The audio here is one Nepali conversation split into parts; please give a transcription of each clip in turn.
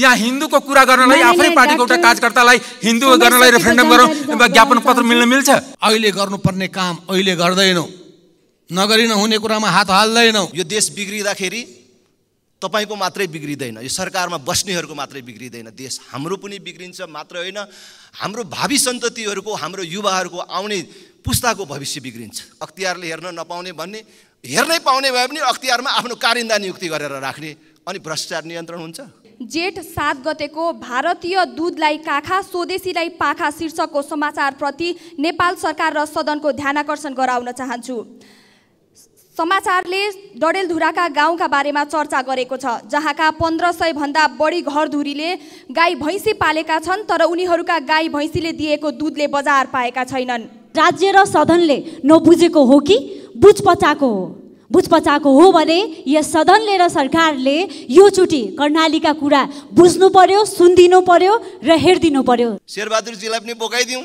त्यहाँ हिन्दूको कुरा गर्नलाई आफ्नै पार्टीको एउटा कार्यकर्तालाई हिन्दू गर्नलाई रेफरेन्डम गरौँ ज्ञापन पत्र मिल्न मिल्छ। अहिले गर्नुपर्ने काम अहिले गर्दैनौँ। नगरी नहुने कुरामा हात हाल्दैनौँ। यो देश बिग्रिँदाखेरि तपाईँको मात्रै बिग्रिँदैन। यो सरकारमा बस्नेहरूको मात्रै बिग्रिँदैन। देश हाम्रो पनि बिग्रिन्छ मात्र होइन हाम्रो भावी सन्ततिहरूको हाम्रो युवाहरूको आउने पुस्ताको भविष्य बिग्रिन्छ। अख्तियारले हेर्न नपाउने भन्ने हेर्नै पाउने भए पनि अख्तियारमा आफ्नो कारिन्दा नियुक्ति गरेर राख्ने अनि भ्रष्टाचार नियन्त्रण हुन्छ। जेठ सात गतेको भारतीय दुधलाई काखा स्वदेशीलाई पाखा शीर्षकको समाचारप्रति नेपाल सरकार र सदनको ध्यानाकर्षण गराउन चाहन्छु। समाचारले डडेलधुराका गाउँका बारेमा चर्चा गरेको छ जहाँका पन्ध्र सयभन्दा बढी घरधुरीले गाई भैँसी पालेका छन् तर उनीहरूका गाई भैँसीले दिएको दुधले बजार पाएका छैनन्। राज्य र सदनले नबुझेको हो कि? बुझ पचाएको हो। बुझ पचाएको हो भने यस सदनले र सरकारले योचोटि कर्णालीका कुरा बुझ्नु पर्यो सुनिदिनु पर्यो र हेरिदिनु पर्यो। शेरबहादुरजीलाई पनि बोकाइदिउँ।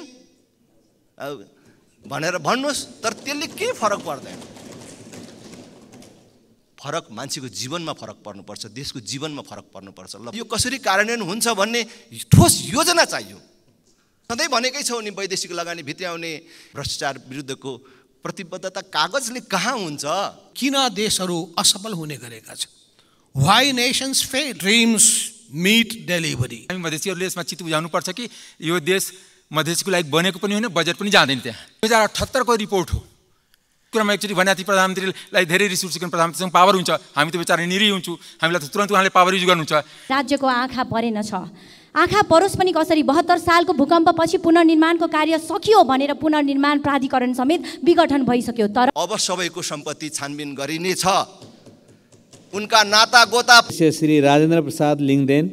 भनेर भन्नुहोस् तर त्यसले केही फरक पर्दैन? फरक मान्छेको जीवनमा फरक पर्नुपर्छ देशको जीवनमा फरक पर्नुपर्छ। ल यो कसरी कार्यान्वयन हुन्छ भन्ने ठोस योजना चाहियो। सधैँ भनेकै छौ नि वैदेशिक लगानी भित्र्याउने भ्रष्टाचार विरुद्धको प्रतिबद्धता कागजले कहाँ हुन्छ? किन देशहरू असफल हुने गरेका छन्? Why nations fail dreams meet delivery हामी मधेसीहरूले यसमा चित्त बुझाउनुपर्छ कि यो देश मधेसीको लागि बनेको पनि होइन बजेट पनि जाँदैन त्यहाँ। दुई हजार अठहत्तरको रिपोर्ट हो। कुरामा एकचोटि भनेको थिएँ प्रधानमन्त्रीलाई धेरै रिस उठ्छ प्रधानमन्त्रीसँग पावर हुन्छ। हामी त बेचारा निरी हुन्छु। हामीलाई त तुरन्त उहाँले पावर युज गर्नुहुन्छ। राज्यको आँखा परेन छ। आँखा परोस् पनि कसरी बहत्तर सालको भूकम्पपछि पुनर्निर्माणको कार्य सकियो भनेर पुनर्निर्माण प्राधिकरण समेत विघटन भइसक्यो। तर अब सबैको सम्पत्ति छानबिन गरिनेछ उनका नाता गोता श्री राजेन्द्र प्रसाद लिङदेन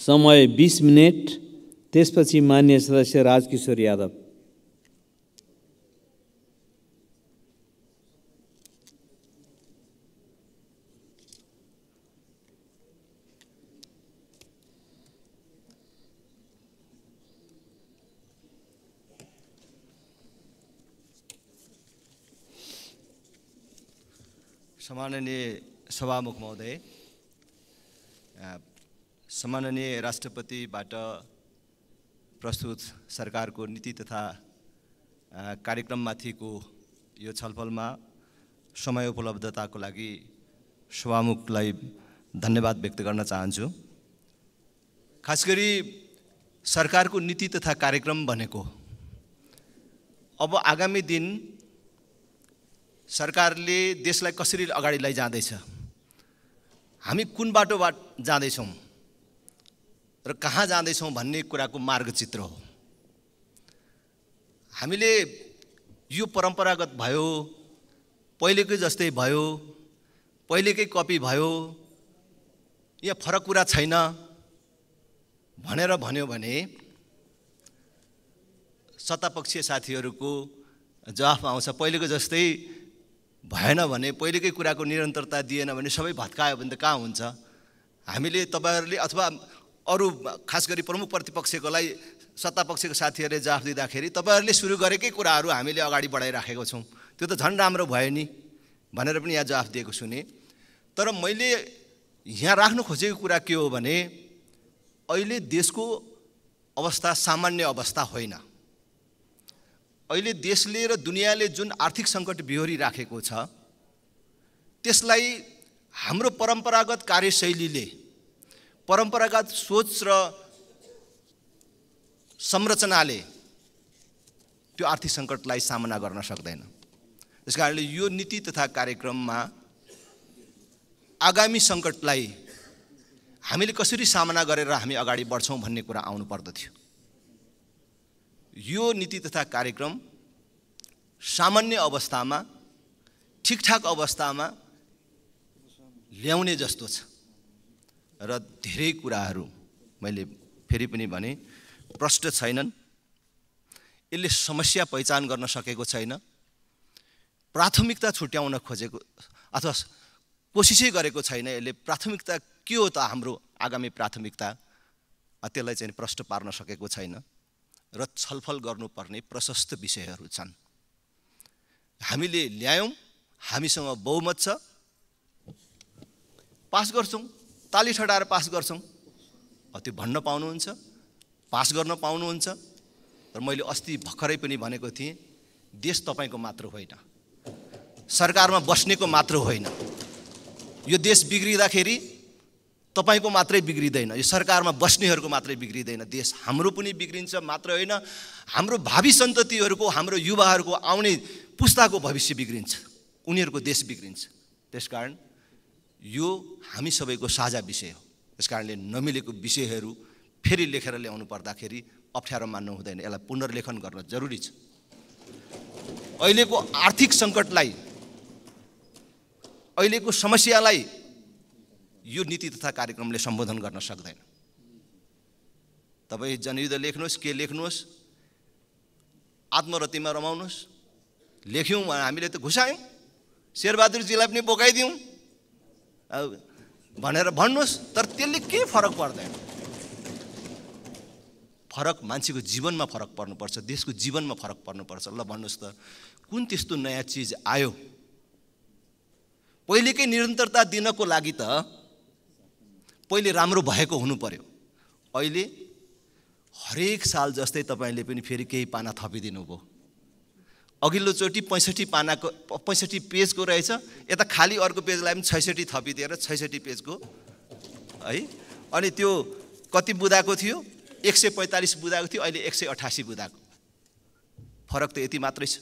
समय बिस मिनट त्यसपछि मान्य सदस्य राजकिशोर यादव। सम्माननीय सभामुख महोदय सम्माननीय राष्ट्रपतिबाट प्रस्तुत सरकारको नीति तथा कार्यक्रममाथिको यो छलफलमा समय उपलब्धताको लागि सभामुखलाई धन्यवाद व्यक्त गर्न चाहन्छु खास गरी सरकारको नीति तथा कार्यक्रम भनेको अब आगामी दिन सरकारले देशलाई कसरी अगाडि लैजाँदैछ? हामी कुन बाटोबाट जाँदैछौँ? र कहाँ जाँदैछौँ भन्ने कुराको मार्गचित्र हो। हामीले यो परम्परागत भयो पहिलेकै जस्तै भयो पहिलेकै कपी भयो यहाँ फरक कुरा छैन भनेर भन्यो भने सत्तापक्षीय साथीहरूको जवाफ आउँछ। पहिलेको जस्तै भएन भने पहिलेकै कुराको निरन्तरता दिएन भने सबै भत्कायो भने त कहाँ हुन्छ? हामीले तपाईँहरूले अथवा अरू खास गरी प्रमुख प्रतिपक्षकोलाई सत्तापक्षको साथीहरूले जवाफ दिँदाखेरि तपाईँहरूले सुरु गरेकै कुराहरू हामीले अगाडि बढाइराखेको छौँ। त्यो त झन् राम्रो भयो नि भनेर पनि यहाँ जवाफ दिएको सुने तर मैले यहाँ राख्नु खोजेको कुरा के हो भने अहिले देशको अवस्था सामान्य अवस्था होइन। अहिले देशले र दुनियाँले जुन आर्थिक सङ्कट बिहोरिराखेको छ त्यसलाई हाम्रो परम्परागत कार्यशैलीले परम्परागत सोच र संरचनाले त्यो आर्थिक सङ्कटलाई सामना गर्न सक्दैन। त्यस कारणले यो नीति तथा कार्यक्रममा आगामी सङ्कटलाई हामीले कसरी सामना गरेर हामी अगाडि बढ्छौँ भन्ने कुरा आउनु पर्दथ्यो। यो नीति तथा कार्यक्रम सामान्य अवस्थामा ठिकठाक अवस्थामा ल्याउने जस्तो छ। र धेरै कुराहरू मैले फेरि पनि भने प्रष्ट छैनन्। यसले समस्या पहिचान गर्न सकेको छैन। प्राथमिकता छुट्याउन खोजेको अथवा कोसिसै गरेको छैन। यसले प्राथमिकता के हो त हाम्रो आगामी प्राथमिकता? त्यसलाई चाहिँ प्रष्ट पार्न सकेको छैन। र छलफल गर्नुपर्ने प्रशस्त विषयहरू छन्। हामीले ल्यायौँ हामीसँग बहुमत छ। पास गर्छौँ ताली ठडाएर पास गर्छौँ। त्यो भन्न पाउनुहुन्छ पास गर्न पाउनुहुन्छ। र मैले अस्ति भर्खरै पनि भनेको थिएँ देश तपाईँको मात्र होइन। सरकारमा बस्नेको मात्र होइन। यो देश बिग्रिँदाखेरि तपाईँको मात्रै बिग्रिँदैन यो सरकारमा बस्नेहरूको मात्रै बिग्रिँदैन देश हाम्रो पनि बिग्रिन्छ मात्र होइन हाम्रो भावी सन्ततिहरूको हाम्रो युवाहरूको आउने पुस्ताको भविष्य बिग्रिन्छ उनीहरूको देश बिग्रिन्छ। त्यसकारण यो हामी सबैको साझा विषय हो। त्यस कारणले नमिलेको विषयहरू फेरि लेखेर ल्याउनु पर्दाखेरि अप्ठ्यारो मान्नु हुँदैन यसलाई पुनर्लेखन गर्न जरुरी छ। अहिलेको आर्थिक सङ्कटलाई अहिलेको समस्यालाई यो नीति तथा कार्यक्रमले सम्बोधन गर्न सक्दैन। तपाईँ जनयुद्ध लेख्नुहोस् के लेख्नुहोस् आत्मरतिमा रमाउनुहोस् लेख्यौँ हामीले त घुसायौँ शेरबहादुरजीलाई पनि बोकाइदिउँ भनेर भन्नुहोस् तर त्यसले केही फरक पर्दैन? फरक मान्छेको जीवनमा फरक पर्नुपर्छ देशको जीवनमा फरक पर्नुपर्छ। ल भन्नुहोस् त कुन त्यस्तो नयाँ चिज आयो? पहिलेकै निरन्तरता दिनको लागि त पहिले राम्रो भएको हुनु पर्यो अहिले हरेक साल जस्तै तपाईँले पनि फेरि केही पाना थपिदिनु भयो अघिल्लोचोटि पैँसठी पानाको पैँसठी पेजको रहेछ यता खालि अर्को पेजलाई पनि छैसठी थपिदिएर छैसठी पेजको है? अनि त्यो कति बुदाको थियो? एक सय पैँतालिस बुदाको थियो अहिले एक सय अठासी बुदाको। फरक त यति मात्रै छ।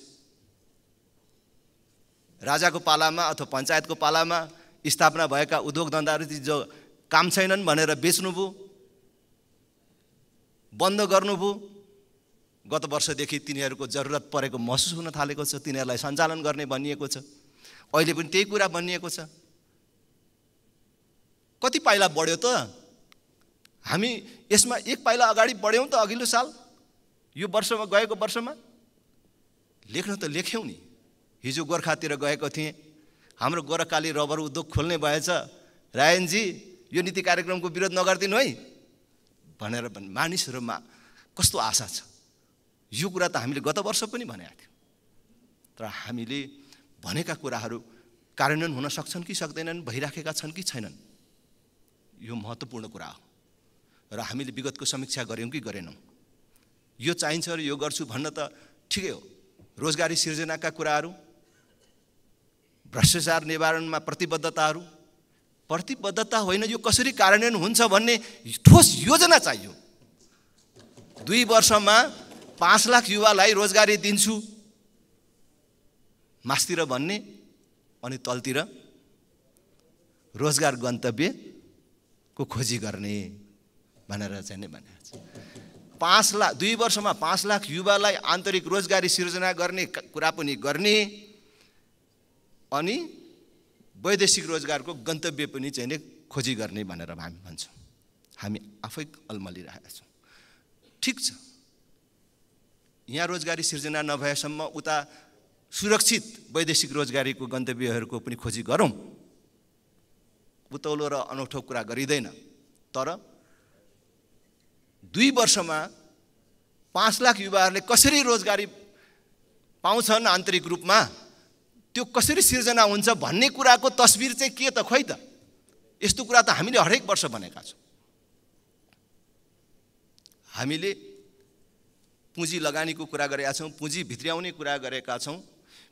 राजाको पालामा अथवा पञ्चायतको पालामा स्थापना भएका उद्योग धन्दाहरू जो काम छैनन् भनेर बेच्नुभयो बन्द गर्नुभयो गत वर्षदेखि तिनीहरूको जरुरत परेको महसुस हुन थालेको छ तिनीहरूलाई सञ्चालन गर्ने भनिएको छ। अहिले पनि त्यही कुरा भनिएको छ। कति पाइला बढ्यो त? हामी यसमा एक पाइला अगाडि बढ्यौँ त अघिल्लो साल। यो वर्षमा गएको वर्षमा? लेख्न त लेख्यौँ नि। हिजो गोर्खातिर गएको थिएँ। हाम्रो गोर्खाली रबर उद्योग खोल्ने भएछ। रायनजी यो नीति कार्यक्रमको विरोध नगरिदिनु है भनेर मानिसहरूमा कस्तो आशा छ? यो कुरा त हामीले गत वर्ष पनि भनेका थियौँ। तर हामीले भनेका कुराहरू कार्यान्वयन हुन सक्छन् कि सक्दैनन् भइराखेका छन् कि छैनन्? यो महत्त्वपूर्ण कुरा हो। र हामीले विगतको समीक्षा गऱ्यौँ कि गरेनौँ? यो चाहिन्छ र यो गर्छु भन्न त ठिकै हो। रोजगारी सिर्जनाका कुराहरू भ्रष्टाचार निवारणमा प्रतिबद्धताहरू प्रतिबद्धता होइन यो कसरी कार्यान्वयन हुन्छ भन्ने ठोस योजना चाहियो। दुई वर्षमा पाँच लाख युवालाई रोजगारी दिन्छु। मासतिर भन्ने अनि तलतिर रोजगार गन्तव्यको खोजी गर्ने भनेर चाहिँ नै भनेको छ। पाँच लाख दुई वर्षमा पाँच लाख युवालाई आन्तरिक रोजगारी सिर्जना गर्ने कुरा पनि गर्ने अनि वैदेशिक रोजगारको गन्तव्य पनि चाहिँ खोजी गर्ने भनेर हामी भन्छौँ। हामी आफै अल्मलिरहेका छौँ। ठिक छ। यहाँ रोजगारी सिर्जना नभएसम्म उता सुरक्षित वैदेशिक रोजगारीको गन्तव्यहरूको पनि खोजी गरौँ। उतौलो र अनौठो कुरा गरिँदैन। तर दुई वर्षमा पाँच लाख युवाहरूले कसरी रोजगारी पाउँछन् आन्तरिक रूपमा? त्यो कसरी सिर्जना हुन्छ भन्ने कुराको तस्बिर चाहिँ के त खोइ त? यस्तो कुरा त हामीले हरेक वर्ष भनेका छौँ। हामीले पुँजी लगानीको कुरा गरेका छौँ पुँजी भित्र्याउने कुरा गरेका छौँ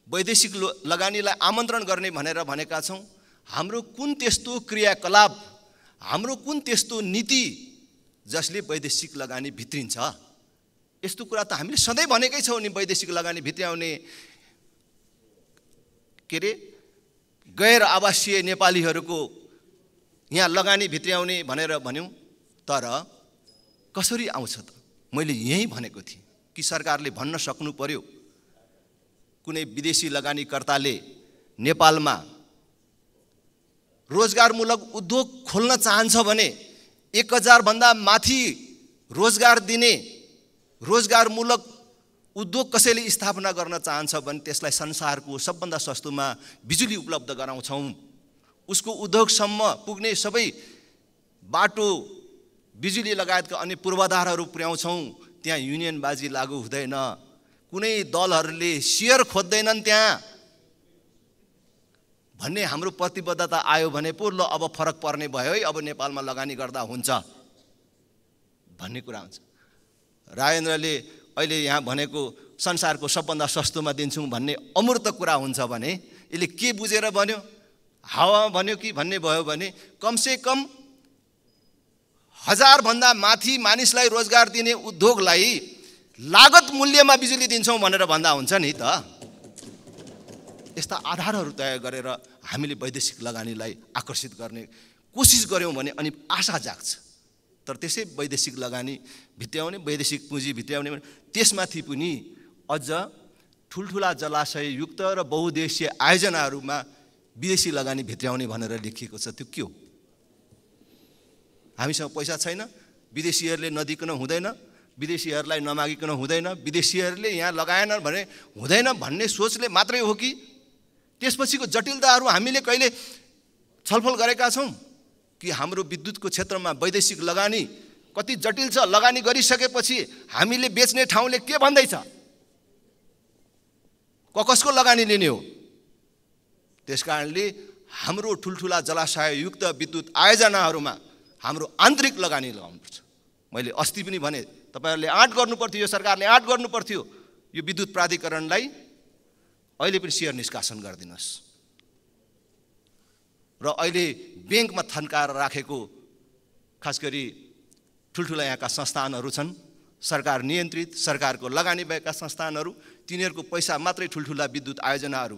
वैदेशिक लगानीलाई आमन्त्रण गर्ने भनेर भनेका छौँ। हाम्रो कुन त्यस्तो क्रियाकलाप हाम्रो कुन त्यस्तो नीति जसले वैदेशिक लगानी भित्रिन्छ? यस्तो कुरा त हामीले सधैँ भनेकै छौँ नि वैदेशिक लगानी भित्र्याउने के अरे गैर आवासीय नेपालीहरूको यहाँ लगानी भित्र्याउने भनेर भन्यौँ तर कसरी आउँछ त? मैले यहीँ भनेको थिएँ कि सरकारले भन्न सक्नु पर्यो कुनै विदेशी लगानीकर्ताले नेपालमा रोजगारमूलक उद्योग खोल्न चाहन्छ भने एक हजारभन्दा माथि रोजगार दिने रोजगारमूलक उद्योग कसैले स्थापना गर्न चाहन्छ भने त्यसलाई संसारको सबभन्दा सस्तोमा बिजुली उपलब्ध गराउँछौँ। उसको उद्योगसम्म पुग्ने सबै बाटो बिजुली लगायतका अन्य पूर्वाधारहरू पुर्याउँछौँ। त्यहाँ युनियनबाजी लागु हुँदैन। कुनै दलहरूले सेयर खोज्दैनन् त्यहाँ। भन्ने हाम्रो प्रतिबद्धता आयो भने पो ल अब फरक पर्ने भयो है अब नेपालमा लगानी गर्दा हुन्छ। भन्ने कुरा हुन्छ। राजेन्द्रले अहिले यहाँ भनेको संसारको सबभन्दा सस्तोमा दिन्छौँ भन्ने अमूर्त कुरा हुन्छ भने यसले के बुझेर भन्यो? हावा भन्यो कि भन्ने भयो भने कमसेकम हजारभन्दा माथि मानिसलाई रोजगार दिने उद्योगलाई लागत मूल्यमा बिजुली दिन्छौँ भनेर भन्दा हुन्छ नि त। यस्ता आधारहरू तय गरेर हामीले वैदेशिक लगानीलाई आकर्षित गर्ने कोसिस गऱ्यौँ भने अनि आशा जाग्छ। तर त्यसै वैदेशिक लगानी भित्र्याउने वैदेशिक पुँजी भित्र्याउने भने त्यसमाथि पनि अझ ठुल्ठुला जलाशययुक्त र बहुद्देशीय आयोजनाहरूमा विदेशी लगानी भित्र्याउने भनेर लेखिएको छ। त्यो के हो? हामीसँग पैसा छैन विदेशीहरूले नदिकन हुँदैन विदेशीहरूलाई नमागिकन हुँदैन विदेशीहरूले यहाँ लगाएन भने हुँदैन भन्ने सोचले मात्रै हो कि? त्यसपछिको जटिलताहरू हामीले कहिले छलफल गरेका छौँ? कि हाम्रो विद्युतको क्षेत्रमा वैदेशिक लगानी कति जटिल छ लगानी गरिसकेपछि हामीले बेच्ने ठाउँले के भन्दैछ? कसको लगानी लिने हो? त्यस कारणले हाम्रो ठुल्ठुला जलाशययुक्त विद्युत आयोजनाहरूमा हाम्रो आन्तरिक लगानी लगाउनुपर्छ। मैले अस्ति पनि भने तपाईँहरूले आँट गर्नुपर्थ्यो यो सरकारले आँट गर्नुपर्थ्यो। यो विद्युत प्राधिकरणलाई अहिले पनि सेयर निष्कासन गरिदिनुहोस्। र अहिले ब्याङ्कमा थन्काएर राखेको खास गरी ठुल्ठुला यहाँका संस्थानहरू छन् सरकार नियन्त्रित सरकारको लगानी भएका संस्थानहरू तिनीहरूको पैसा मात्रै ठुल्ठुला विद्युत आयोजनाहरू।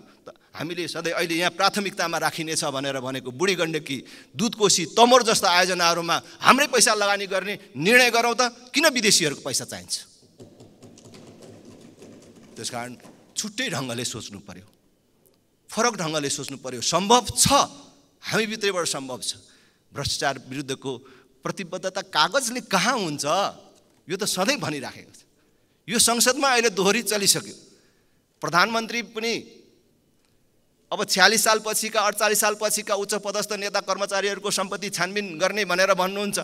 हामीले सधैँ अहिले यहाँ प्राथमिकतामा राखिनेछ भनेर भनेको बुढी गण्डकी दुधकोशी तमोर जस्ता आयोजनाहरूमा हाम्रै पैसा लगानी गर्ने निर्णय गरौँ त किन विदेशीहरूको पैसा चाहिन्छ? त्यस कारण छुट्टै ढङ्गले सोच्नु पर्यो। फरक ढङ्गले सोच्नु पर्यो। सम्भव छ हामी भित्रैबाट सम्भव छ। भ्रष्टाचार विरुद्धको प्रतिबद्धता कागजले कहाँ हुन्छ? यो त सधैँ भनिराखेको छ। यो संसदमा अहिले दोहोरी चलिसक्यो। प्रधानमन्त्री पनि अब छ्यालिस सालपछिका अडचालिस सालपछिका उच्च पदस्थ नेता कर्मचारीहरूको सम्पत्ति छानबिन गर्ने भनेर भन्नुहुन्छ।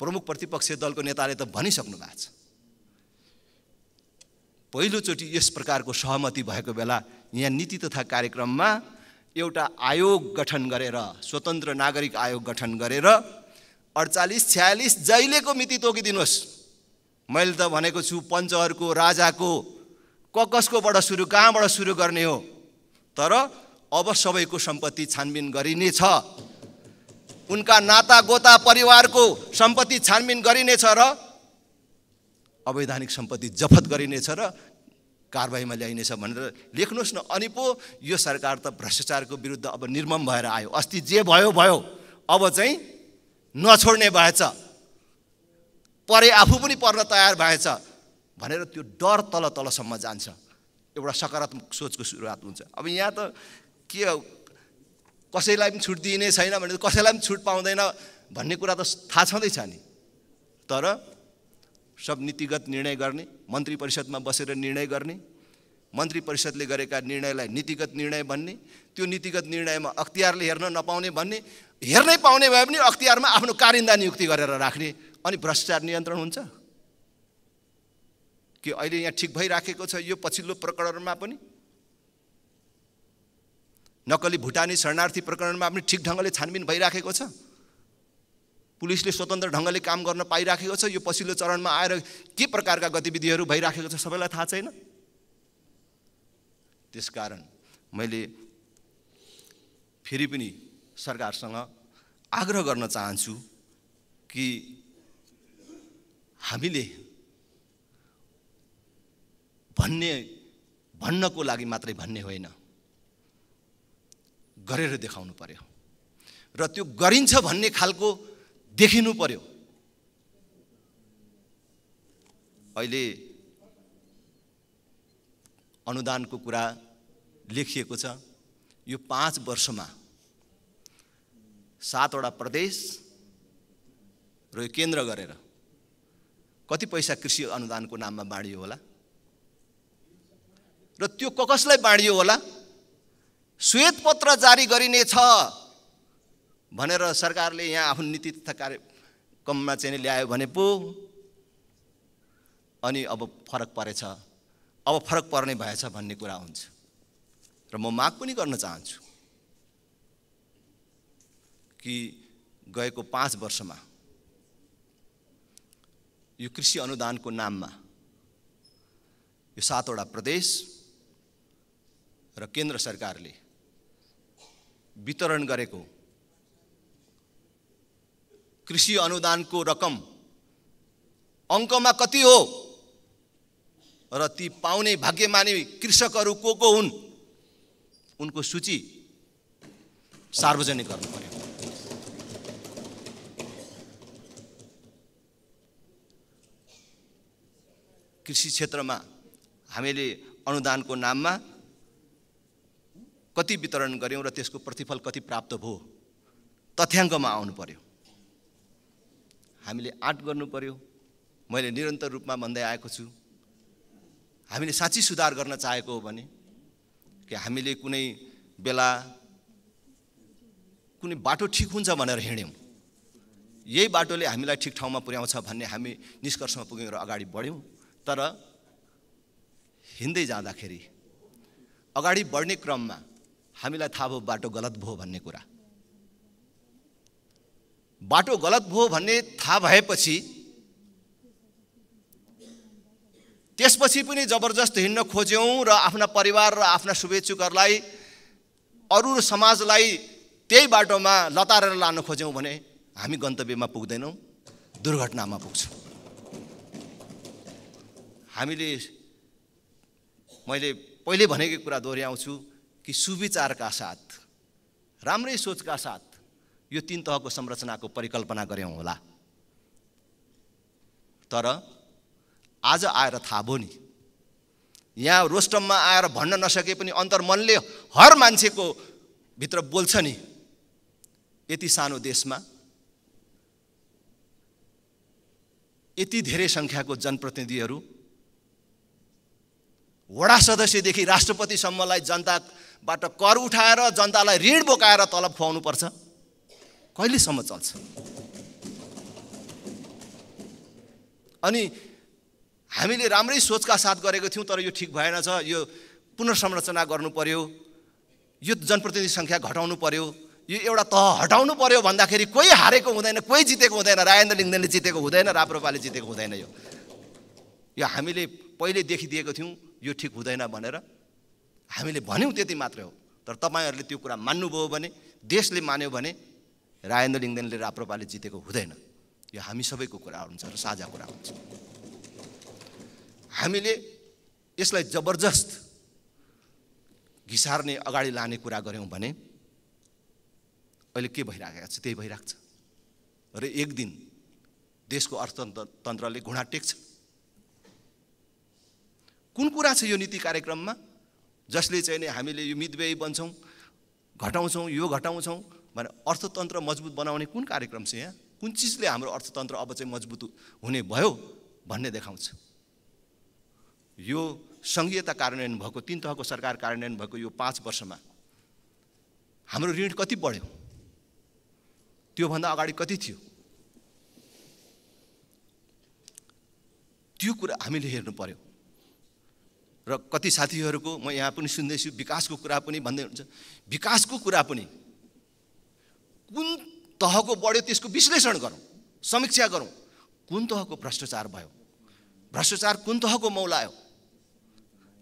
प्रमुख प्रतिपक्षी दलको नेताले त भनिसक्नु भएको छ। पहिलोचोटि यस प्रकारको सहमति भएको बेला यहाँ नीति तथा कार्यक्रममा एउटा आयोग गठन गरेर स्वतन्त्र नागरिक आयोग गठन गरेर अडचालिस छ्यालिस जहिलेको मिति तोकिदिनुहोस्। मैले त भनेको छु पञ्चहरूको राजाको क कसकोबाट सुरु कहाँबाट सुरु गर्ने हो? तर अब सबैको सम्पत्ति छानबिन गरिनेछ उनका नाता गोता परिवारको सम्पत्ति छानबिन गरिनेछ र अवैधानिक सम्पत्ति जफत गरिनेछ र कारवाहीमा ल्याइनेछ भनेर लेख्नुहोस् न। अनि पो यो सरकार त भ्रष्टाचारको विरुद्ध अब निर्मम भएर आयो। अस्ति जे भयो भयो। अब चाहिँ नछोड्ने भएछ। परे आफू पनि पर्न तयार भएछ भनेर त्यो डर तल तलसम्म जान्छ। एउटा सकारात्मक सोचको सुरुवात हुन्छ। अब यहाँ त के कसैलाई पनि छुट दिइने छैन भने कसैलाई पनि छुट पाउँदैन भन्ने कुरा त थाहा छँदैछ नि। तर सब नीतिगत निर्णय गर्ने मन्त्री परिषदमा बसेर निर्णय गर्ने मन्त्री परिषदले गरेका निर्णयलाई नीतिगत निर्णय भन्ने त्यो नीतिगत निर्णयमा अख्तियारले हेर्न नपाउने भन्ने हेर्नै पाउने भए पनि अख्तियारमा आफ्नो कारिन्दा नियुक्ति गरेर राख्ने अनि भ्रष्टाचार नियन्त्रण हुन्छ। कि अहिले यहाँ ठिक भइराखेको छ यो पछिल्लो प्रकरणमा पनि? नक्कली भुटानी शरणार्थी प्रकरणमा पनि ठिक ढङ्गले छानबिन भइराखेको छ। पुलिसले स्वतन्त्र ढङ्गले काम गर्न पाइराखेको छ। यो पछिल्लो चरणमा आएर के प्रकारका गतिविधिहरू भइराखेको छ सबैलाई थाहा छैन? त्यसकारण मैले फेरि पनि सरकारसँग आग्रह गर्न चाहन्छु कि हामीले भन्ने भन्नको लागि मात्रै भन्ने होइन। गरेर देखाउनु पर्यो। र त्यो गरिन्छ भन्ने खालको देखिनु पर्यो। अहिले अनुदानको कुरा लेखिएको छ। यो पाँच वर्षमा सातवटा प्रदेश र यो केन्द्र गरेर कति पैसा कृषि अनुदानको नाममा बाँडियो होला? र त्यो कसलाई बाँडियो होला? श्वेतपत्र जारी गरिनेछ। भनेर सरकारले यहाँ आफ्नो नीति तथा कार्यक्रममा चाहिँ ल्यायो भने पो अनि अब फरक परेछ। अब फरक पर्ने भएछ भन्ने कुरा हुन्छ। र म माग पनि गर्न चाहन्छु कि गएको पाँच वर्षमा यो कृषि अनुदानको नाममा यो सातवटा प्रदेश र केन्द्र सरकारले वितरण गरेको कृषि अनुदानको रकम अङ्कमा कति हो? र ती पाउने भाग्यमानी कृषकहरू को को हुन्? उनको सूची सार्वजनिक गर्नु पर्यो। कृषि क्षेत्रमा हामीले अनुदानको नाममा कति वितरण गऱ्यौँ र त्यसको प्रतिफल कति प्राप्त भयो? तथ्याङ्कमा आउनु पर्यो। हामीले आँट गर्नु पर्यो। मैले निरन्तर रूपमा भन्दै आएको छु। हामीले साँच्ची सुधार गर्न चाहेको हो भने कि हामीले कुनै बेला कुनै बाटो ठिक हुन्छ भनेर हिँड्यौँ। यही बाटोले हामीलाई ठिक ठाउँमा पुर्याउँछ भन्ने हामी निष्कर्षमा पुग्यौँ र अगाडि बढ्यौँ। तर हिँड्दै जाँदाखेरि अगाडि बढ्ने क्रममा हामीलाई थाहा भयो बाटो गलत भयो भन्ने कुरा। बाटो गलत भयो भन्ने थाहा भएपछि त्यसपछि पनि जबरजस्त हिँड्न खोज्यौँ र आफ्ना परिवार र आफ्ना शुभेच्छुकहरूलाई अरू समाजलाई त्यही बाटोमा लतारेर लान खोज्यौँ भने हामी गन्तव्यमा पुग्दैनौँ दुर्घटनामा पुग्छौँ। हामीले मैले पहिले भनेकै कुरा दोहोऱ्याउँछु कि सुविचारका साथ राम्रै सोचका साथ यो तिन तहको संरचनाको परिकल्पना गऱ्यौँ होला। तर आज आएर थाहा भयो नि यहाँ रोस्टममा आएर भन्न नसके पनि अन्तर्मनले हर मान्छेको भित्र बोल्छ नि यति सानो देशमा यति धेरै सङ्ख्याको जनप्रतिनिधिहरू वडा सदस्यदेखि राष्ट्रपतिसम्मलाई जनताबाट कर उठाएर जनतालाई ऋण बोकाएर तलब खुवाउनुपर्छ। कहिलेसम्म चल्छ? अनि हामीले राम्रै सोचका साथ गरेको थियौँ तर यो ठिक भएन छ। यो पुनर्संरचना गर्नु पर्यो। यो जनप्रतिनिधि सङ्ख्या घटाउनु पर्यो। यो एउटा तह हटाउनु पर्यो भन्दाखेरि कोही हारेको हुँदैन कोही जितेको हुँदैन। राजेन्द्र लिङ्गदेनले जितेको हुँदैन राप्रपाले जितेको हुँदैन यो। यो हामीले पहिले देखिदिएको थियौँ यो ठिक हुँदैन भनेर। हामीले भन्यौँ त्यति मात्रै हो। तर तपाईँहरूले त्यो कुरा मान्नुभयो भने देशले मान्यो भने राजेन्द्र लिङ्गदेनले राप्रपाले जितेको हुँदैन। यो हामी सबैको कुरा हुन्छ र साझा कुरा हुन्छ। हामीले यसलाई जबरजस्त घिसार्ने अगाडि लाने कुरा गऱ्यौँ भने अहिले के भइरहेको छ? त्यही भइरहेको छ र एक दिन देशको अर्थतन्त्रले घुँडा टेक्छ। कुन कुरा छ यो नीति कार्यक्रममा? जसले चाहिँ नि हामीले यो मितव्ययी बन्छौँ घटाउँछौँ यो घटाउँछौँ भने अर्थतन्त्र मजबुत बनाउने कुन कार्यक्रम छ यहाँ? कुन चिजले हाम्रो अर्थतन्त्र अब चाहिँ मजबुत हुने भयो भन्ने देखाउँछ। यो सङ्घीयता कार्यान्वयन भएको तिन तहको सरकार कार्यान्वयन भएको यो पाँच वर्षमा हाम्रो ऋण कति बढ्यो? त्योभन्दा अगाडि कति थियो? त्यो कुरा हामीले हेर्नु पर्यो। र कति साथीहरूको म यहाँ पनि सुन्दैछु विकासको कुरा पनि भन्दै हुन्छ विकासको कुरा पनि कुन तहको बढ्यो त्यसको विश्लेषण गरौँ समीक्षा गरौँ। कुन तहको भ्रष्टाचार भयो? भ्रष्टाचार कुन तहको मौलायो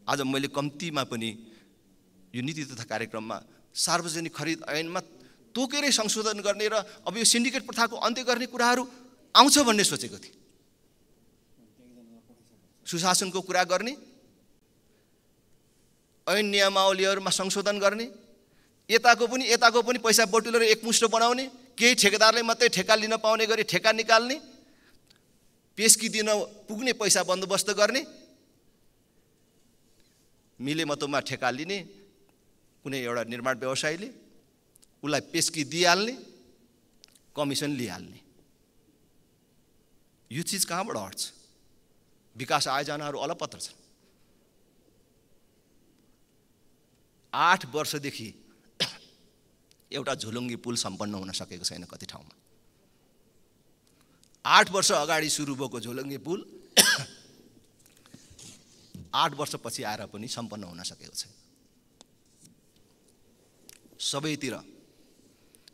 आज मैले कम्तीमा पनि यो नीति तथा कार्यक्रममा सार्वजनिक खरिद ऐनमा तोकेरै संशोधन गर्ने र अब यो सिन्डिकेट प्रथाको अन्त्य गर्ने कुराहरू आउँछ भन्ने सोचेको थिएँ। सुशासनको कुरा गर्ने ऐन नियमावलीहरूमा संशोधन गर्ने यताको पनि यताको पनि पैसा बटुलेर एकमुष्ट बनाउने केही ठेकेदारले मात्रै ठेक्का लिन पाउने गरी ठेक्का निकाल्ने पेस्की दिन पुग्ने पैसा बन्दोबस्त गर्ने मिले मतोमा ठेक्का लिने कुनै एउटा निर्माण व्यवसायीले उसलाई पेस्की दिइहाल्ने कमिसन लिइहाल्ने। यो चिज कहाँबाट हट्छ? विकास आयोजनाहरू अलपत्र छन्। आठ वर्षदेखि एउटा झुलुङ्गी पुल सम्पन्न हुन सकेको छैन कति ठाउँमा। आठ वर्ष अगाडि सुरु भएको झोलुङ्गे पुल आठ वर्षपछि आएर पनि सम्पन्न हुन सकेको छैन। सबैतिर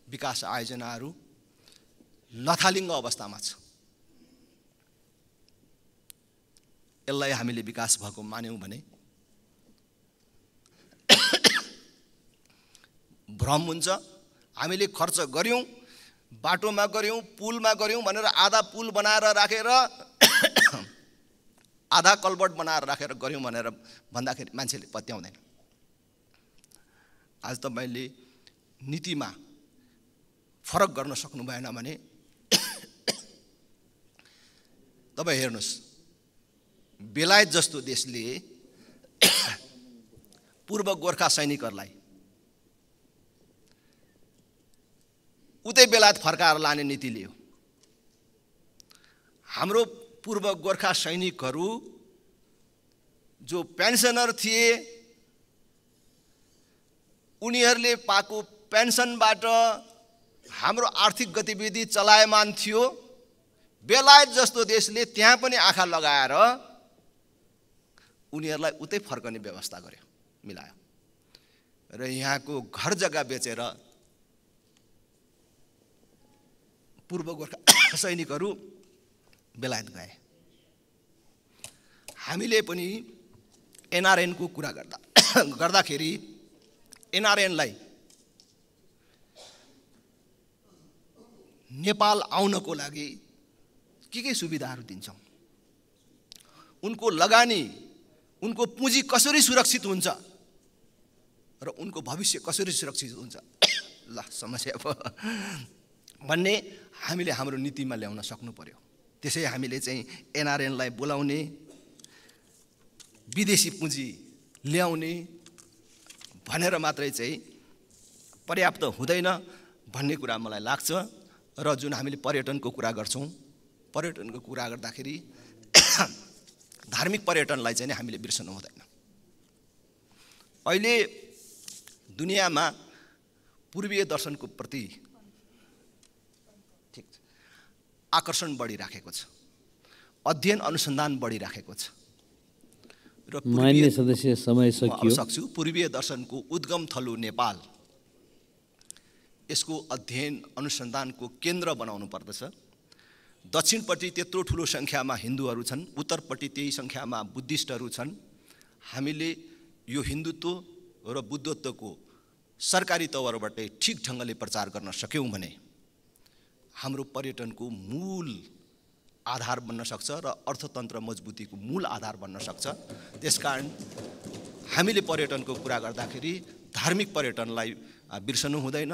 विकास आयोजनाहरू लथालिङ्ग अवस्थामा छ। यसलाई हामीले विकास भएको मान्यौँ भने भ्रम हुन्छ। हामीले खर्च गऱ्यौँ बाटोमा गऱ्यौँ पुलमा गऱ्यौँ भनेर आधा पुल बनाएर राखेर आधा कलबट बनाएर राखेर गऱ्यौँ भनेर भन्दाखेरि मान्छेले पत्याउँदैन। आज तपाईँले नीतिमा फरक गर्न सक्नु भएन भने तपाईँ हेर्नुहोस् बेलायत जस्तो देशले पूर्व गोर्खा सैनिकहरूलाई उतै बेलायत फर्काएर लाने नीति लियो। हाम्रो पूर्व गोर्खा सैनिकहरू जो पेन्सनर थिए उनीहरूले पाएको पेन्सनबाट हाम्रो आर्थिक गतिविधि चलायमान थियो। बेलायत जस्तो देशले त्यहाँ पनि आँखा लगाएर उनीहरूलाई उतै फर्कने व्यवस्था गर्यो मिलायो। र यहाँको घर जग्गा बेचेर पूर्व गोर्खा सैनिकहरू बेलायत गए। हामीले पनि एनआरएनको कुरा गर्दा गर्दाखेरि एनआरएनलाई नेपाल आउनको लागि के के सुविधाहरू दिन्छौँ? उनको लगानी उनको पुँजी कसरी सुरक्षित हुन्छ? र उनको भविष्य कसरी सुरक्षित हुन्छ? ल समस्या भयो। भन्ने हामीले हाम्रो नीतिमा ल्याउन सक्नु पर्यो त्यसै हामीले चाहिँ एनआरएनलाई बोलाउने विदेशी पुँजी ल्याउने भनेर मात्रै चाहिँ पर्याप्त हुँदैन भन्ने कुरा मलाई लाग्छ र जुन हामीले पर्यटनको कुरा गर्छौँ पर्यटनको कुरा गर्दाखेरि धार्मिक पर्यटनलाई चाहिँ हामीले बिर्सनु हुँदैन। अहिले दुनियाँमा पूर्वीय दर्शनको प्रति ठिक छ आकर्षण बढिराखेको छ। अध्ययन अनुसन्धान बढिराखेको छ। र मान्य सदस्य समय सकियो। सक्छु पूर्वीय दर्शनको उद्गम थलो नेपाल। यसको अध्ययन अनुसन्धानको केन्द्र बनाउनु पर्दछ। दक्षिणपट्टि त्यत्रो ठुलो सङ्ख्यामा हिन्दूहरू छन् उत्तरपट्टि त्यही सङ्ख्यामा बुद्धिस्टहरू छन्। हामीले यो हिन्दुत्व र बुद्धत्वको सरकारी तवरबाटै ठिक ढङ्गले प्रचार गर्न सक्यौँ भने हाम्रो पर्यटनको मूल आधार बन्न सक्छ र अर्थतन्त्र मजबुतीको मूल आधार बन्न सक्छ। त्यसकारण हामीले पर्यटनको कुरा गर्दाखेरि धार्मिक पर्यटनलाई बिर्सनु हुँदैन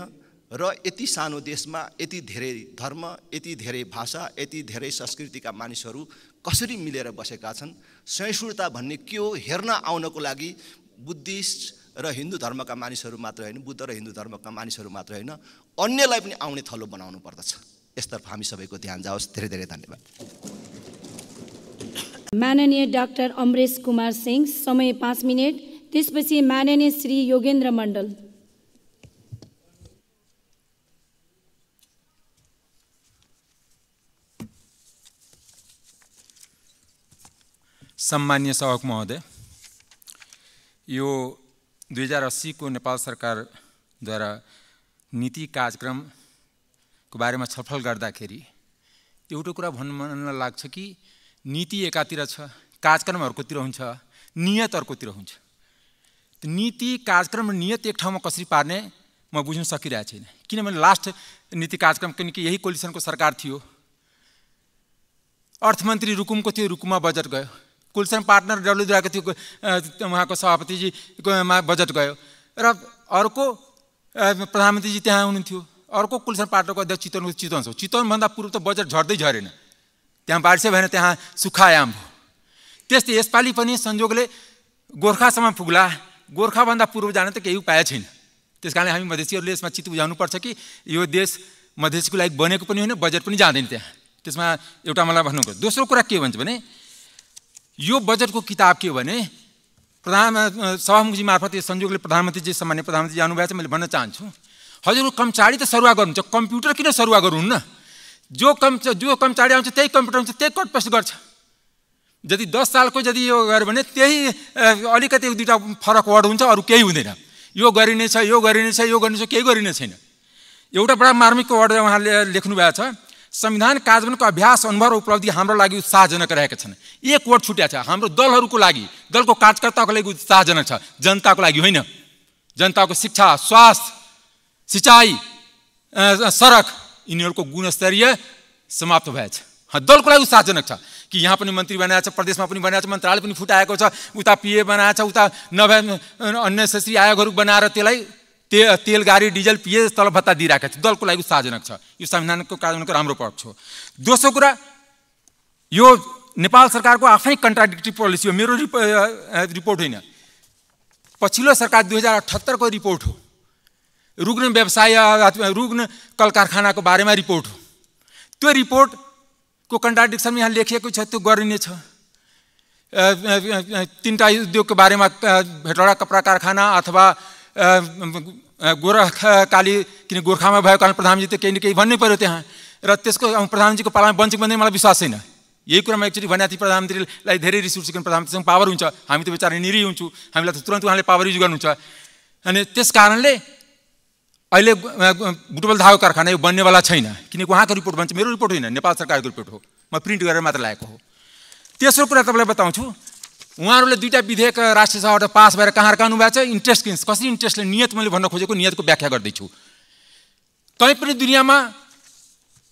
र यति सानो देशमा यति धेरै धर्म यति धेरै भाषा यति धेरै संस्कृतिका मानिसहरू कसरी मिलेर बसेका छन्? सहिष्णुता भन्ने के हो हेर्न आउनको लागि बुद्धिस्ट र हिन्दू धर्मका मानिसहरू मात्र होइन बुद्ध र हिन्दू धर्मका मानिसहरू मात्र होइन अन्यलाई पनि आउने थलो बनाउनु पर्दछ। यसतर्फ हामी सबैको ध्यान जाओस्। धेरै धेरै धन्यवाद। माननीय डाक्टर अमरेश कुमार सिंह समय पाँच मिनट। त्यसपछि माननीय श्री योगेन्द्र मण्डल। सम्मान्य सभामुख महोदय यो दुई हजार अस्सीको नेपाल सरकारद्वारा नीति कार्यक्रमको बारेमा छलफल गर्दाखेरि एउटा कुरा भन्नु मन लाग्छ कि नीति एकातिर छ कार्यक्रम अर्कोतिर हुन्छ नियत अर्कोतिर हुन्छ नीति कार्यक्रम र नियत एक ठाउँमा कसरी पार्ने म बुझ्न सकिरहेको छैन। किनभने लास्ट नीति कार्यक्रम किनकि यही कोलिसनको सरकार थियो। अर्थमन्त्री रुकुमको थियो रुकुममा बजेट गयो। कुलसन पार्टनर डब्लुद्वाराको थियो उहाँको सभापतिजीकोमा बजेट गयो। र अर्को प्रधानमन्त्रीजी त्यहाँ हुनुहुन्थ्यो। अर्को कुलसन पार्टनरको अध्यक्ष चितवनको चितवन छ। चितवनभन्दा पूर्व त बजेट झर्दै झरेन। त्यहाँ बारिसै भएन त्यहाँ सुक्खायाम भयो। त्यस्तै यसपालि पनि संयोगले गोर्खासम्म पुग्ला। गोर्खाभन्दा पूर्व जान त केही उपाय छैन। त्यस कारणले हामी मधेसीहरूले यसमा चित्त बुझाउनुपर्छ कि यो देश मधेसीको लागि बनेको पनि होइन बजेट पनि जाँदैन त्यहाँ। त्यसमा एउटा मलाई भन्नु दोस्रो कुरा के भन्छ भने यो बजेटको किताब के हो भने प्रधान सभामुखजी मार्फत यो संयोगले प्रधानमन्त्रीजी सामान्य प्रधानमन्त्री जानुभएको छ मैले भन्न चाहन्छु। हजुर कर्मचारी त सरुवा गर्नुहुन्छ कम्प्युटर किन सरुवा गर्नुहुन्न जो कम जो कर्मचारी आउँछ त्यही कम्प्युटर हुन्छ त्यही कट गर्छ। यदि दस सालको यदि यो गऱ्यो भने त्यही अलिकति दुईवटा फरक वर्ड हुन्छ अरू केही हुँदैन। यो गरिनेछ यो गरिनेछ यो गरिनेछ केही गरिने छैन। एउटा बडा मार्मिकको वर्ड उहाँले लेख्नु भएको छ। संविधान कार्यान्वयनको अभ्यास अनुभव र उपलब्धि हाम्रो लागि उत्साहजनक रहेका छन्। एक वर्ड छुट्या छ हाम्रो दलहरूको लागि दलको कार्यकर्ताको लागि उत्साहजनक छ जनताको लागि होइन। जनताको शिक्षा स्वास्थ्य सिँचाइ सडक यिनीहरूको गुणस्तरीय समाप्त भएछ। दलको लागि उत्साहजनक छ कि यहाँ पनि मन्त्री बनाएको छ प्रदेशमा पनि बनाएको छ मन्त्रालय पनि फुटाएको छ उता पिए बनाएको छ उता नभए अन्यश्री आयोगहरू बनाएर त्यसलाई ते तेल गाडी डिजल पिए तलब भत्ता दिइरहेको छ दलको लागि उत्साहजनक छ। यो संविधानको कार्यान्वयनको राम्रो पक्ष हो दोस्रो कुरा यो नेपाल सरकारको आफ्नै कन्ट्राडिक्टिभ पोलिसी हो। मेरो रिप रिपोर्ट होइन। पछिल्लो सरकार दुई हजार अठहत्तरको रिपोर्ट हो। रुग्न व्यवसाय रुग्न कल कारखानाको बारेमा रिपोर्ट हो। त्यो रिपोर्टको कन्ट्राडिक्सनमा यहाँ लेखिएको छ त्यो गरिने छ। अ, अ, अ, तिनवटा उद्योगको बारेमा भेटौडा कपडा कारखाना अथवा गोरखाकाली किन गोर्खामा भएको कारण प्रधानमन्त्री त केही न केही भन्नै पऱ्यो त्यहाँ। र त्यसको प्रधानमन्त्रीको पालामा बन्छ भन्ने मलाई विश्वास छैन। यही कुरामा एकचोटि भने थियो प्रधानमन्त्रीलाई धेरै रिस उठ्छ प्रधानमन्त्रीसँग पावर हुन्छ। हामी त बेचारा निरी हुन्छु। हामीलाई त तुरन्त उहाँले पावर युज गर्नुहुन्छ। अनि त्यस कारणले अहिले बुटबल धागो कारखाना यो बन्नेवाला छैन। किनकि उहाँको रिपोर्ट भन्छ मेरो रिपोर्ट होइन। नेपाल सरकारको रिपोर्ट हो। म प्रिन्ट गरेर मात्र ल्याएको हो। तेस्रो कुरा तपाईँलाई बताउँछु। उहाँहरूले दुईवटा विधेयक राष्ट्रिय सभाबाट पास भएर कहाँ भएको छ? इन्ट्रेस्ट किन कसरी इन्ट्रेस्टले नियत मैले भन्न खोजेको नियतको व्याख्या गर्दैछु। तैपनि दुनियाँमा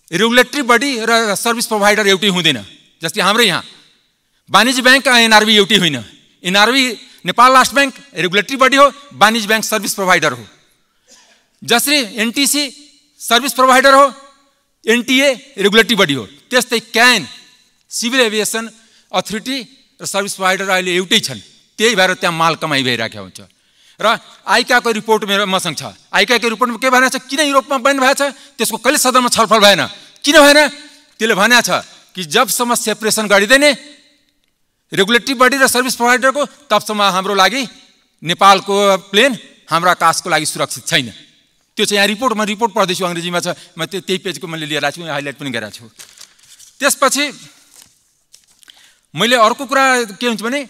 रेगुलेटरी बडी र सर्भिस प्रोभाइडर एउटै हुँदैन। जस्तै हाम्रै यहाँ। वाणिज्य ब्याङ्क एनआरबी एउटै होइन। NRB Nepal last bank regulatory body हो वाणिज्य ब्याङ्क सर्भिस प्रोभाइडर हो। जसरी एनटिसी सर्भिस प्रोभाइडर हो एनटिए रेगुलेटरी बडी हो। त्यस्तै क्यान सिभिल एभिएसन अथोरिटी र सर्भिस प्रोभाइडर अहिले एउटै छन्। त्यही भएर त्यहाँ माल कमाइ भइरहेको हुन्छ। र आइकाको रिपोर्ट मेरो मसँग छ। आइकाको रिपोर्टमा के भनेको छ? किन युरोपमा बन्द भएको छ त्यसको कहिले सदनमा छलफल भएन। किन भएन? त्यसले भनेको छ कि जबसम्म सेपरेसन गरिँदैन रेगुलेटरी बडी र सर्भिस प्रोभाइडरको तबसम्म हाम्रो लागि नेपालको प्लेन हाम्रो आकाशको लागि सुरक्षित छैन। त्यो चाहिँ यहाँ रिपोर्ट म रिपोर्ट पढ्दैछु अङ्ग्रेजीमा छ। म त्यो त्यही पेजको मैले लिएर आएको छु हाइलाइट पनि गरेको छु। त्यसपछि मैले अर्को कुरा के हुन्छ भने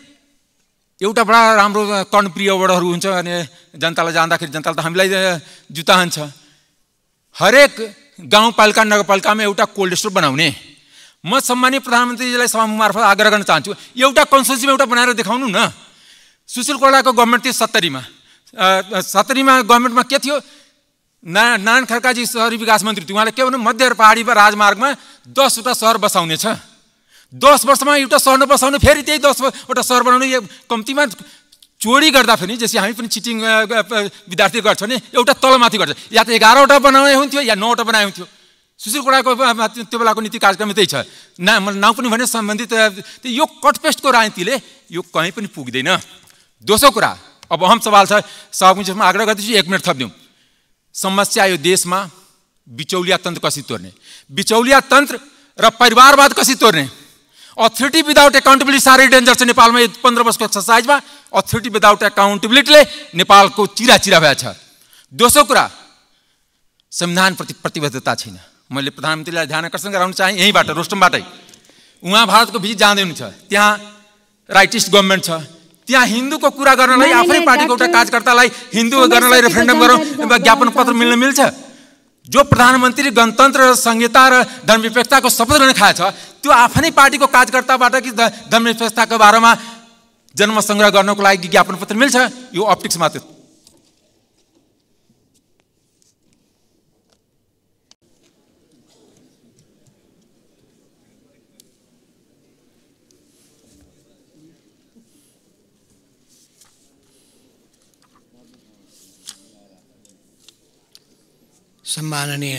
एउटा बडा राम्रो कर्णप्रिय वर्डहरू हुन्छ अनि जनतालाई जाँदाखेरि जनताले त हामीलाई जुत्ता हान्छ। हरेक गाउँपालिका नगरपालिकामा एउटा कोल्ड स्टोर बनाउने। म सम्मानीय प्रधानमन्त्रीजीलाई सभा मार्फत आग्रह गर्न चाहन्छु एउटा कन्सोसियम एउटा बनाएर देखाउनु न। सुशील कोइरालाको गभर्मेन्ट थियो सत्तरीमा। सत्तरीमा गभर्मेन्टमा के थियो? ना नारायण खड्काजी सहरी विकास मन्त्री थियो। उहाँले के भन्नु? मध्य पहाडी राजमार्गमा दसवटा सहर बसाउने छ। दस वर्षमा एउटा सहर नबसाउने फेरि त्यही दसवटा सहर बनाउने यो कम्तीमा चोरी गर्दाखेरि जस्तै हामी पनि चिटिङ विद्यार्थी गर्छ भने एउटा तलमाथि गर्छ। या त एघारवटा बनाउने हुन्थ्यो या नौवटा बनाए हुन्थ्यो। सुशील कोडाको त्यो बेलाको नीति कार्यक्रम त्यही छ। ना नाउँ पनि भने सम्बन्धित यो कटपेस्टको राजनीतिले यो कहीँ पनि पुग्दैन। दोस्रो कुरा अब अहम सवाल छ सभामुखमा आग्रह गर्दैछु एक मिनट थपिदिउँ। समस्या यो देशमा बिचौलिया तन्त्र कसरी तोड्ने। बिचौलिया तन्त्र र परिवारवाद कसरी तोड्ने। अथोरिटी विदाउट एकाउन्टेबिलिटी साह्रै डेन्जर छ नेपालमा यो पन्ध्र वर्षको एक्सर्साइजमा अथोरिटी विदाउट एकाउन्टेबिलिटीले नेपालको चिरा चिरा भएछ दोस्रो कुरा संविधानप्रति प्रतिबद्धता छैन। मैले प्रधानमन्त्रीलाई ध्यान आकर्षण गराउन चाहेँ यहीँबाट रोस्टमबाटै उहाँ भारतको भिजिट जाँदै हुनुहुन्छ। त्यहाँ राइटिस्ट गभर्मेन्ट छ। त्यहाँ हिन्दूको कुरा गर्नलाई आफ्नै पार्टीको एउटा कार्यकर्तालाई हिन्दू गर्नलाई रेफरेन्डम गरौँ ज्ञापन पत्र मिल्न मिल्छ। जो प्रधानमन्त्री गणतन्त्र र संहिता र धर्मनिरपेक्षताको शपथ लिन खाएछ त्यो आफ्नै पार्टीको कार्यकर्ताबाट कि धर्मनिरपेक्षताको बारेमा जन्म सङ्ग्रह गर्नको लागि ज्ञापन पत्र मिल्छ? यो अप्टिक्स मात्र। सम्माननीय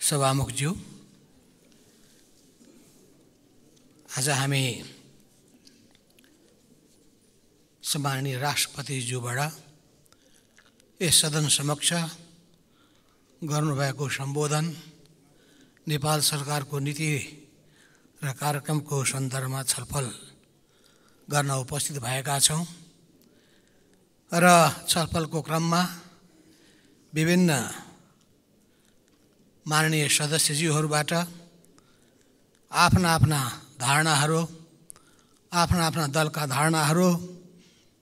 सभामुखज्यू आज हामी सम्माननीय राष्ट्रपतिज्यूबाट यस सदन समक्ष गर्नुभएको सम्बोधन नेपाल सरकारको नीति र कार्यक्रमको सन्दर्भमा छलफल गर्न उपस्थित भएका छौँ र छलफलको क्रममा विभिन्न माननीय सदस्यज्यूहरूबाट आफ्ना आफ्ना धारणाहरू आफ्ना आफ्ना दलका धारणाहरू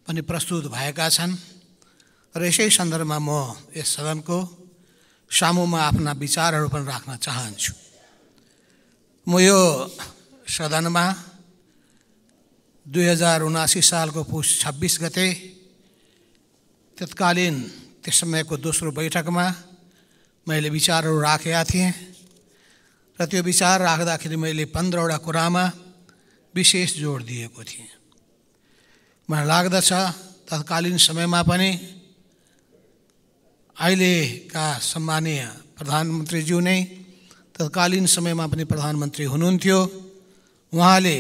पनि प्रस्तुत भएका छन् र यसै सन्दर्भमा म यस सदनको सामुमा आफ्ना विचारहरू पनि राख्न चाहन्छु। म यो सदनमा दुई हजार उनासी सालको पुस छब्बिस गते तत्कालीन त्यस समयको दोस्रो बैठकमा मैले विचारहरू राखेका थिएँ। र त्यो विचार राख्दाखेरि मैले पन्ध्रवटा कुरामा विशेष जोड दिएको थिएँ। मलाई लाग्दछ तत्कालीन समयमा पनि अहिलेका सम्मानीय प्रधानमन्त्रीज्यू नै तत्कालीन समयमा पनि प्रधानमन्त्री हुनुहुन्थ्यो। उहाँले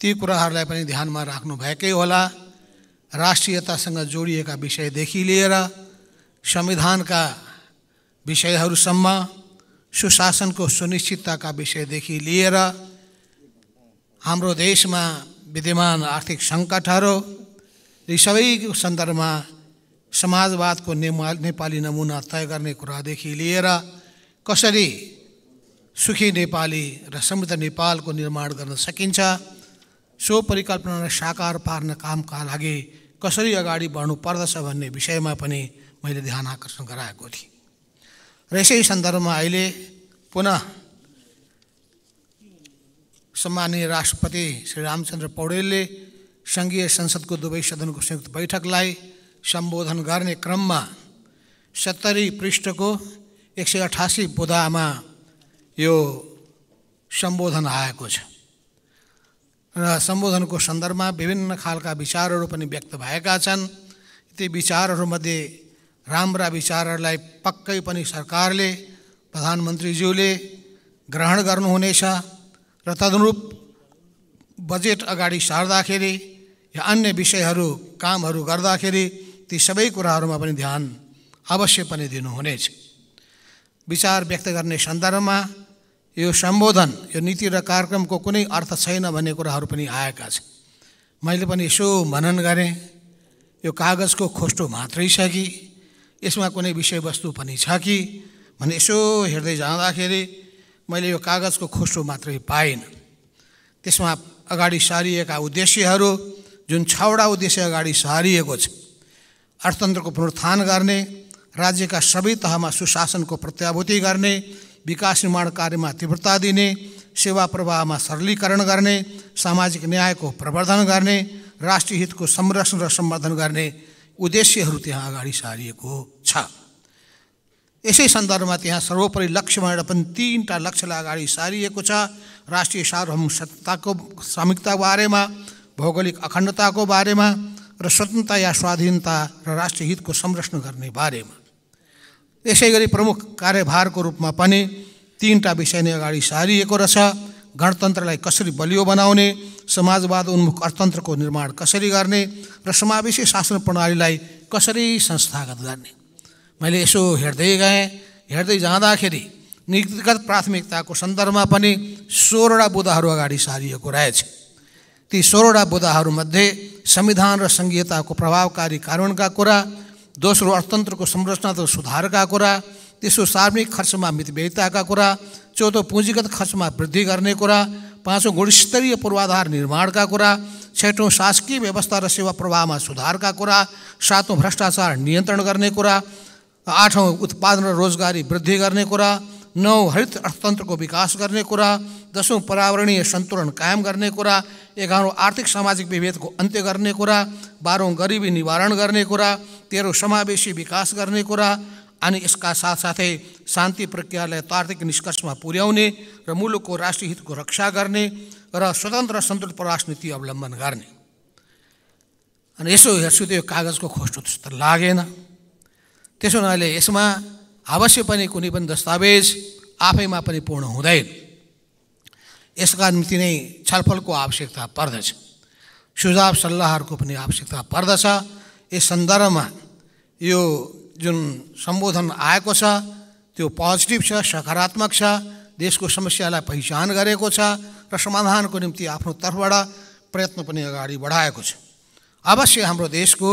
ती कुराहरूलाई पनि ध्यानमा राख्नु भएकै होला। राष्ट्रियतासँग जोडिएका विषयदेखि लिएर संविधानका विषयहरूसम्म सुशासनको सुनिश्चितताका विषयदेखि लिएर हाम्रो देशमा विद्यमान आर्थिक सङ्कटहरू यी सबैको सन्दर्भमा समाजवादको नेमा नेपाली नमुना तय गर्ने कुरादेखि लिएर कसरी सुखी नेपाली र समृद्ध नेपालको निर्माण गर्न सकिन्छ सो परिकल्पनालाई साकार पार्न कामका लागि कसरी अगाडि बढ्नु पर्दछ भन्ने विषयमा पनि मैले ध्यान आकर्षण गराएको थिएँ। र यसै सन्दर्भमा अहिले पुनः सम्मानीय राष्ट्रपति श्री रामचन्द्र पौडेलले सङ्घीय संसदको दुवै सदनको संयुक्त बैठकलाई सम्बोधन गर्ने क्रममा सत्तरी पृष्ठको एक सय अठासी बुदामा यो सम्बोधन आएको छ। र सम्बोधनको सन्दर्भमा विभिन्न खालका विचारहरू पनि व्यक्त भएका छन्। ती विचारहरूमध्ये राम्रा विचारहरूलाई पक्कै पनि सरकारले प्रधानमन्त्रीज्यूले ग्रहण गर्नुहुनेछ र तदनुरूप बजेट अगाडि सार्दाखेरि या अन्य विषयहरू कामहरू गर्दाखेरि ती सबै कुराहरूमा पनि ध्यान अवश्य पनि दिनुहुनेछ। विचार व्यक्त गर्ने सन्दर्भमा यो सम्बोधन यो नीति र कार्यक्रमको कुनै अर्थ छैन भन्ने कुराहरू पनि आएका छन्। मैले पनि यसो मनन गरेँ। यो कागजको खोस्टो मात्रै छ कि? यसमा कुनै विषयवस्तु पनि छ कि? भने यसो हेर्दै जाँदाखेरि मैले यो कागजको खोस्टो मात्रै पाइनँ त्यसमा अगाडि सारिएका उद्देश्यहरू जुन छवटा उद्देश्य अगाडि सारिएको छ अर्थतन्त्रको पुनरुत्थान गर्ने राज्यका सबै तहमा सुशासनको प्रत्याभूति गर्ने विकास निर्माण कार्यमा तीव्रता दिने सेवा प्रवाहमा सरलीकरण गर्ने सामाजिक न्यायको प्रवर्धन गर्ने राष्ट्रिय हितको संरक्षण र सम्वर्धन गर्ने उद्देश्यहरू त्यहाँ अगाडि सारिएको छ। यसै सन्दर्भमा त्यहाँ सर्वोपरि लक्ष्यमा एउटा पनि तिनवटा लक्ष्यलाई अगाडि सारिएको छ। राष्ट्रिय सार्वभौम सत्ताको सामिकता बारेमा भौगोलिक अखण्डताको बारेमा र स्वतन्त्रता या स्वाधीनता र राष्ट्रिय हितको संरक्षण गर्ने बारेमा। यसै गरी प्रमुख कार्यभारको रूपमा पनि तिनवटा विषय नै अगाडि सारिएको रहेछ। गणतन्त्रलाई कसरी बलियो बनाउने समाजवाद उन्मुख अर्थतन्त्रको निर्माण कसरी गर्ने र समावेशी शासन प्रणालीलाई कसरी संस्थागत गर्ने। मैले यसो हेर्दै गएँ। हेर्दै जाँदाखेरि नीतिगत प्राथमिकताको सन्दर्भमा पनि सोह्रवटा बुदाहरू अगाडि सारिएको रहेछ ती सोह्रवटा बुदाहरूमध्ये संविधान र सङ्घीयताको प्रभावकारी कार्यान्वयनका कुरा दोस्रो अर्थतन्त्रको संरचना र सुधारका कुरा तेस्रो सार्वजनिक खर्चमा मितव्ययिताका कुरा चौथो पुँजीगत खर्चमा वृद्धि गर्ने कुरा पाँचौँ गुणस्तरीय पूर्वाधार निर्माणका कुरा छैटौँ शासकीय व्यवस्था र सेवा प्रवाहमा सुधारका कुरा सातौँ भ्रष्टाचार नियन्त्रण गर्ने कुरा आठौँ उत्पादन र रोजगारी वृद्धि गर्ने कुरा नौ हरित अर्थतन्त्रको विकास गर्ने कुरा दसौँ पर्यावरणीय सन्तुलन कायम गर्ने कुरा एघारौँ आर्थिक सामाजिक विभेदको अन्त्य गर्ने कुरा बाह्रौँ गरिबी निवारण गर्ने कुरा तेह्रौँ समावेशी विकास गर्ने कुरा अनि यसका साथसाथै शान्ति प्रक्रियालाई तार्किक निष्कर्षमा पुर्याउने र मुलुकको राष्ट्रिय हितको रक्षा गर्ने र स्वतन्त्र सन्तुलित परराष्ट्र नीति अवलम्बन गर्ने। अनि यसो हेर्छु त्यो कागजको खोस्टो जस्तो लागेन। त्यसो हुनाले यसमा अवश्य पनि कुनै पनि दस्तावेज आफैमा पनि पूर्ण हुँदैन। यसका निम्ति नै छलफलको आवश्यकता पर्दछ। सुझाव सल्लाहहरूको पनि आवश्यकता पर्दछ। यस सन्दर्भमा यो जुन सम्बोधन आएको छ त्यो पोजिटिभ छ सकारात्मक छ देशको समस्यालाई पहिचान गरेको छ र समाधानको निम्ति आफ्नो तर्फबाट प्रयत्न पनि अगाडि बढाएको छ। अवश्य हाम्रो देशको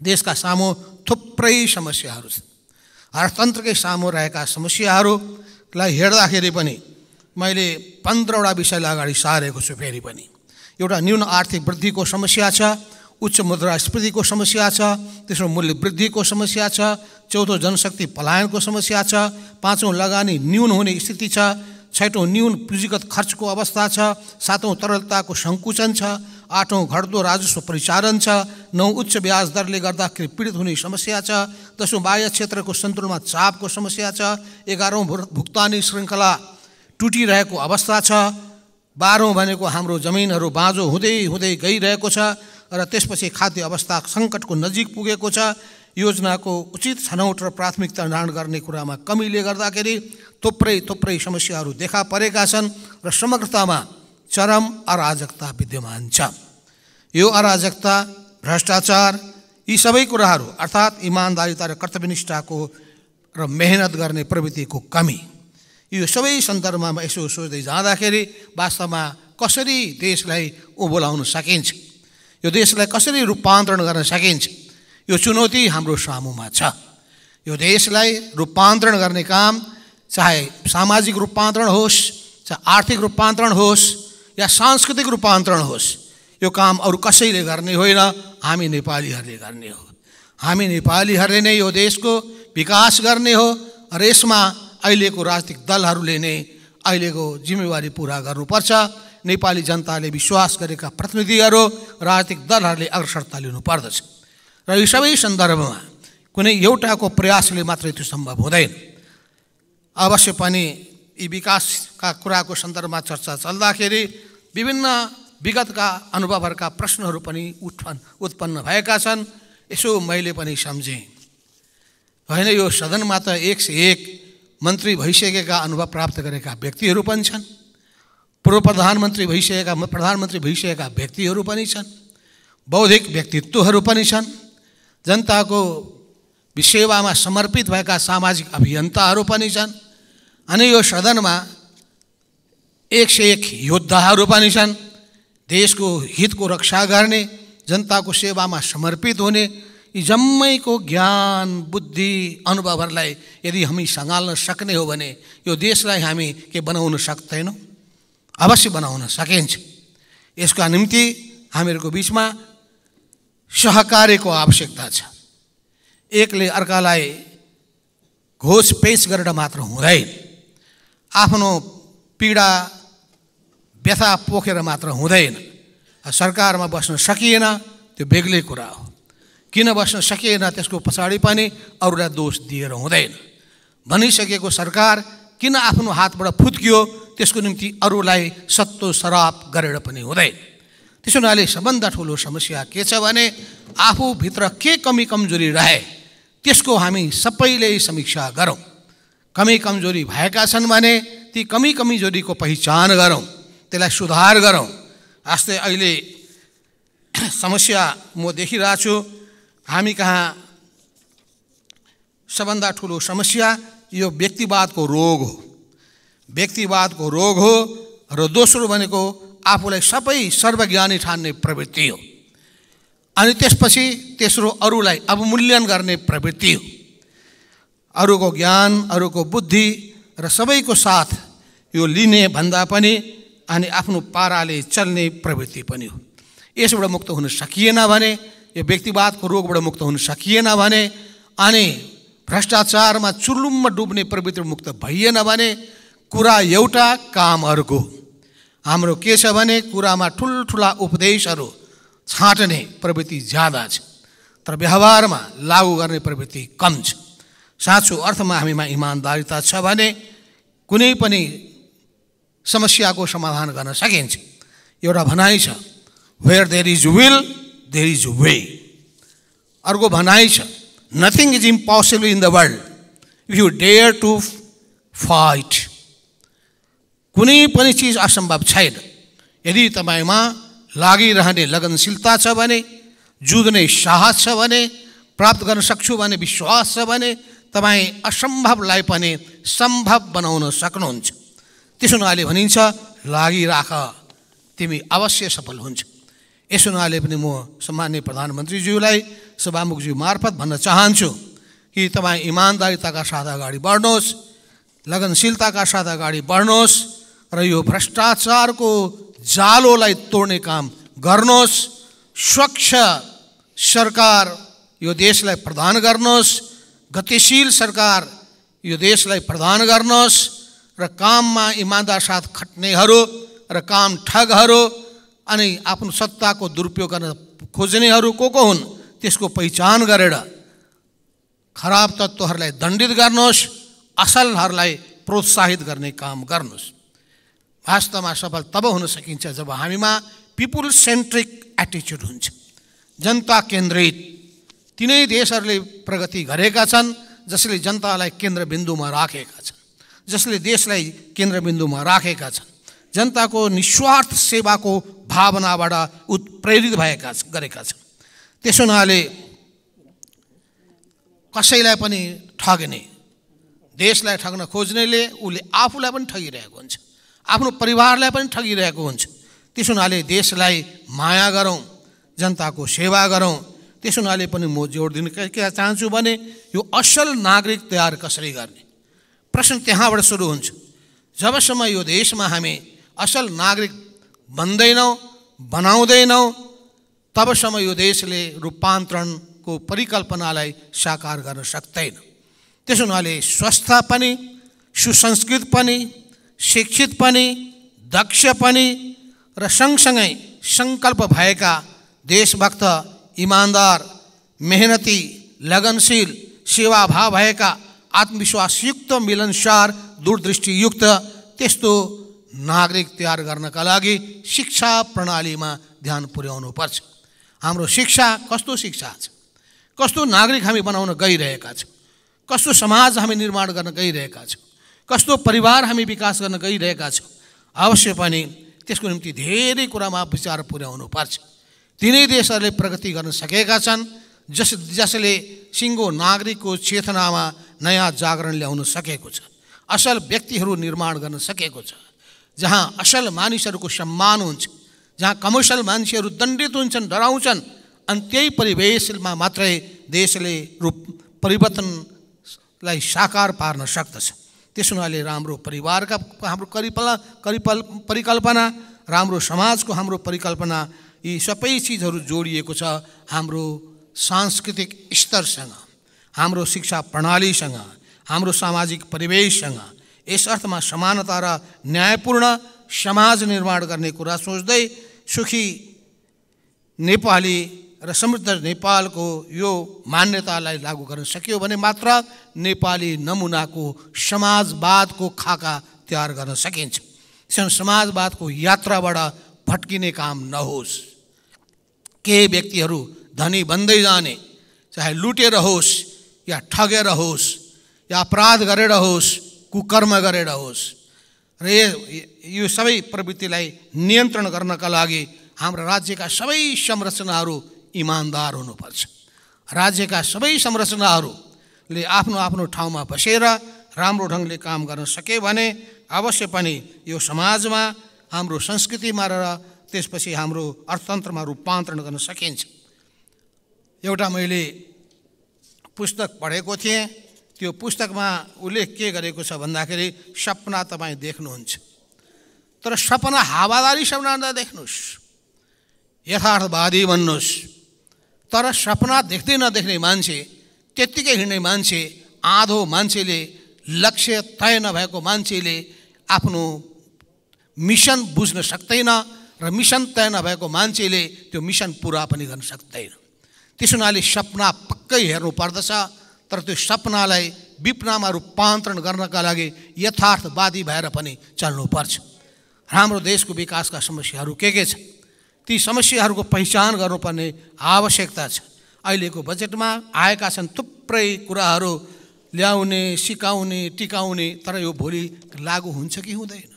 देशका सामु थुप्रै समस्याहरू छन्। अर्थतन्त्रकै सामु रहेका समस्याहरूलाई हेर्दाखेरि पनि मैले पन्ध्रवटा विषयलाई अगाडि सारेको छु फेरि पनि। एउटा न्यून आर्थिक वृद्धिको समस्या छ उच्च मुद्रास्फीतिको समस्या छ तेस्रो मूल्य वृद्धिको समस्या छ चौथो जनशक्ति पलायनको समस्या छ पाँचौँ लगानी न्यून हुने स्थिति छ छैटौँ न्यून पुँजीगत खर्चको अवस्था छ सातौँ तरलताको सङ्कुचन छ आठौँ घट्दो राजस्व परिचालन छ नौ उच्च ब्याज दरले गर्दाखेरि पीडित हुने समस्या छ दसौँ बाह्य क्षेत्रको सन्तुलनमा चापको समस्या छ एघारौँ भुक्तानी श्रृङ्खला टुटिरहेको अवस्था छ बाह्रौँ भनेको हाम्रो जमिनहरू बाँझो हुँदै हुँदै गइरहेको छ र त्यसपछि खाद्य अवस्था सङ्कटको नजिक पुगेको छ। योजनाको उचित छनौट र प्राथमिकता निर्धारण गर्ने कुरामा कमीले गर्दाखेरि थुप्रै थुप्रै समस्याहरू देखा परेका छन् र समग्रतामा चरम अराजकता विद्यमान छ। यो अराजकता भ्रष्टाचार यी सबै कुराहरू अर्थात् इमान्दारिता र कर्तव्यनिष्ठाको र मेहनत गर्ने प्रवृत्तिको कमी। यो सबै सन्दर्भमा यसो सोच्दै जाँदाखेरि वास्तवमा कसरी देशलाई उभोलाउन सकिन्छ? यो देशलाई कसरी रूपान्तरण गर्न सकिन्छ? यो चुनौती हाम्रो सामुमा छ। यो देशलाई रूपान्तरण गर्ने काम चाहे सामाजिक रूपान्तरण होस् चाहे आर्थिक रूपान्तरण होस् या सांस्कृतिक रूपान्तरण होस् यो काम अरू कसैले गर्ने होइन हामी नेपालीहरूले गर्ने हो। हामी नेपालीहरूले नै यो देशको विकास गर्ने हो र यसमा अहिलेको राजनीतिक दलहरूले नै अहिलेको जिम्मेवारी पुरा गर्नुपर्छ। नेपाली जनताले विश्वास गरेका प्रतिनिधिहरू राजनीतिक दलहरूले अग्रसरता लिनु पर्दछ र यो सबै सन्दर्भमा कुनै एउटाको प्रयासले मात्रै त्यो सम्भव हुँदैन अवश्य पनि यी विकासका कुराको सन्दर्भमा चर्चा चल्दाखेरि विभिन्न विगतका अनुभवहरूका प्रश्नहरू पनि उत्पन्न उत्पन्न भएका छन् यसो मैले पनि सम्झेँ होइन यो सदनमा त एक से एक मन्त्री भइसकेका अनुभव प्राप्त गरेका व्यक्तिहरू पनि छन् पूर्व प्रधानमन्त्री भइसकेका प्रधानमन्त्री भइसकेका व्यक्तिहरू पनि छन् बौद्धिक व्यक्तित्वहरू पनि छन् जनताको सेवामा समर्पित भएका सामाजिक अभियन्ताहरू पनि छन् अनि यो सदनमा एक सय एक योद्धाहरू पनि छन् देशको हितको रक्षा गर्ने जनताको सेवामा समर्पित हुने यी जम्मैको ज्ञान बुद्धि अनुभवहरूलाई यदि हामी सङ्हाल्न सक्ने हो भने यो देशलाई हामी के बनाउन सक्दैनौँ? अवश्य बनाउन सकिन्छ। यसका निम्ति हामीहरूको बिचमा सहकार्यको आवश्यकता छ। एकले अर्कालाई घोष पेच गरेर मात्र हुँदैन। आफ्नो पीडा व्यथा पोखेर मात्र हुँदैन। सरकारमा बस्न सकिएन त्यो बेग्लै कुरा हो। किन बस्न सकिएन त्यसको पछाडि पनि अरूलाई दोष दिएर हुँदैन। भनिसकेको सरकार किन आफ्नो हातबाट फुत्कियो त्यसको निम्ति अरूलाई सत्तो सराप गरेर पनि हुँदैन। त्यसो हुनाले सबभन्दा ठुलो समस्या के छ भने आफूभित्र के कमी कमजोरी रहे त्यसको हामी सबैले समीक्षा गरौँ। कमी कमजोरी भएका छन् भने ती कमी कमजोरीको पहिचान गरौँ त्यसलाई सुधार गरौँ। जस्तै अहिले समस्या म देखिरहेको छु। हामी कहाँ सबभन्दा ठुलो समस्या यो व्यक्तिवादको रोग हो। व्यक्तिवादको रोग हो र दोस्रो भनेको आफूलाई सबै सर्वज्ञानी ठान्ने प्रवृत्ति हो। अनि त्यसपछि तेस्रो अरूलाई अवमूल्यन गर्ने प्रवृत्ति हो। अरूको ज्ञान अरूको बुद्धि र सबैको साथ यो लिने भन्दा पनि अनि आफ्नो पाराले चल्ने प्रवृत्ति पनि हो। यसबाट मुक्त हुन सकिएन भने यो व्यक्तिवादको रोगबाट मुक्त हुन सकिएन भने अनि भ्रष्टाचारमा चुर्लुममा डुब्ने प्रवृत्ति मुक्त भइएन भने कुरा एउटा काम अर्को हाम्रो के छ भने कुरामा ठुल्ठुला उपदेशहरू छाँट्ने प्रवृत्ति ज्यादा छ। तर व्यवहारमा लागू गर्ने प्रवृत्ति कम छ। साँचो अर्थमा हामीमा इमान्दारिता छ भने कुनै पनि समस्याको समाधान गर्न सकिन्छ। एउटा भनाइ छ where there is will there is way अर्को भनाइ छ nothing is impossible in the world if you dare to fight कुनै पनि चिज असम्भव छैन। यदि तपाईँमा लागिरहने लगनशीलता छ भने जुझ्ने साहस छ भने प्राप्त गर्न सक्छु भने विश्वास छ भने तपाईँ असम्भवलाई पनि सम्भव बनाउन सक्नुहुन्छ। त्यसो हुनाले भनिन्छ लागिराख। तिमी अवश्य सफल हुन्छ। यसो हुनाले पनि म सम्मान्य प्रधानमन्त्रीज्यूलाई सभामुखज्यू मार्फत भन्न चाहन्छु कि तपाईँ इमान्दारिताका साथ अगाडि बढ्नुहोस् लगनशीलताका साथ अगाडि बढ्नुहोस् र यो भ्रष्टाचारको जालोलाई तोड्ने काम गर्नुहोस्। स्वच्छ सरकार यो देशलाई प्रदान गर्नुहोस्। गतिशील सरकार यो देशलाई प्रदान गर्नुहोस्। र काममा इमान्दार साथ खट्नेहरू र काम ठगहरू अनि आफ्नो सत्ताको दुरुपयोग गर्न खोज्नेहरू को को हुन् त्यसको पहिचान गरेर खराब तत्त्वहरूलाई दण्डित गर्नुहोस्। असलहरूलाई प्रोत्साहित गर्ने काम गर्नुहोस्। वास्तवमा सफल तब हुन सकिन्छ जब हामीमा पिपुल सेन्ट्रिक एटिच्युड हुन्छ। जनता केन्द्रित। तिनै देशहरूले प्रगति गरेका छन् जसले जनतालाई केन्द्रबिन्दुमा राखेका छन् जसले देशलाई केन्द्रबिन्दुमा राखेका छन्। जनताको निस्वार्थ सेवाको भावनाबाट उत्प्रेरित भएका गरेका छन्। त्यसो हुनाले कसैलाई पनि ठग्ने देशलाई ठग्न खोज्नेले उसले आफूलाई पनि ठगिरहेको हुन्छ। आफ्नो परिवारलाई पनि ठगिरहेको हुन्छ। त्यसो हुनाले देशलाई माया गरौँ जनताको सेवा गरौँ। त्यसो हुनाले पनि म जोड दिन चाहन्छु भने यो असल नागरिक तयार कसरी गर्ने? प्रश्न त्यहाँबाट सुरु हुन्छ। जबसम्म यो देशमा हामी असल नागरिक बन्दैनौँ बनाउँदैनौँ तबसम्म यो देशले रूपान्तरणको परिकल्पनालाई साकार गर्न सक्दैन। त्यसो हुनाले स्वस्थ पनि सुसंस्कृत पनि शिक्षित पनि दक्ष पनि र सँगसँगै सङ्कल्प भएका देशभक्त इमान्दार मेहनती लगनशील सेवाभाव भएका आत्मविश्वासयुक्त मिलनसार दूरदृष्टियुक्त त्यस्तो नागरिक तयार गर्नका लागि शिक्षा प्रणालीमा ध्यान पुर्याउनु पर्छ। हाम्रो शिक्षा कस्तो शिक्षा छ? कस्तो नागरिक हामी बनाउन गइरहेका छौँ? कस्तो समाज हामी निर्माण गर्न गइरहेका छौँ? कस्तो परिवार हामी विकास गर्न गइरहेका छौँ। अवश्य पनि त्यसको निम्ति धेरै कुरामा विचार पुर्याउनु पर्छ। तिनै देशहरूले प्रगति गर्न सकेका छन् जस जसले सिङ्गो नागरिकको चेतनामा नयाँ जागरण ल्याउन सकेको छ। असल व्यक्तिहरू निर्माण गर्न सकेको छ। जहाँ असल मानिसहरूको सम्मान हुन्छ जहाँ कमर्सियल मान्छेहरू दण्डित हुन्छन् डराउँछन् अनि त्यही परिवेशमा मात्रै देशले रूप परिवर्तनलाई साकार पार्न सक्दछ। त्यसो हुनाले राम्रो परिवारका हाम्रो करिपला करिपल परिकल्पना राम्रो समाजको हाम्रो परिकल्पना यी सबै चिजहरू जोडिएको छ हाम्रो सांस्कृतिक स्तरसँग हाम्रो शिक्षा प्रणालीसँग हाम्रो सामाजिक परिवेशसँग। यस अर्थमा समानता र न्यायपूर्ण समाज निर्माण गर्ने कुरा सोच्दै सुखी नेपाली र समृद्ध नेपालको यो मान्यतालाई लागू गर्न सकियो भने मात्र नेपाली नमुनाको समाजवादको खाका तयार गर्न सकिन्छ। समाजवादको यात्राबाट भट्किने काम नहोस्। केही व्यक्तिहरू धनी बन्दै जाने चाहे लुटेर होस् या ठगेर होस् या अपराध गरेर होस् कुकर्म गरेर होस् र यो सबै प्रवृत्तिलाई नियन्त्रण गर्नका लागि हाम्रो राज्यका सबै संरचनाहरू इमान्दार हुनुपर्छ। राज्यका सबै संरचनाहरूले आफ्नो आफ्नो ठाउँमा बसेर राम्रो ढङ्गले काम गर्न सके भने अवश्य पनि यो समाजमा हाम्रो संस्कृतिमा र त्यसपछि हाम्रो अर्थतन्त्रमा रूपान्तरण गर्न सकिन्छ। एउटा मैले पुस्तक पढेको थिएँ। त्यो पुस्तकमा उल्लेख के गरेको छ भन्दाखेरि सपना तपाईँ देख्नुहुन्छ। तर सपना हावादारी सपना नदेख्नुहोस् यथार्थवादी भन्नुहोस् तर सपना देख्दै नदेख्ने मान्छे त्यत्तिकै हिँड्ने मान्छे आधो मान्छेले लक्ष्य तय नभएको मान्छेले आफ्नो मिसन बुझ्न सक्दैन र मिसन तय नभएको मान्छेले त्यो मिसन पुरा पनि गर्न सक्दैन। त्यस हुनाले सपना पक्कै हेर्नु पर्दछ तर त्यो सपनालाई विपनामा रूपान्तरण गर्नका लागि यथार्थवादी भएर पनि चल्नुपर्छ। हाम्रो देशको विकासका समस्याहरू के के छ ती समस्याहरूको पहिचान गर्नुपर्ने आवश्यकता छ। अहिलेको बजेटमा आएका छन् थुप्रै कुराहरू ल्याउने सिकाउने टिकाउने तर यो भोलि लागु हुन्छ कि हुँदैन?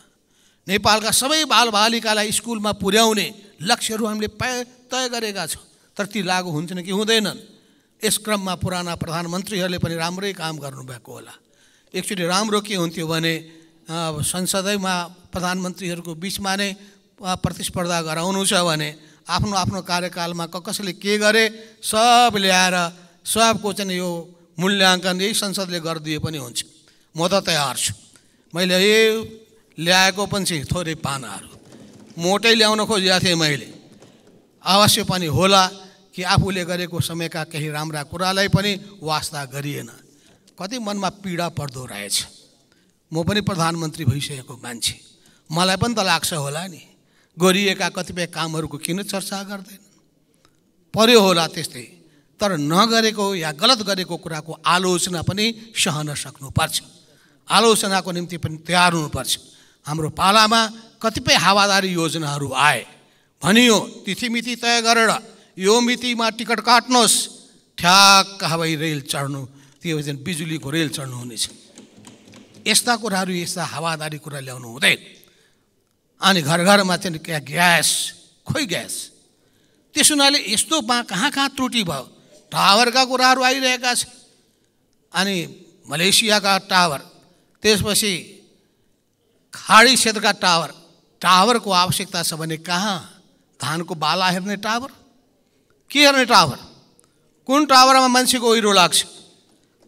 नेपालका सबै बालबालिकालाई स्कुलमा पुर्याउने लक्ष्यहरू हामीले तय गरेका छौँ तर ती लागु हुन्छन् कि हुँदैनन्? यस क्रममा पुराना प्रधानमन्त्रीहरूले पनि राम्रै काम गर्नुभएको होला। एकचोटि राम्रो के हुन्थ्यो भने संसदैमा प्रधानमन्त्रीहरूको बिचमा नै प्रतिस्पर्धा गराउनु छ भने आफ्नो आफ्नो कार्यकालमा क कसैले के गरे सब ल्याएर सबको चाहिँ यो मूल्याङ्कन यही संसदले गरिदिए पनि हुन्छ। म त तयार छु। मैले ए ल्याएको पनि छु थोरै पानाहरू। मोटै ल्याउन खोजिरहेको थिएँ मैले। अवश्य पनि होला कि आफूले गरेको समयका केही राम्रा कुरालाई पनि वास्ता गरिएन। कति मनमा पीडा पर्दो रहेछ। म पनि प्रधानमन्त्री भइसकेको मान्छे। मलाई पनि त लाग्छ होला नि। गरिएका कतिपय कामहरूको किन चर्चा गर्दैन? पर्यो होला त्यस्तै तर नगरेको या गलत गरेको कुराको आलोचना पनि सहन सक्नुपर्छ आलोचनाको निम्ति पनि तयार हुनुपर्छ हाम्रो पालामा कतिपय हावादारी योजनाहरू आए। भनियो तिथिमिति तय गरेर यो मितिमा टिकट काट्नुहोस्। ठ्याक्क हवाई रेल चढ्नु त्यो बिजुलीको रेल चढ्नु हुनेछ। यस्ता कुराहरू यस्ता हावादारी कुरा ल्याउनु हुँदैन। अनि घर घरमा चाहिँ ग्यास खोइ ग्यास। त्यस हुनाले यस्तोमा कहाँ कहाँ त्रुटि भयो? टावरका कुराहरू आइरहेका छन् अनि मलेसियाका टावर त्यसपछि खाडी क्षेत्रका टावर। टावरको आवश्यकता छ भने कहाँ? धानको बाला हेर्ने टावर? के हेर्ने टावर? कुन टावरमा मान्छेको ओहिरो लाग्छ?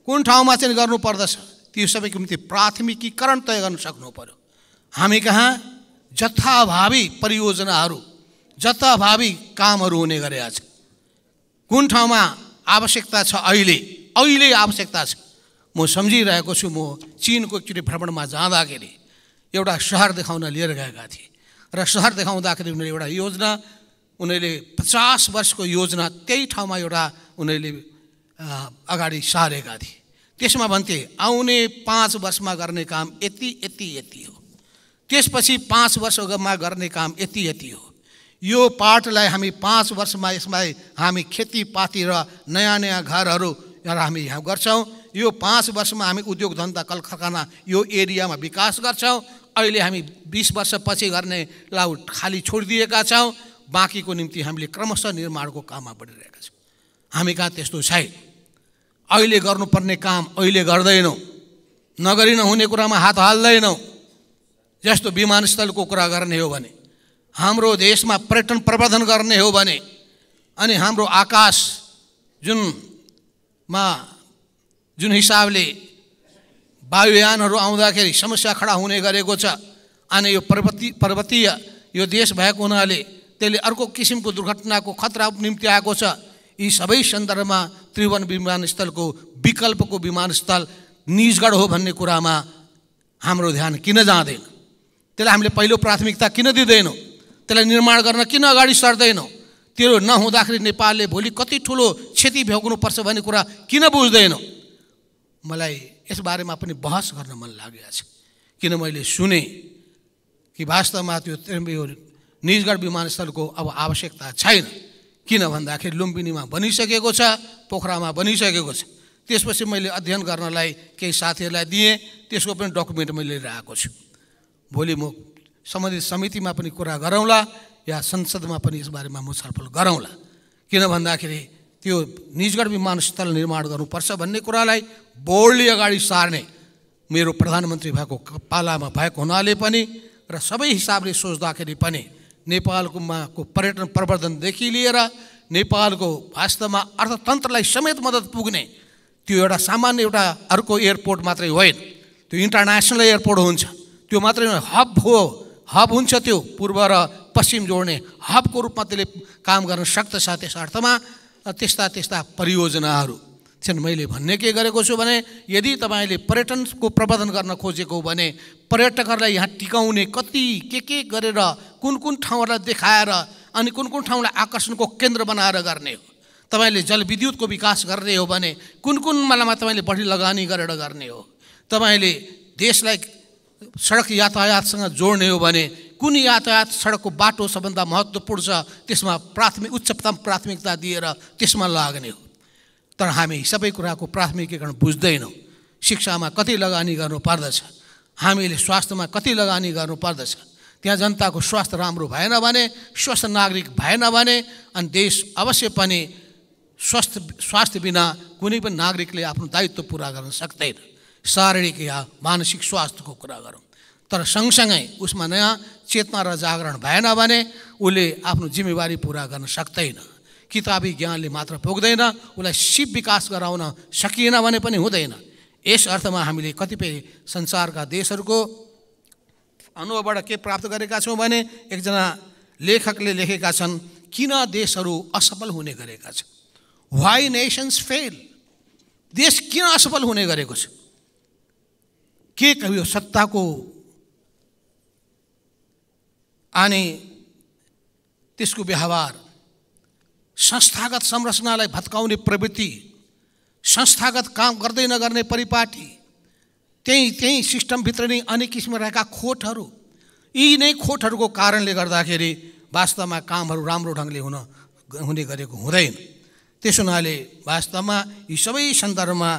कुन ठाउँमा चाहिँ गर्नु पर्दछ त्यो सबैको निम्ति प्राथमिकीकरण तय गर्न सक्नु पर्यो। हामी कहाँ? जथाभावी परियोजनाहरू जथाभावी कामहरू हुने गरेका छ कुन ठाउँमा आवश्यकता छ अहिले? अहिले आवश्यकता छ। म सम्झिरहेको छु म चिनको एकचोटि भ्रमणमा जाँदाखेरि एउटा सहर देखाउन लिएर गएका थिए। र सहर देखाउँदाखेरि उनीहरूले एउटा योजना उनीहरूले पचास वर्षको योजना त्यही ठाउँमा एउटा उनीहरूले अगाडि सारेका थिए। त्यसमा भन्थे आउने पाँच वर्षमा गर्ने काम यति यति यति हो। त्यसपछि पाँच वर्षमा गर्ने काम यति यति हो। यो पाठलाई हामी पाँच वर्षमा यसमा हामी खेतीपाती र नयाँ नयाँ घरहरू हामी यहाँ गर्छौँ। यो पाँच वर्षमा हामी उद्योग धन्दा कल कारखाना यो एरियामा विकास गर्छौँ। अहिले हामी बिस वर्षपछि गर्नेलाई खाली छोडिदिएका छौँ। बाँकीको निम्ति हामीले क्रमशः निर्माणको काममा बढिरहेका छौँ। हामी कहाँ त्यस्तो छैन। अहिले गर्नुपर्ने काम अहिले गर्दैनौँ। नगरी नहुने कुरामा हात हाल्दैनौँ। जस्तो विमानस्थलको कुरा गर्ने हो भने हाम्रो देशमा पर्यटन प्रवर्धन गर्ने हो भने अनि हाम्रो आकाश जुनमा जुन हिसाबले वायुयानहरू आउँदाखेरि समस्या खडा हुने गरेको छ अनि यो पर्वतीय पर्वतीय यो देश भएको हुनाले त्यसले अर्को किसिमको दुर्घटनाको खतरा निम्ति आएको छ। यी सबै सन्दर्भमा त्रिभुवन विमानस्थलको विकल्पको विमानस्थल निजगढ हो भन्ने कुरामा हाम्रो ध्यान किन जाँदैन? त्यसलाई हामीले पहिलो प्राथमिकता किन दिँदैनौँ? त्यसलाई निर्माण गर्न किन अगाडि सर्दैनौँ? त्यो नहुँदाखेरि नेपालले भोलि कति ठुलो क्षति भोग्नुपर्छ भन्ने कुरा किन बुझ्दैनौँ? मलाई यसबारेमा पनि बहस गर्न मन लागेको छ। किन मैले सुने कि वास्तवमा त्यो निजगढ विमानस्थलको अब आवश्यकता छैन। किन भन्दाखेरि लुम्बिनीमा बनिसकेको छ पोखरामा बनिसकेको छ। त्यसपछि मैले अध्ययन गर्नलाई केही साथीहरूलाई दिएँ त्यसको पनि डकुमेन्ट मैले लिएर आएको छु। भोलि म सम्बन्धित समितिमा पनि कुरा गरौँला या संसदमा पनि यसबारेमा म छलफल गरौँला। किन भन्दाखेरि त्यो निजगढ विमानस्थल निर्माण गर्नुपर्छ भन्ने कुरालाई बोर्डले अगाडि सार्ने मेरो प्रधानमन्त्री भएको पालामा भएको हुनाले पनि र सबै हिसाबले सोच्दाखेरि पनि नेपालको माको पर्यटन प्रवर्धनदेखि लिएर नेपालको वास्तवमा अर्थतन्त्रलाई समेत मद्दत पुग्ने त्यो एउटा सामान्य एउटा अर्को एयरपोर्ट मात्रै होइन त्यो इन्टरनेसनल एयरपोर्ट हुन्छ। त्यो मात्रै हब हो। हब हुन्छ त्यो पूर्व र पश्चिम जोड्ने। हबको रूपमा त्यसले काम गर्न सक्दछ त्यस अर्थमा त्यस्ता त्यस्ता परियोजनाहरू छन्। मैले भन्ने के गरेको छु भने यदि तपाईँले पर्यटनको प्रबन्धन गर्न खोजेको भने पर्यटकहरूलाई यहाँ टिकाउने कति के के गरेर कुन कुन ठाउँहरूलाई देखाएर अनि कुन कुन ठाउँलाई आकर्षणको केन्द्र बनाएर गर्ने हो? तपाईँले जलविद्युतको विकास गर्ने हो भने कुन कुन मालामा तपाईँले बढी लगानी गरेर गर्ने हो? तपाईँले देशलाई सडक यातायातसँग जोड्ने हो भने कुन यातायात सडकको बाटो सबभन्दा महत्त्वपूर्ण छ त्यसमा प्राथमिक उच्चतम प्राथमिकता दिएर त्यसमा लाग्ने हो। तर हामी सबै कुराको प्राथमिकीकरण बुझ्दैनौँ। शिक्षामा कति लगानी गर्नु पर्दछ? हामीले स्वास्थ्यमा कति लगानी गर्नु पर्दछ? त्यहाँ जनताको स्वास्थ्य राम्रो भएन भने स्वस्थ नागरिक भएन भने अनि देश अवश्य पनि स्वस्थ स्वास्थ्य बिना कुनै पनि नागरिकले आफ्नो दायित्व पुरा गर्न सक्दैन। शारीरिक या मानसिक स्वास्थ्यको कुरा गरौँ। तर सँगसँगै उसमा नयाँ चेतना र जागरण भएन भने उसले आफ्नो जिम्मेवारी पुरा गर्न सक्दैन। किताबी ज्ञानले मात्र पुग्दैन उसलाई सिप विकास गराउन सकिएन भने पनि हुँदैन। यस अर्थमा हामीले कतिपय संसारका देशहरूको अनुभवबाट के प्राप्त गरेका छौँ भने एकजना लेखकले लेखेका छन् किन देशहरू असफल हुने गरेका छन्? वाइ नेसन्स फेल देश किन असफल हुने गरेको छ? के कहियो सत्ताको? आने त्यसको व्यवहार संस्थागत संरचनालाई भत्काउने प्रवृत्ति संस्थागत काम गर्दै नगर्ने परिपाटी त्यही त्यही सिस्टमभित्र नै अनेक किसिमका रहेका खोटहरू यी नै खोटहरूको कारणले गर्दाखेरि वास्तवमा कामहरू राम्रो ढङ्गले हुन हुने गरेको हुँदैन। त्यसो हुनाले वास्तवमा यी सबै सन्दर्भमा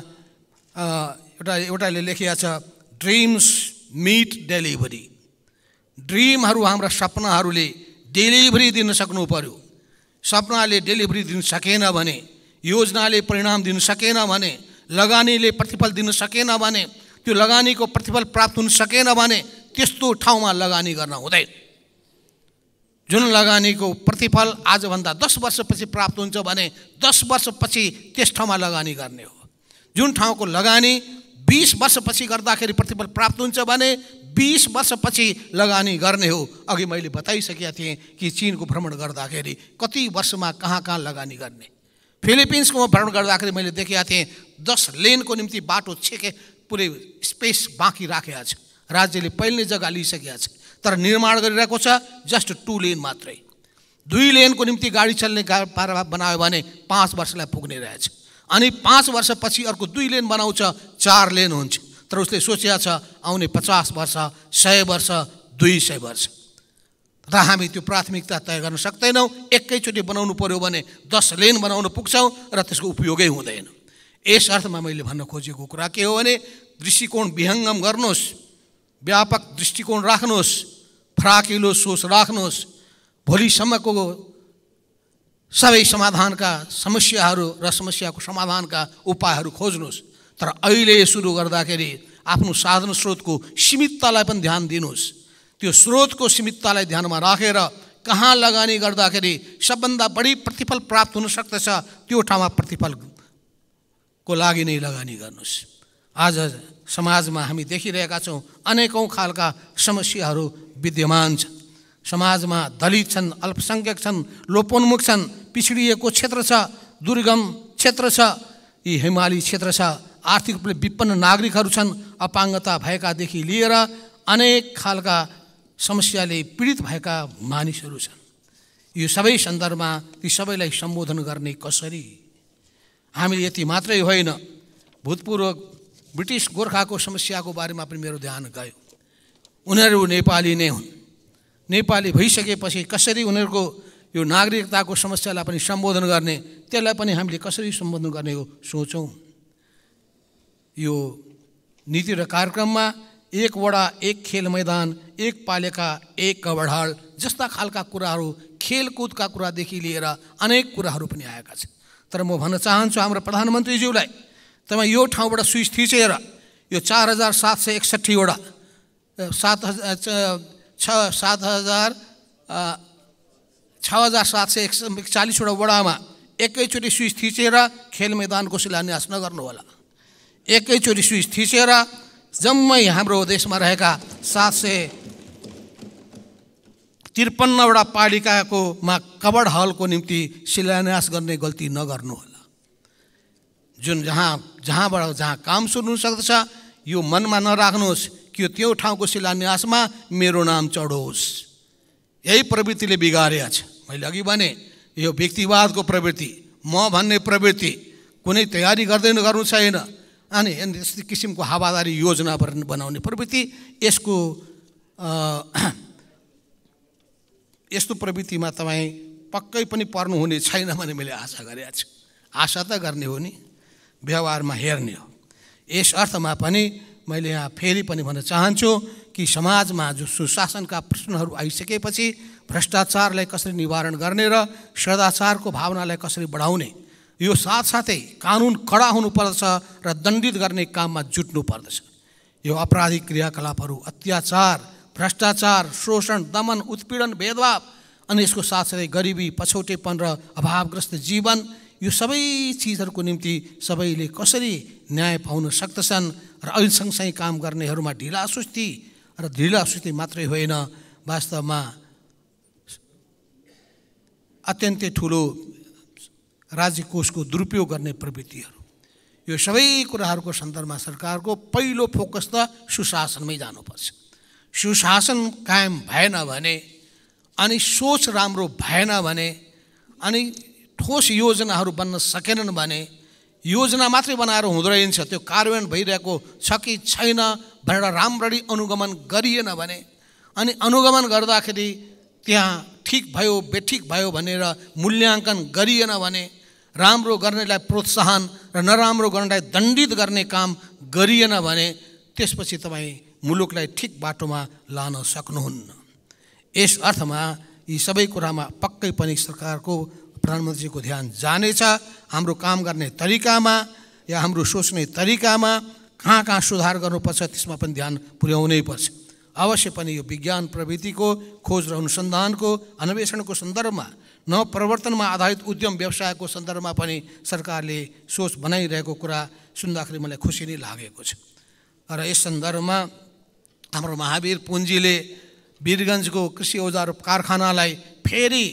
एउटा एउटाले लेखिया छ ड्रिम्स मिट डेलिभरी ड्रिमहरू हाम्रा सपनाहरूले डेलिभरी दिन सक्नु पर्यो। सपनाले डेलिभरी दिन सकेन भने योजनाले परिणाम दिन सकेन भने लगानीले प्रतिफल दिन सकेन भने त्यो लगानीको प्रतिफल प्राप्त हुन सकेन भने त्यस्तो ठाउँमा लगानी गर्न हुँदैन। जुन लगानीको प्रतिफल आजभन्दा दस वर्षपछि प्राप्त हुन्छ भने दस वर्षपछि त्यस ठाउँमा लगानी गर्ने हो। जुन ठाउँको लगानी बिस वर्षपछि गर्दाखेरि प्रतिफल प्राप्त हुन्छ भने बिस वर्षपछि लगानी गर्ने हो। अघि मैले बताइसकेका थिएँ कि चिनको भ्रमण गर्दाखेरि कति वर्षमा कहाँ कहाँ लगानी गर्ने। फिलिपिन्सको भ्रमण गर्दाखेरि मैले देखेका थिएँ दस लेनको निम्ति बाटो छेके पुरै स्पेस बाँकी राखेका छ। राज्यले पहिले जग्गा लिइसकेका छ तर निर्माण गरिरहेको छ जस्ट टु लेन मात्रै। दुई लेनको निम्ति गाडी चल्ने पारा बनायो भने पाँच वर्षलाई पुग्ने रहेछ। अनि पाँच वर्षपछि अर्को दुई लेन बनाउँछ चार लेन हुन्छ। तर उसले सोचेका छ आउने पचास वर्ष सय वर्ष दुई सय वर्ष। र हामी त्यो प्राथमिकता तय गर्न सक्दैनौँ। एकैचोटि बनाउनु पऱ्यो भने दस लेन बनाउन पुग्छौँ र त्यसको उपयोगै हुँदैन। यस अर्थमा मैले भन्न खोजेको कुरा के हो भने दृष्टिकोण विहङ्गम गर्नुहोस् व्यापक दृष्टिकोण राख्नुहोस् फराकिलो सोच राख्नुहोस् भोलिसम्मको सबै समाधानका समस्याहरू र समस्याको समाधानका उपायहरू खोज्नुहोस्। तर अहिले सुरु गर्दाखेरि आफ्नो साधन स्रोतको सीमिततालाई पनि ध्यान दिनुहोस्। त्यो स्रोतको सीमिततालाई ध्यानमा राखेर कहाँ लगानी गर्दाखेरि सबभन्दा बढी प्रतिफल प्राप्त हुन सक्दछ त्यो ठाउँमा प्रतिफलको लागि नै लगानी गर्नुहोस्। आज समाजमा हामी देखिरहेका छौँ अनेकौँ खालका समस्याहरू विद्यमान छन्। समाजमा दलित छन् अल्पसङ्ख्यक छन् लोपोन्मुख छन् पिछडिएको क्षेत्र छ दुर्गम क्षेत्र छ यी हिमाली क्षेत्र छ आर्थिक रूपले विपन्न नागरिकहरू छन् अपाङ्गता भएकादेखि लिएर अनेक खालका समस्याले पीडित भएका मानिसहरू छन्। यो सबै सन्दर्भमा ती सबैलाई सम्बोधन गर्ने कसरी? हामीले यति मात्रै होइन। भूतपूर्व ब्रिटिस गोर्खाको समस्याको बारेमा पनि मेरो ध्यान गयो। उनीहरू नेपाली नै हुन्। नेपाली भइसकेपछि कसरी उनीहरूको यो नागरिकताको समस्यालाई पनि सम्बोधन गर्ने त्यसलाई पनि हामीले कसरी सम्बोधन गर्ने हो सोचौँ। यो नीति र कार्यक्रममा एक वडा एक खेल मैदान एक पालिका एक कबडाल जस्ता खालका कुराहरू खेलकुदका कुरादेखि लिएर अनेक कुराहरू पनि आएका छन्। तर म भन्न चाहन्छु हाम्रो प्रधानमन्त्रीज्यूलाई तपाईँ यो ठाउँबाट स्विच थिचेर यो चार हजार सात सय एकसट्ठीवटा सात हजार छ सात हजार छ हजार सात सय एकचालिसवटा वडामा एकैचोटि स्विच थिचेर खेल मैदानको शिलान्यास नगर्नु होला एकैचोटि स्विच थिचेर जम्मै हाम्रो देशमा रहेका सात सय त्रिपन्नवटा पालिकाकोमा कबड हलको निम्ति शिलान्यास गर्ने गल्ती नगर्नु होला जुन जहाँ जहाँबाट जहाँ काम सुन्नु सक्दछ यो मनमा नराख्नुहोस्। कि त्यो ठाउँको शिलान्यासमा मेरो नाम चढोस्। यही प्रवृत्तिले बिगारेको छ। मैले अघि भने यो व्यक्तिवादको प्रवृत्ति म भन्ने प्रवृत्ति कुनै तयारी गर्दैन गर्नु छैन। अनि यस्तै किसिमको हावादारी योजना बनाउने प्रवृत्ति यसको यस्तो प्रवृत्तिमा तपाईँ पक्कै पनि पर्नुहुने छैन भने मैले आशा गरेको छु। आशा त गर्ने हो नि। व्यवहारमा हेर्ने हो। यस अर्थमा पनि मैले यहाँ फेरि पनि भन्न चाहन्छु कि समाजमा जो सुशासनका प्रश्नहरू आइसकेपछि भ्रष्टाचारलाई कसरी निवारण गर्ने र सदाचारको भावनालाई कसरी बढाउने यो साथसाथै कानुन कडा हुनुपर्दछ र दण्डित गर्ने काममा जुट्नु पर्दछ। यो अपराधिक क्रियाकलापहरू अत्याचार भ्रष्टाचार शोषण दमन उत्पीडन भेदभाव अनि यसको साथसाथै गरिबी पछौटेपन र अभावग्रस्त जीवन यो सबै चिजहरूको निम्ति सबैले कसरी न्याय पाउन सक्दछन् र अहिले सँगसँगै काम गर्नेहरूमा ढिला सुस्ती र ढिला सुस्ती मात्रै होइन वास्तवमा अत्यन्तै ठुलो राज्य कोषको दुरुपयोग गर्ने प्रवृत्तिहरू। यो सबै कुराहरूको सन्दर्भमा सरकारको पहिलो फोकस त सुशासनमै जानुपर्छ। सुशासन कायम भएन भने अनि सोच राम्रो भएन भने अनि ठोस योजनाहरू बन्न सकेनन् भने योजना मात्रै बनाएर हुँदो रहेछ त्यो कार्यान्वयन भइरहेको छ कि छैन भनेर राम्ररी अनुगमन गरिएन भने अनि अनुगमन गर्दाखेरि त्यहाँ ठिक भयो बेठिक भयो भनेर मूल्याङ्कन गरिएन भने राम्रो गर्नेलाई प्रोत्साहन र नराम्रो गर्नेलाई दण्डित गर्ने काम गरिएन भने त्यसपछि तपाईँ मुलुकलाई ठिक बाटोमा लान सक्नुहुन्न। यस अर्थमा यी सबै कुरामा पक्कै पनि सरकारको प्रधानमन्त्रीको ध्यान जानेछ हाम्रो काम गर्ने तरिकामा या हाम्रो सोच्ने तरिकामा कहाँ कहाँ सुधार गर्नुपर्छ त्यसमा पनि ध्यान पुर्याउनै पर्छ। अवश्य पनि यो विज्ञान प्रविधिको खोज र अनुसन्धानको अन्वेषणको सन्दर्भमा नवप्रवर्तनमा आधारित उद्यम व्यवसायको सन्दर्भमा पनि सरकारले सोच बनाइरहेको कुरा सुन्दाखेरि मलाई खुसी नै लागेको छ। र यस सन्दर्भमा हाम्रो महावीर पुन्जीले वीरगन्जको कृषि औजार कारखानालाई फेरि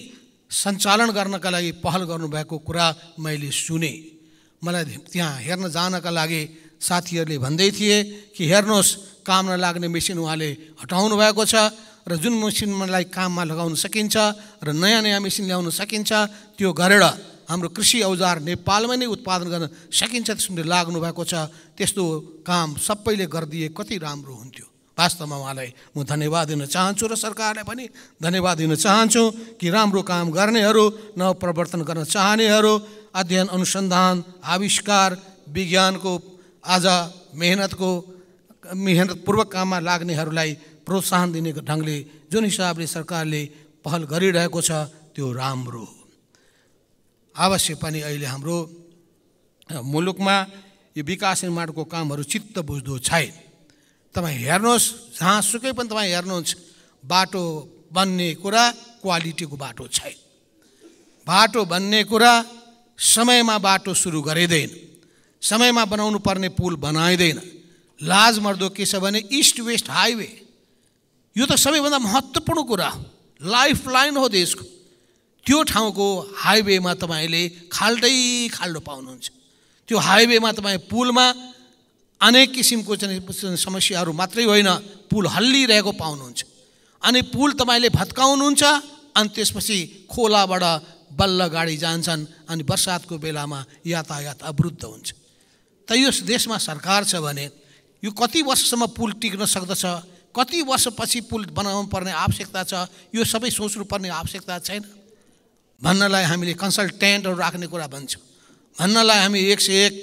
सञ्चालन गर्नका लागि पहल गर्नुभएको कुरा मैले सुने। मलाई त्यहाँ हेर्न जानका लागि साथीहरूले भन्दै थिए कि हेर्नुहोस् काम नलाग्ने मेसिन उहाँले हटाउनु भएको छ र जुन मेसिनलाई काममा लगाउन सकिन्छ र नयाँ नयाँ मेसिन ल्याउन सकिन्छ त्यो गरेर हाम्रो कृषि औजार नेपालमै नै उत्पादन गर्न सकिन्छ त्यसमा लाग्नु भएको छ। त्यस्तो काम सबैले गरिदिए कति राम्रो हुन्थ्यो। वास्तवमा उहाँलाई म धन्यवाद दिन चाहन्छु र सरकारलाई पनि धन्यवाद दिन चाहन्छु कि राम्रो काम गर्नेहरू नवप्रवर्तन गर्न चाहनेहरू अध्ययन अनुसन्धान आविष्कार विज्ञानको आज मेहनतको मेहनतपूर्वक काममा लाग्नेहरूलाई प्रोत्साहन दिने ढङ्गले जुन हिसाबले सरकारले पहल गरिरहेको छ त्यो राम्रो हो। अवश्य पनि अहिले हाम्रो मुलुकमा यो विकास निर्माणको कामहरू चित्त बुझ्दो छैन। तपाईँ हेर्नुहोस् जहाँसुकै पनि तपाईँ हेर्नुहुन्छ बाटो बन्ने कुरा क्वालिटीको बाटो छैन। बाटो बन्ने कुरा समयमा बाटो सुरु गरिँदैन। समयमा बनाउनु पर्ने पुल बनाइँदैन। लाज मर्दो के छ भने इस्ट वेस्ट हाइवे। यो त सबैभन्दा महत्त्वपूर्ण कुरा हो। लाइफ लाइन हो देशको। त्यो ठाउँको हाइवेमा तपाईँले खाल्दै खाल्डो पाउनुहुन्छ। त्यो हाइवेमा तपाईँ पुलमा अनेक किसिमको चाहिँ समस्याहरू मात्रै होइन पुल हल्लिरहेको पाउनुहुन्छ। अनि पुल तपाईँले भत्काउनुहुन्छ अनि त्यसपछि खोलाबाट बल्ल गाडी जान्छन् अनि बर्सातको बेलामा यातायात अवरुद्ध हुन्छ। त यो देशमा सरकार छ भने यो कति वर्षसम्म पुल टिक्न सक्दछ कति वर्षपछि पुल बनाउनु पर्ने आवश्यकता छ यो सबै सोच्नुपर्ने आवश्यकता छैन? भन्नलाई हामीले कन्सल्टेन्टहरू राख्ने कुरा भन्छौँ। भन्नलाई हामी एक सय एक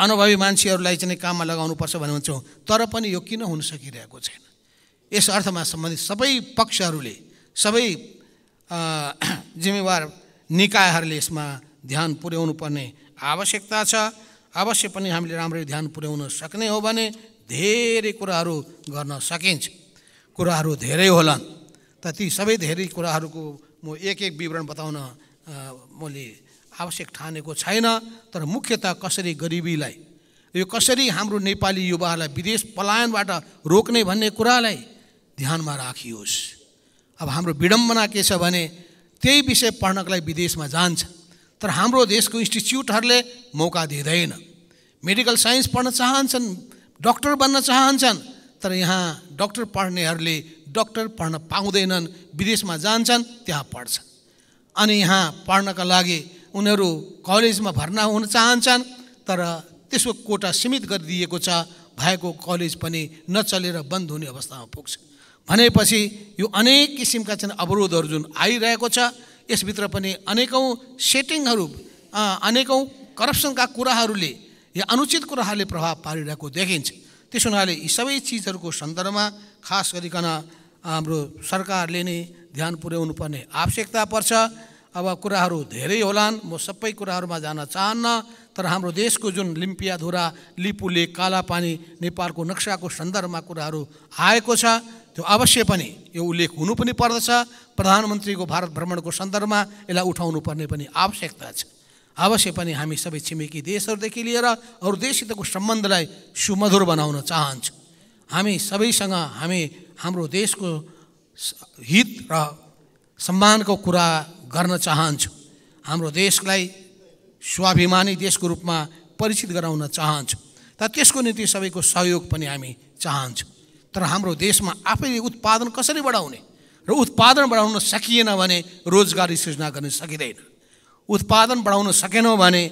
अनुभवी मान्छेहरूलाई चाहिँ काममा लगाउनुपर्छ भनेर भन्छौँ तर पनि यो किन हुन सकिरहेको छैन? यस अर्थमा सम्बन्धित सबै पक्षहरूले सबै जिम्मेवार निकायहरूले यसमा ध्यान पुर्याउनु पर्ने आवश्यकता छ। अवश्य पनि हामीले राम्ररी ध्यान पुर्याउन सक्ने हो भने धेरै कुराहरू गर्न सकिन्छ। कुराहरू धेरै होलान्। त ती सबै धेरै कुराहरूको म एक एक विवरण बताउन मैले आवश्यक ठानेको छैन तर मुख्यतः कसरी गरिबीलाई यो कसरी हाम्रो नेपाली युवाहरूलाई विदेश पलायनबाट रोक्ने भन्ने कुरालाई ध्यानमा राखियोस्। अब हाम्रो विडम्बना के छ भने त्यही विषय पढ्नको लागि विदेशमा जान्छ तर हाम्रो देशको इन्स्टिच्युटहरूले मौका दिँदैन। मेडिकल साइन्स पढ्न चाहन्छन् डक्टर बन्न चाहन्छन् तर यहाँ डक्टर पढ्नेहरूले डक्टर पढ्न पाउँदैनन् विदेशमा जान्छन् त्यहाँ पढ्छन् अनि यहाँ पढ्नका लागि उनीहरू कलेजमा भर्ना हुन चाहन्छन् तर त्यसको कोटा सीमित गरिदिएको छ भएको कलेज पनि नचलेर बन्द हुने अवस्थामा पुग्छ। भनेपछि यो अनेक किसिमका चाहिँ अवरोधहरू जुन आइरहेको छ यसभित्र पनि अनेकौँ सेटिङहरू अनेकौँ करप्सनका कुराहरूले या अनुचित कुराहरूले प्रभाव पारिरहेको देखिन्छ। त्यसो हुनाले यी सबै चिजहरूको सन्दर्भमा खास गरिकन हाम्रो सरकारले नै ध्यान पुर्याउनु पर्ने आवश्यकता पर्छ। अब कुराहरू धेरै होलान्। म सबै कुराहरूमा जान चाहन्न। तर हाम्रो देशको जुन लिम्पियाधुरा लिपुले कालापानी नेपालको नक्साको सन्दर्भमा कुराहरू आएको छ त्यो अवश्य पनि यो उल्लेख हुनु पनि पर्दछ। प्रधानमन्त्रीको भारत भ्रमणको सन्दर्भमा यसलाई उठाउनु पर्ने पनि आवश्यकता छ। अवश्य पनि हामी सबै छिमेकी देशहरूदेखि लिएर अरू देशसितको सम्बन्धलाई सुमधुर बनाउन चाहन्छौँ। हामी सबैसँग हामी हाम्रो देशको हित र सम्मानको कुरा गर्न चाहन्छु। हाम्रो देशलाई स्वाभिमानी देशको रूपमा परिचित गराउन चाहन्छु। तर त्यसको निम्ति सबैको सहयोग पनि हामी चाहन्छौँ। तर हाम्रो देशमा आफैले उत्पादन कसरी बढाउने र उत्पादन बढाउन सकिएन भने रोजगारी सृजना गर्न सकिँदैन। उत्पादन बढाउन सकेनौँ भने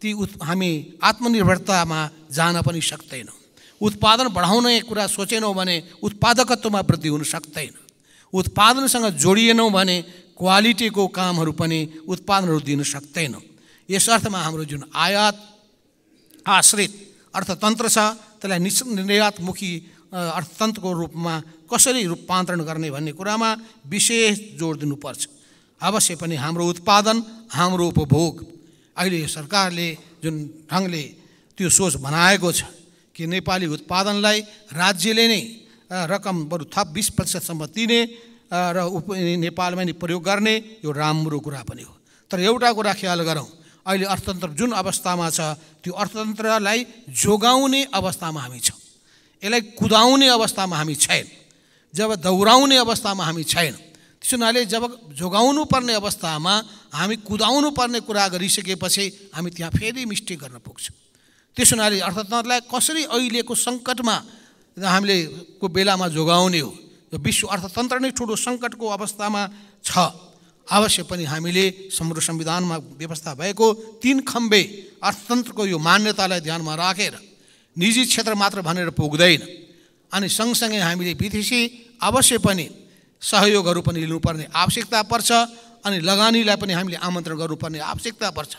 ती उत् हामी आत्मनिर्भरतामा जान पनि सक्दैनौँ। उत्पादन बढाउने कुरा सोचेनौँ भने उत्पादकत्वमा वृद्धि हुन सक्दैन। उत्पादनसँग जोडिएनौँ भने क्वालिटीको कामहरू पनि उत्पादनहरू दिन सक्दैनौँ। यस अर्थमा हाम्रो जुन आयात आश्रित अर्थतन्त्र छ त्यसलाई निस निर्यातमुखी अर्थतन्त्रको रूपमा कसरी रूपान्तरण गर्ने भन्ने कुरामा विशेष जोड दिनुपर्छ। अवश्य पनि हाम्रो उत्पादन हाम्रो उपभोग। अहिले सरकारले जुन ढङ्गले त्यो सोच बनाएको छ कि नेपाली उत्पादनलाई राज्यले नै रकम बरु थप बिस प्रतिशतसम्म दिने र उप नेपालमा नै प्रयोग गर्ने यो राम्रो कुरा पनि हो। तर एउटा कुरा ख्याल गरौँ अहिले अर्थतन्त्र जुन अवस्थामा छ त्यो अर्थतन्त्रलाई जोगाउने अवस्थामा हामी छौँ। यसलाई कुदाउने अवस्थामा हामी छैन। जब दौडाउने अवस्थामा हामी छैनौँ त्यस हुनाले जब जोगाउनु पर्ने अवस्थामा हामी कुदाउनु पर्ने कुरा गरिसकेपछि हामी त्यहाँ फेरि मिस्टेक गर्न पुग्छौँ। त्यस हुनाले अर्थतन्त्रलाई कसरी अहिलेको सङ्कटमा हामीले को बेलामा जोगाउने हो विश्व अर्थतन्त्र नै ठुलो सङ्कटको अवस्थामा छ। अवश्य पनि हामीले हाम्रो संविधानमा व्यवस्था भएको तिन खम्बे अर्थतन्त्रको यो मान्यतालाई ध्यानमा राखेर निजी क्षेत्र मात्र भनेर पुग्दैन। अनि सँगसँगै हामीले विदेशी अवश्य पनि सहयोगहरू पनि लिनुपर्ने आवश्यकता पर्छ अनि लगानीलाई पनि हामीले आमन्त्रण गर्नुपर्ने आवश्यकता पर्छ।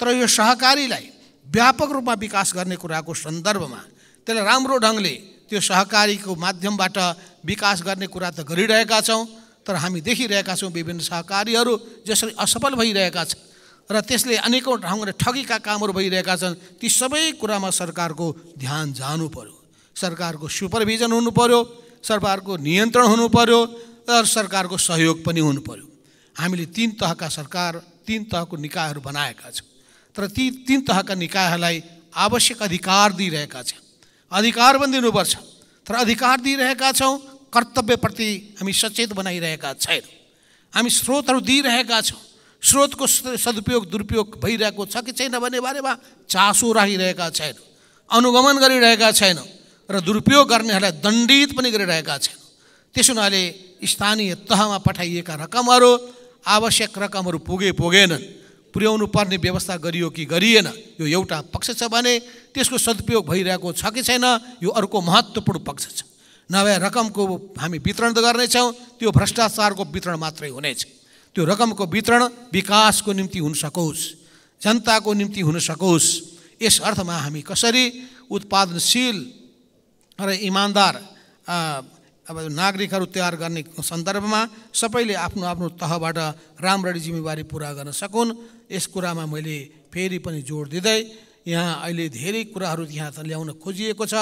तर यो सहकारीलाई व्यापक रूपमा विकास गर्ने कुराको सन्दर्भमा त्यसलाई राम्रो ढङ्गले त्यो सहकारीको माध्यमबाट विकास गर्ने कुरा त गरिरहेका छौँ तर हामी देखिरहेका छौँ विभिन्न सहकारीहरू जसरी असफल भइरहेका छन् र त्यसले अनेकौँ ढङ्गले ठगीका कामहरू भइरहेका छन् ती सबै कुरामा सरकारको ध्यान जानु पर्यो। सरकारको सुपरभिजन हुनु पर्यो सरकारको नियन्त्रण हुनु पर्यो र सरकारको सहयोग पनि हुनु पर्यो। हामीले तिन तहका सरकार तिन तहको निकायहरू बनाएका छौँ तर ती तिन तहका निकायहरूलाई आवश्यक अधिकार दिइरहेका छौँ। अधिकार पनि दिनुपर्छ। तर अधिकार दिइरहेका छौँ कर्तव्यप्रति हामी सचेत बनाइरहेका छैनौँ। हामी स्रोतहरू दिइरहेका छौँ। स्रोतको सदुपयोग दुरुपयोग भइरहेको छ कि छैन भन्ने बारेमा चासो राखिरहेका छैनौँ अनुगमन गरिरहेका छैनौँ र दुरुपयोग गर्नेहरूलाई दण्डित पनि गरिरहेका छैनौँ। त्यसो हुनाले स्थानीय तहमा पठाइएका रकमहरू आवश्यक रकमहरू पुगे पुगेनन्। पुर्याउनु पर्ने व्यवस्था गरियो कि गरिएन यो एउटा पक्ष छ भने त्यसको सदुपयोग भइरहेको छ कि छैन यो अर्को महत्त्वपूर्ण पक्ष छ। नभए रकमको हामी वितरण त गर्नेछौँ त्यो भ्रष्टाचारको वितरण मात्रै हुनेछ। त्यो रकमको वितरण विकासको निम्ति हुन सकोस् जनताको निम्ति हुन सकोस्। यस अर्थमा हामी कसरी उत्पादनशील र इमान्दार अब नागरिकहरू तयार गर्ने सन्दर्भमा सबैले आफ्नो आफ्नो तहबाट राम्ररी जिम्मेवारी पुरा गर्न सकुन्। यस कुरामा मैले फेरि पनि जोड दिँदै यहाँ अहिले धेरै कुराहरू यहाँ ल्याउन खोजिएको छ।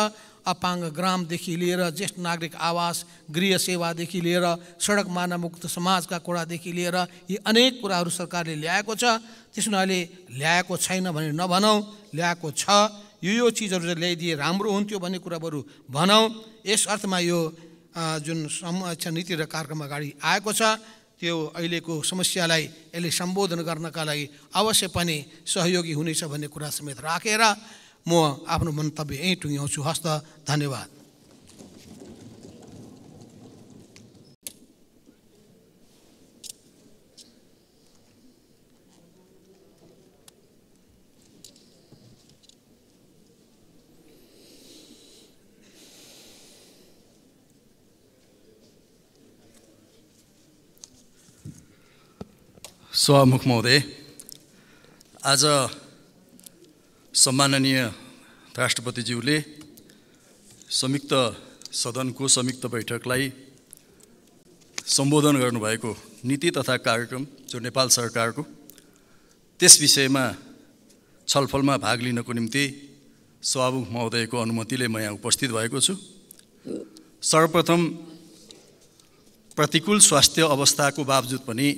अपाङ्ग ग्रामदेखि लिएर ज्येष्ठ नागरिक आवास गृह सेवादेखि लिएर सडक मानवमुक्त समाजका कुरादेखि लिएर यी अनेक कुराहरू सरकारले ल्याएको छ। त्यस हुनाले ल्याएको छैन भने नभनौँ ल्याएको छ। यो यो चिजहरू ल्याइदिए राम्रो हुन्थ्यो भन्ने कुरा बरु भनौँ। यस अर्थमा यो जुन सम नीति र कार्यक्रम अगाडि आएको छ त्यो अहिलेको समस्यालाई यसले सम्बोधन गर्नका लागि अवश्य पनि सहयोगी हुनेछ भन्ने कुरा समेत राखेर म आफ्नो मन्तव्य यहीँ टुङ्ग्याउँछु। हस्त धन्यवाद। सभामुख महोदय आज सम्माननीय राष्ट्रपतिज्यूले संयुक्त सदनको संयुक्त बैठकलाई सम्बोधन गर्नुभएको नीति तथा कार्यक्रम जो नेपाल सरकारको त्यस विषयमा छलफलमा भाग लिनको निम्ति सभामुख महोदयको अनुमतिले म यहाँ उपस्थित भएको छु। सर्वप्रथम प्रतिकूल स्वास्थ्य अवस्थाको बावजुद पनि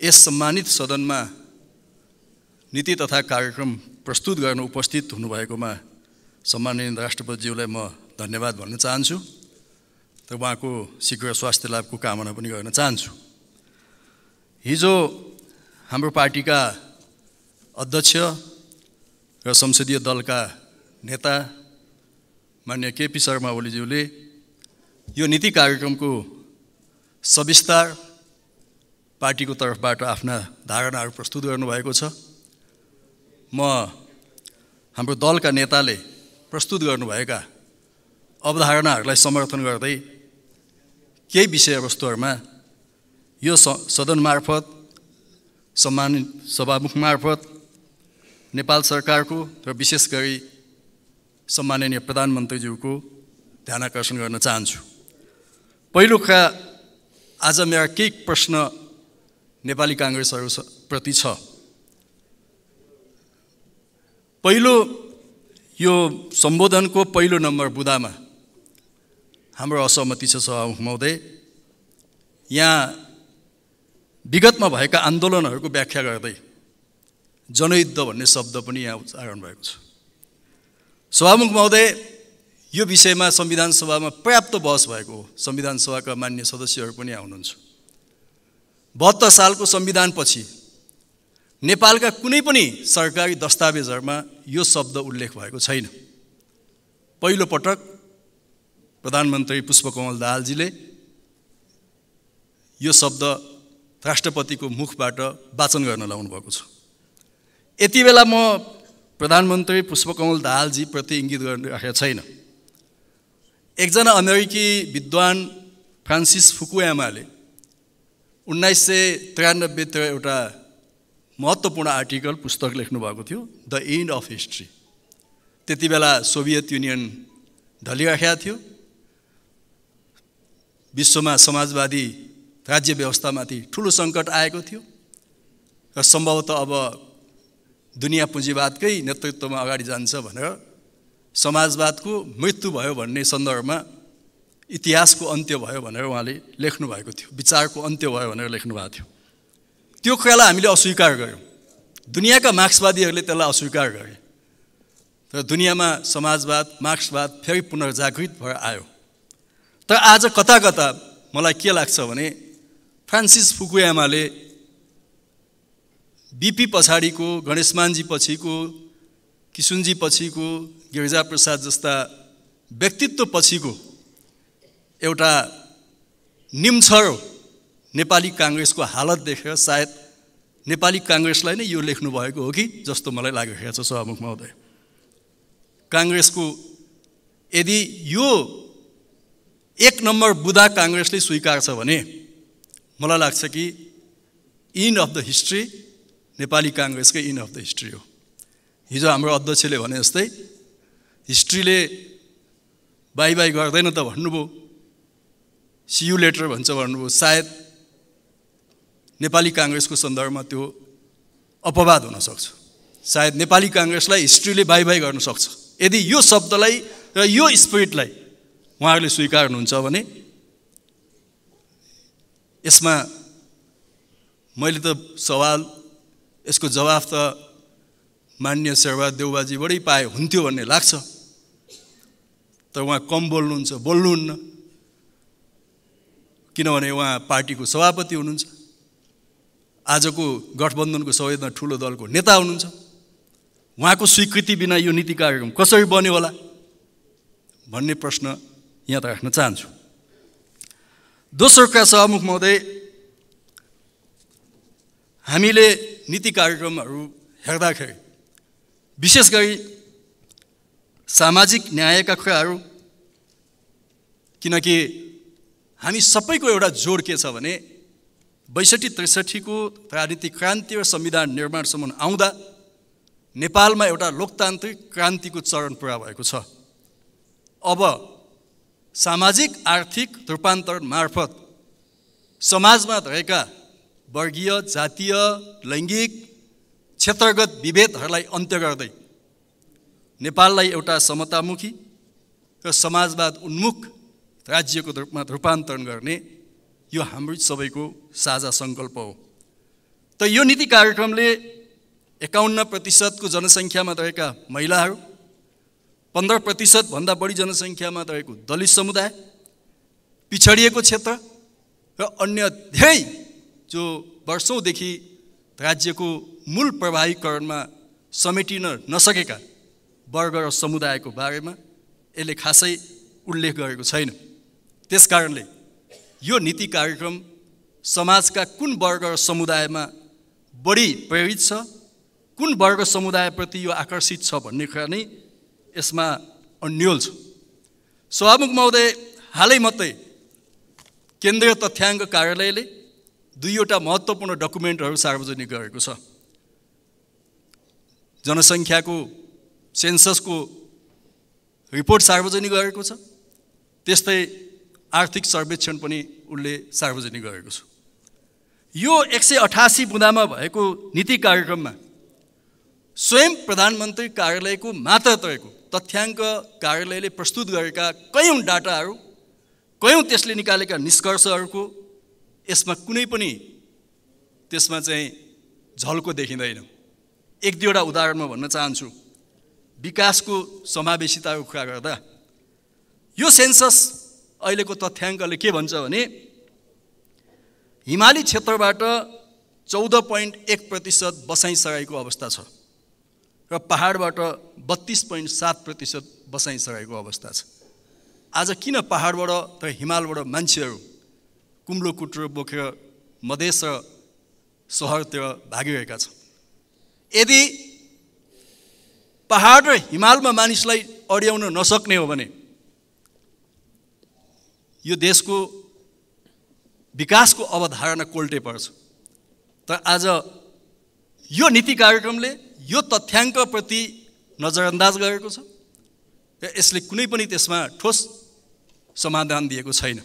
यस सम्मानित सदनमा नीति तथा कार्यक्रम प्रस्तुत गर्न उपस्थित हुनुभएकोमा सम्माननीय राष्ट्रपतिज्यूलाई म धन्यवाद भन्न चाहन्छु र उहाँको शीघ्र स्वास्थ्य लाभको कामना पनि गर्न चाहन्छु। हिजो हाम्रो पार्टीका अध्यक्ष र संसदीय दलका नेता मान्य केपी शर्मा ओलीज्यूले यो नीति कार्यक्रमको सविस्तार पार्टीको तर्फबाट आफ्ना धारणाहरू प्रस्तुत गर्नुभएको छ। म हाम्रो दलका नेताले प्रस्तुत गर्नुभएका अवधारणाहरूलाई समर्थन गर्दै केही विषयवस्तुहरूमा यो सदन मार्फत सम्मानित सभामुख मार्फत नेपाल सरकारको र विशेष गरी सम्माननीय प्रधानमन्त्रीज्यूको ध्यान आकर्षण गर्न चाहन्छु। पहिलो कुरा आज मेरा केही प्रश्न नेपाली काङ्ग्रेसहरू प्रति छ। पहिलो यो सम्बोधनको पहिलो नम्बर बुदामा हाम्रो असहमति छ सभामुख महोदय यहाँ विगतमा भएका आन्दोलनहरूको व्याख्या गर्दै जनयुद्ध भन्ने शब्द पनि यहाँ उच्चारण भएको छ। सभामुख महोदय यो विषयमा संविधान सभामा पर्याप्त बहस भएको हो। संविधान सभाका मान्य सदस्यहरू पनि यहाँ हुनुहुन्छ बहत्तर सालको संविधानपछि नेपालका कुनै पनि सरकारी दस्तावेजहरूमा यो शब्द उल्लेख भएको छैन। पहिलो पटक प्रधानमन्त्री पुष्पकमल दाहालजीले यो शब्द राष्ट्रपतिको मुखबाट वाचन गर्न लाउनु भएको छ। यति बेला म प्रधानमन्त्री पुष्पकमल दाहालजीप्रति इङ्गित गरिराखेको छैन। एकजना अमेरिकी विद्वान फ्रान्सिस फुकुयामाले उन्नाइस सय त्रियानब्बेतिर एउटा महत्त्वपूर्ण आर्टिकल पुस्तक लेख्नुभएको थियो द इन्ड अफ हिस्ट्री। त्यति बेला सोभियत युनियन ढलिराखेका थियो। विश्वमा समाजवादी राज्य व्यवस्थामाथि ठुलो सङ्कट आएको थियो र सम्भवतः अब दुनियाँ पुँजीवादकै नेतृत्वमा अगाडि जान्छ भनेर समाजवादको मृत्यु भयो भन्ने सन्दर्भमा इतिहासको अन्त्य भयो भनेर उहाँले लेख्नुभएको थियो। विचारको अन्त्य भयो भनेर लेख्नुभएको थियो। त्यो कुरालाई हामीले अस्वीकार गऱ्यौँ। दुनियाँका मार्क्सवादीहरूले त्यसलाई अस्वीकार गरे। तर दुनियाँमा समाजवाद मार्क्सवाद फेरि पुनर्जागृत भएर आयो। तर आज कता कता मलाई के लाग्छ भने फ्रान्सिस फुकुयामाले बिपी पछाडिको गणेशमानजी पछिको किसुनजी पछिको गिरिजाप्रसाद जस्ता व्यक्तित्व पछिको एउटा निम्छर नेपाली काङ्ग्रेसको हालत देखेर सायद नेपाली काङ्ग्रेसलाई नै यो लेख्नुभएको हो कि जस्तो मलाई लागिरहेको छ सभामुख महोदय। काङ्ग्रेसको यदि यो एक नम्बर बुधा काङ्ग्रेसले स्वीकार्छ भने मलाई लाग्छ कि end of the history Nepali काङ्ग्रेसकै end of the history हो। हिजो हाम्रो अध्यक्षले भने जस्तै हिस्ट्रीले बाई बाई गर्दैन त भन्नुभयो। सियु लेटर भन्छ भन्नुभयो। सायद नेपाली काङ्ग्रेसको सन्दर्भमा त्यो अपवाद हुनसक्छ सायद नेपाली काङ्ग्रेसलाई हिस्ट्रीले बाई बाई गर्न सक्छ। यदि यो शब्दलाई र यो स्पिरिटलाई उहाँहरूले स्वीकार्नुहुन्छ भने यसमा मैले त सवाल यसको जवाफ त मान्य शेरबहाद देउबाजीबाटै पाए हुन्थ्यो भन्ने लाग्छ। तर उहाँ कम बोल्नुहुन्छ बोल्नुहुन्न। किनभने उहाँ पार्टीको सभापति हुनुहुन्छ। आजको गठबन्धनको सबैभन्दा ठुलो दलको नेता हुनुहुन्छ। उहाँको स्वीकृति बिना यो नीति कार्यक्रम कसरी बन्यो होला भन्ने प्रश्न यहाँ त राख्न चाहन्छु। दोस्रोका सभामुख महोदय हामीले नीति कार्यक्रमहरू हेर्दाखेरि विशेष गरी सामाजिक न्यायका कुराहरू किनकि हामी सबैको एउटा जोड के छ भने बैसठी त्रिसठीको राजनीतिक क्रान्ति र संविधान निर्माणसम्म आउँदा नेपालमा एउटा लोकतान्त्रिक क्रान्तिको चरण पुरा भएको छ। अब सामाजिक आर्थिक रूपान्तरण मार्फत समाजमा रहेका वर्गीय जातीय लैङ्गिक क्षेत्रगत विभेदहरूलाई अन्त्य गर्दै नेपाललाई एउटा समतामुखी र समाजवाद उन्मुख राज्यको रूपमा रूपान्तरण गर्ने यो हाम्रो सबैको साझा सङ्कल्प हो। त यो नीति कार्यक्रमले एकाउन्न प्रतिशतको जनसङ्ख्यामा रहेका महिलाहरू पन्ध्र प्रतिशतभन्दा बढी जनसङ्ख्यामा रहेको दलित समुदाय पिछडिएको क्षेत्र र अन्य धेरै जो वर्षौँदेखि राज्यको मूल प्रवाहीकरणमा समेटिन नसकेका वर्ग र समुदायको बारेमा यसले खासै उल्लेख गरेको छैन। त्यसकारणले यो नीति कार्यक्रम समाजका कुन वर्ग र समुदायमा बढी प्रेरित छ कुन वर्ग समुदायप्रति यो आकर्षित छ भन्ने कुरा नै यसमा अन्यल छ। सभामुख महोदय हालै मात्रै केन्द्रीय तथ्याङ्क कार्यालयले दुईवटा महत्त्वपूर्ण डकुमेन्टहरू सार्वजनिक गरेको छ। जनसङ्ख्याको सेन्ससको रिपोर्ट सार्वजनिक गरेको छ। त्यस्तै आर्थिक सर्वेक्षण पनि उसले सार्वजनिक गरेको छ। यो एक सय अठासी बुँदामा भएको नीति कार्यक्रममा स्वयं प्रधानमन्त्री कार्यालयको मात्र तरेको तथ्याङ्क कार्यालयले प्रस्तुत गरेका कयौँ डाटाहरू कयौँ त्यसले निकालेका निष्कर्षहरूको यसमा कुनै पनि त्यसमा चाहिँ झल्को देखिँदैन। एक दुईवटा उदाहरण म भन्न चाहन्छु। विकासको समावेशिताको कुरा गर्दा यो सेन्सस अहिलेको तथ्याङ्कले के भन्छ भने हिमाली क्षेत्रबाट चौध पोइन्ट एक प्रतिशत बसाइँ सराईको अवस्था छ र पहाडबाट बत्तिस पोइन्ट सात प्रतिशत बसाइँ सराईको अवस्था छ। आज किन पहाडबाट र हिमालबाट मान्छेहरू कुम्लो बोकेर मधेस र सहरतिर भागिरहेका छन्? यदि पहाड र हिमालमा मानिसलाई अड्याउन नसक्ने हो भने यो देशको विकासको अवधारणा कोल्टे पर्छ। तर आज यो नीति कार्यक्रमले यो तथ्याङ्कप्रति नजरअन्दाज गरेको छ र यसले कुनै पनि त्यसमा ठोस समाधान दिएको छैन।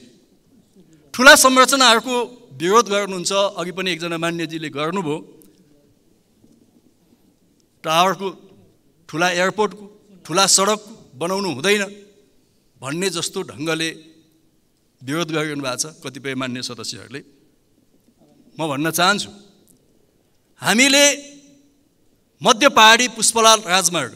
ठुला संरचनाहरूको विरोध गर्नुहुन्छ अघि पनि एकजना मान्यजीले गर्नुभयो टावरको ठुला एयरपोर्टको ठुला सडक बनाउनु हुँदैन भन्ने जस्तो ढङ्गले विरोध गरिरहनु भएको छ कतिपय मान्य सदस्यहरूले। म भन्न चाहन्छु हामीले मध्य पहाडी पुष्पलाल राजमार्ग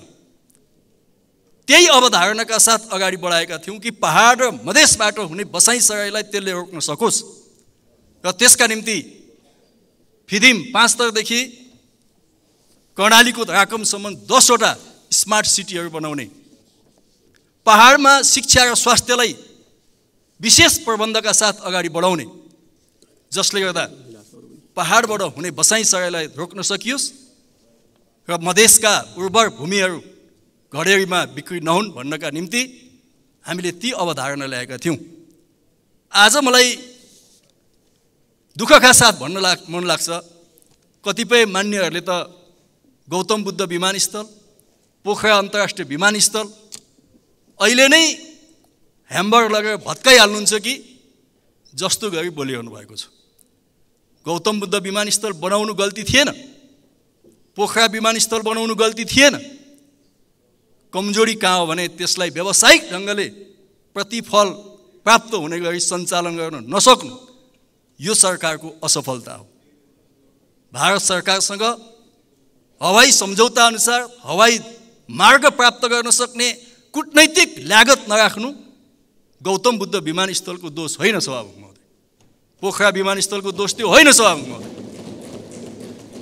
त्यही अवधारणाका साथ अगाडि बढाएका थियौँ कि पहाड र मधेसबाट हुने बसाइँ सराईलाई त्यसले रोक्न सकोस् र त्यसका निम्ति फिदिम पाँच तरदेखि कर्णालीको राकमसम्म दसवटा स्मार्ट सिटीहरू बनाउने। पहाडमा शिक्षा र स्वास्थ्यलाई विशेष प्रबन्धका साथ अगाडि बढाउने। जसले गर्दा पहाडबाट हुने बसाइँ सराईलाई रोक्न सकियोस् र मधेसका उर्वर भूमिहरू घडेरीमा बिक्री नहुन् भन्नका निम्ति हामीले ती अवधारणा ल्याएका थियौँ। आज मलाई दुःखका साथ भन्न लाग मन लाग्छ। कतिपय मान्यहरूले त गौतम बुद्ध विमानस्थल पोखरा अन्तर्राष्ट्रिय विमानस्थल अहिले नै ह्याम्बर लगेर भत्काइहाल्नुहुन्छ कि? जस्तो गरी बोलिरहनु भएको छ। गौतम बुद्ध विमानस्थल बनाउनु गल्ती थिएन। पोखरा विमानस्थल बनाउनु गल्ती थिएन। कमजोरी कहाँ हो भने त्यसलाई व्यावसायिक ढङ्गले प्रतिफल प्राप्त हुने गरी सञ्चालन गर्न नसक्नु। यो सरकारको असफलता हो। भारत सरकारसँग हवाई सम्झौता अनुसार हवाई मार्ग प्राप्त गर्न सक्ने कुटनैतिक लागत नराख्नु। गौतम बुद्ध विमानस्थलको दोष होइन सभामुख महोदय। पोखरा विमानस्थलको दोष त्यो होइन सभामुख महोदय।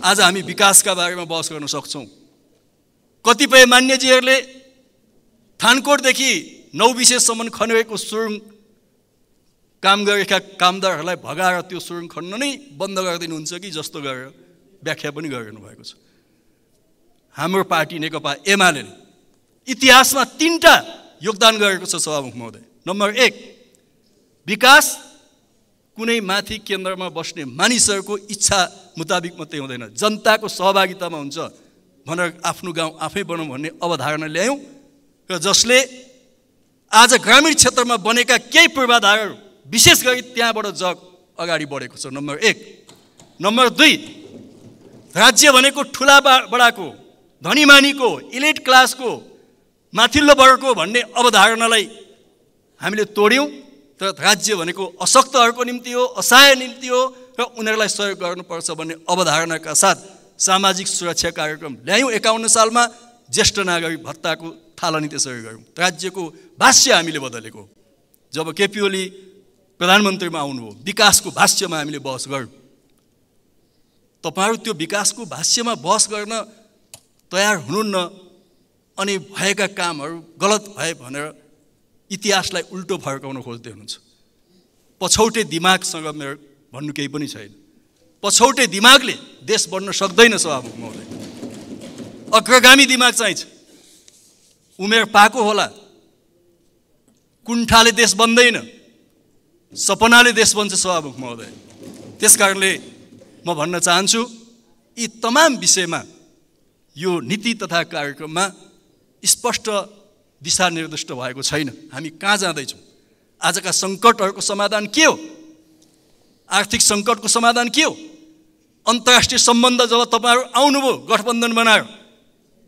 आज हामी विकासका बारेमा बहस गर्न सक्छौँ। कतिपय मान्यजीहरूले थानकोटदेखि नौ विशेषसम्म खनेको सुरुङ काम गरेका कामदारहरूलाई भगाएर त्यो सुरुङ खन्न नै बन्द गरिदिनुहुन्छ कि जस्तो गरेर व्याख्या पनि गरिरहनु भएको छ। हाम्रो पार्टी नेकपा एमाले इतिहासमा तिनवटा योगदान गरेको छ सभामुख महोदय। नम्बर एक विकास कुनै माथि केन्द्रमा बस्ने मानिसहरूको इच्छा मुताबिक मात्रै हुँदैन। जनताको सहभागितामा हुन्छ भनेर आफ्नो गाउँ आफै बनाउँ भन्ने अवधारणा ल्यायौँ र जसले आज ग्रामीण क्षेत्रमा बनेका केही पूर्वाधारहरू विशेष गरी त्यहाँबाट जग अगाडि बढेको छ। नम्बर एक नम्बर दुई राज्य भनेको ठुला बडाको धनीमानीको इलिट क्लासको माथिल्लो वर्गको भन्ने अवधारणालाई हामीले तोड्यौँ तर राज्य भनेको अशक्तहरूको निम्ति हो असहाय निम्ति हो र उनीहरूलाई सहयोग गर्नुपर्छ भन्ने अवधारणाका साथ सामाजिक सुरक्षा कार्यक्रम ल्यायौँ एकाउन्न सालमा ज्येष्ठ नागरिक भत्ताको थालनी त्यसरी गऱ्यौँ। राज्यको भाष्य हामीले बदलेको जब केपी ओली प्रधानमन्त्रीमा आउनुभयो विकासको भाष्यमा हामीले बहस गऱ्यौँ। तपाईँहरू त्यो विकासको भाष्यमा बहस गर्न तयार हुनुहुन्न अनि भएका कामहरू गलत भए भनेर इतिहासलाई उल्टो फर्काउन खोज्दै हुनुहुन्छ। पछौटे दिमागसँग मेरो भन्नु केही पनि छैन। पछौटे दिमागले देश बढ्न सक्दैन सभामुख महोदय। अग्रगामी दिमाग चाहिन्छ। उमेर पाएको होला। कुण्ठाले देश बन्दैन। सपनाले देश बन्छ सभामुख महोदय। त्यस कारणले म भन्न चाहन्छु यी तमाम विषयमा यो नीति तथा कार्यक्रममा स्पष्ट दिशा निर्दिष्ट भएको छैन। हामी कहाँ जाँदैछौँ? आजका सङ्कटहरूको समाधान के हो? आर्थिक सङ्कटको समाधान के हो? अन्तर्राष्ट्रिय सम्बन्ध जब तपाईँहरू आउनुभयो गठबन्धन बनायो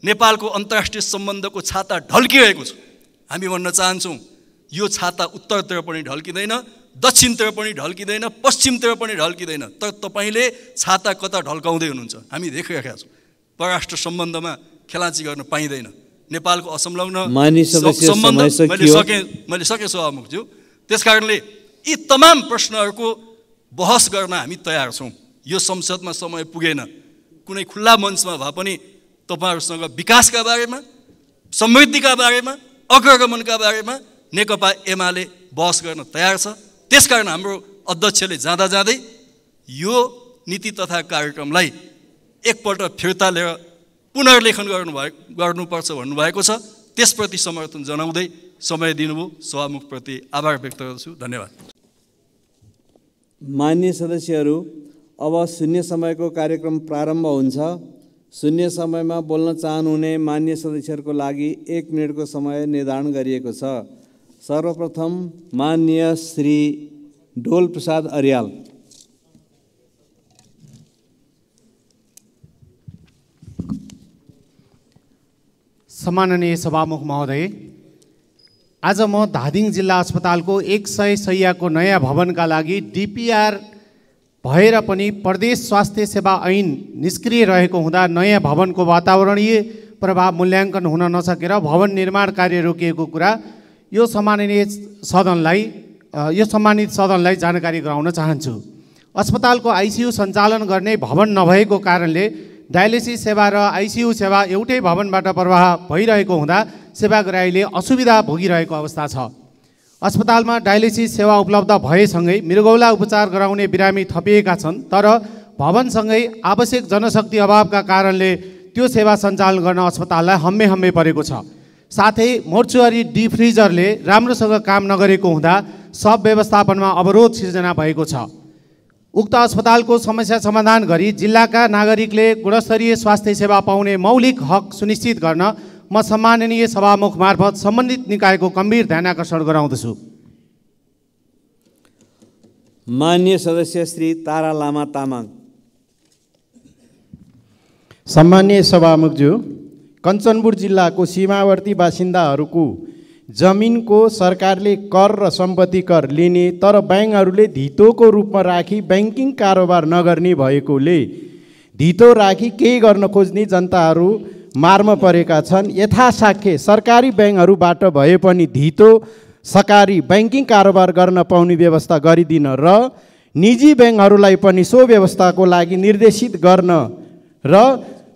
नेपालको अन्तर्राष्ट्रिय सम्बन्धको छाता ढल्किरहेको छ। हामी भन्न चाहन्छौँ यो छाता उत्तरतिर पनि ढल्किँदैन दक्षिणतिर पनि ढल्किँदैन पश्चिमतिर पनि ढल्किँदैन। तर तपाईँले छाता कता ढल्काउँदै हुनुहुन्छ? हामी देखिरहेका छौँ। परराष्ट्र सम्बन्धमा खेलाँची गर्न पाइँदैन। नेपालको असंलग्न मैले। सकेँ मैले सकेँ सभामुखज्यू त्यस कारणले यी तमाम प्रश्नहरूको बहस गर्न हामी तयार छौँ। यो संसदमा समय पुगेन। कुनै खुल्ला मञ्चमा भए पनि तपाईँहरूसँग विकासका बारेमा समृद्धिका बारेमा अग्रगमनका बारेमा नेकपा एमाले बहस गर्न तयार छ। त्यसकारण हाम्रो अध्यक्षले जाँदा जाँदै यो नीति तथा कार्यक्रमलाई एकपल्ट फिर्ता लिएर पुनर्लेखन गर्नुभए गर्नुपर्छ भन्नुभएको छ। त्यसप्रति समर्थन जनाउँदै समय दिनुभयो। सभामुखप्रति आभार व्यक्त गर्दछु। धन्यवाद। मान्य सदस्यहरू अब शून्य समयको कार्यक्रम प्रारम्भ हुन्छ। शून्य समयमा बोल्न चाहनुहुने मान्य सदस्यहरूको लागि एक मिनटको समय निर्धारण गरिएको छ। सर्वप्रथम मान्य श्री डोल प्रसाद अर्याल। सम्माननीय सभामुख महोदय आज म धादिङ जिल्ला अस्पतालको एक सय शैय्याको नयाँ भवनका लागि डिपिआर भएर पनि प्रदेश स्वास्थ्य सेवा ऐन निष्क्रिय रहेको हुँदा नयाँ भवनको वातावरणीय प्रभाव मूल्याङ्कन हुन नसकेर भवन निर्माण कार्य रोकिएको कुरा यो सम्माननीय सदनलाई यो सम्मानित सदनलाई जानकारी गराउन चाहन्छु। अस्पतालको आइसियु सञ्चालन गर्ने भवन नभएको कारणले डायलिसिस सेवा र आइसियु सेवा एउटै भवनबाट प्रवाह भइरहेको हुँदा सेवाग्राहीले असुविधा भोगिरहेको अवस्था छ। अस्पतालमा डायलिसिस सेवा उपलब्ध भएसँगै मृगौला उपचार गराउने बिरामी थपिएका छन् तर भवनसँगै आवश्यक जनशक्ति अभावका कारणले त्यो सेवा सञ्चालन गर्न अस्पताललाई हम्मे हम्मे परेको छ। साथै मोर्चुअरी डिफ्रिजरले राम्रोसँग काम नगरेको हुँदा सब व्यवस्थापनमा अवरोध सिर्जना भएको छ। उक्त अस्पतालको समस्या समाधान गरी जिल्लाका नागरिकले गुणस्तरीय स्वास्थ्य सेवा पाउने मौलिक हक सुनिश्चित गर्न म सम्माननीय सभामुख मार्फत सम्बन्धित निकायको गम्भीर ध्यानाकर्षण गराउँदछु। मान्य सदस्य श्री तारा लामा तामाङ। सम्मान्य सभामुखज्यू कञ्चनपुर जिल्लाको सीमावर्ती बासिन्दाहरूको जमिनको सरकारले कर र सम्पत्ति कर लिने तर ब्याङ्कहरूले धितोको रूपमा राखी ब्याङ्किङ कारोबार नगर्ने भएकोले धितो राखी केही गर्न खोज्ने जनताहरू मार्म परेका छन्। यथासाख्य सरकारी ब्याङ्कहरूबाट भए पनि धितो सरकारी ब्याङ्किङ कारोबार गर्न पाउने व्यवस्था गरिदिन र निजी ब्याङ्कहरूलाई पनि सो व्यवस्थाको लागि निर्देशित गर्न र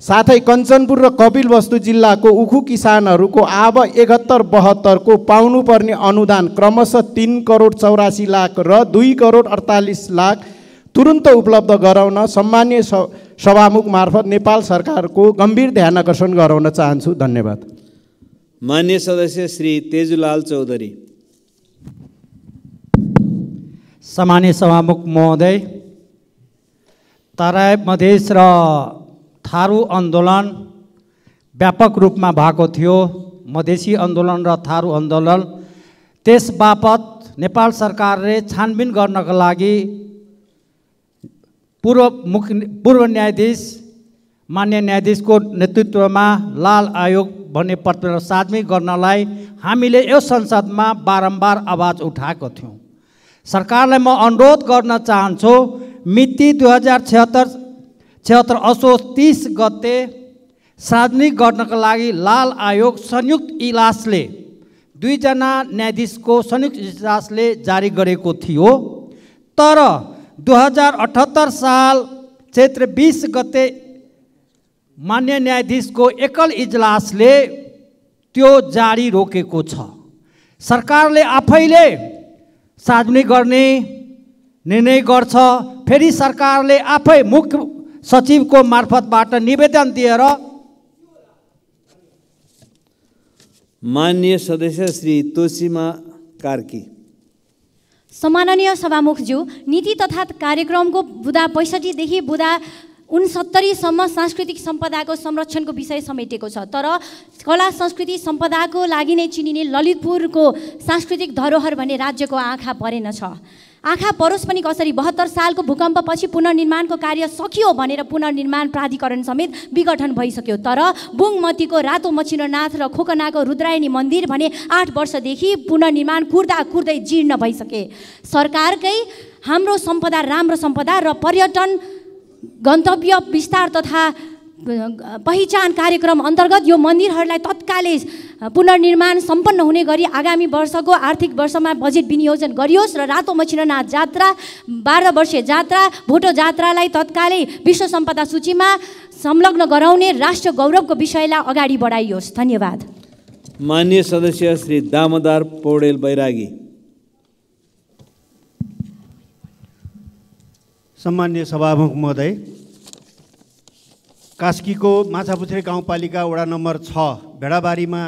साथै कञ्चनपुर र कपिलवस्तु जिल्लाको उखु किसानहरूको आब एकहत्तर बहत्तरको पाउनुपर्ने अनुदान क्रमशः तिन करोड चौरासी लाख र दुई करोड अडतालिस लाख तुरुन्त उपलब्ध गराउन सम्मान्य स सभामुख मार्फत नेपाल सरकारको गम्भीर ध्यान आकर्षण गराउन चाहन्छु। धन्यवाद। मान्य सदस्य श्री तेजुलाल चौधरी। सामान्य सभामुख महोदय तराई मधेस र थारू आन्दोलन व्यापक रूपमा भएको थियो। मधेसी आन्दोलन र थारू आन्दोलन त्यस बापत नेपाल सरकारले छानबिन गर्नका लागि पूर्व मुख्य पूर्व न्यायाधीश मान्य न्यायाधीशको नेतृत्वमा लाल आयोग भन्ने पत्र सार्वजनिक गर्नलाई हामीले यो संसदमा बारम्बार आवाज उठाएको थियौँ। सरकारलाई म अनुरोध गर्न चाहन्छु मिति दुई हजार छत्तर छत्तर असोज तिस गते सार्वजनिक गर्नको लागि लाल आयोग संयुक्त इजलासले दुईजना न्यायाधीशको संयुक्त इजलासले जारी गरेको थियो। तर दुई हजार अठहत्तर साल चैत्र बिस गते मान्य न्यायाधीशको एकल इजलासले त्यो जारी रोकेको छ। सरकारले आफैले सार्वजनिक गर्ने निर्णय गर्छ फेरि सरकारले आफै मुख्य सचिवको मार्फतबाट निवेदन दिएर मान्य सदस्य श्री तोसिमा कार्की। सम्माननीय सभामुखज्यू नीति तथा कार्यक्रमको बुधा पैँसठीदेखि बुधा उनसत्तरीसम्म सांस्कृतिक सम्पदाको संरक्षणको विषय समेटेको छ। तर कला संस्कृति सम्पदाको लागि नै चिनिने ललितपुरको सांस्कृतिक धरोहर भन्ने राज्यको आँखा परेन छ। आँखा परोस् पनि कसरी बहत्तर सालको भूकम्पपछि पुनर्निर्माणको कार्य सकियो भनेर पुनर्निर्माण प्राधिकरण समेत विघटन भइसक्यो। तर बुङमतीको रातो मचिनोनाथ र खोकनाको रुद्रायणी मन्दिर भने आठ वर्षदेखि पुनर्निर्माण कुर्दा कुर्दै जीर्ण भइसके। सरकारकै हाम्रो सम्पदा राम्रो सम्पदा र पर्यटन गन्तव्य विस्तार तथा पहिचान कार्यक्रम अन्तर्गत यो मन्दिरहरूलाई तत्कालै पुनर्निर्माण सम्पन्न हुने गरी आगामी वर्षको आर्थिक वर्षमा बजेट विनियोजन गरियोस् र रातो मछिनाथ जात्रा बाह्र वर्षीय जात्रा भोटो जात्रालाई तत्कालै विश्व सम्पदा सूचीमा संलग्न गराउने राष्ट्र गौरवको विषयलाई अगाडि बढाइयोस्। धन्यवाद। मान्य सदस्य श्री दामोदर पौडेल बैरागी। सम्मान्य सभामुख महोदय कास्कीको माछापुछ्रे गाउँपालिका वडा नम्बर छ भेडाबारीमा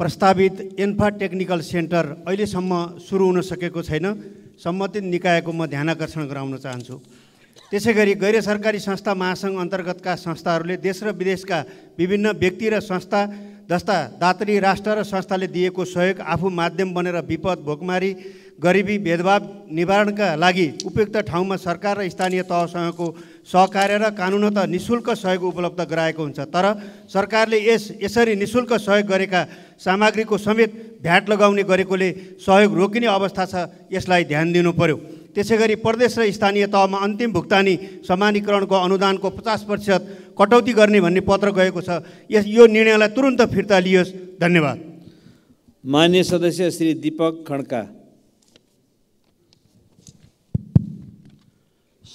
प्रस्तावित एन्फा टेक्निकल सेन्टर अहिलेसम्म सुरु हुन सकेको छैन। सम्बन्धित निकायको म ध्यान आकर्षण गराउन चाहन्छु। त्यसै गरी गैर सरकारी संस्था महासङ्घ अन्तर्गतका संस्थाहरूले देश र विदेशका विभिन्न व्यक्ति र संस्था जस्ता दातरी राष्ट्र र संस्थाले दिएको सहयोग आफू माध्यम बनेर विपद भोकमारी गरिबी भेदभाव निवारणका लागि उपयुक्त ठाउँमा सरकार र स्थानीय तहसँगको सहकार्य र कानुनत निशुल्क सहयोग उपलब्ध गराएको हुन्छ तर सरकारले यस यसरी निशुल्क सहयोग गरेका सामग्रीको समेत भ्याट लगाउने गरेकोले सहयोग रोकिने अवस्था छ यसलाई ध्यान दिनु पर्यो। त्यसै गरी प्रदेश र स्थानीय तहमा अन्तिम भुक्तानी समानीकरणको अनुदानको पचास प्रतिशत कटौती गर्ने भन्ने पत्र गएको छ यस यो निर्णयलाई तुरन्त फिर्ता लियोस् धन्यवाद। मान्य सदस्य श्री दीपक खड्का।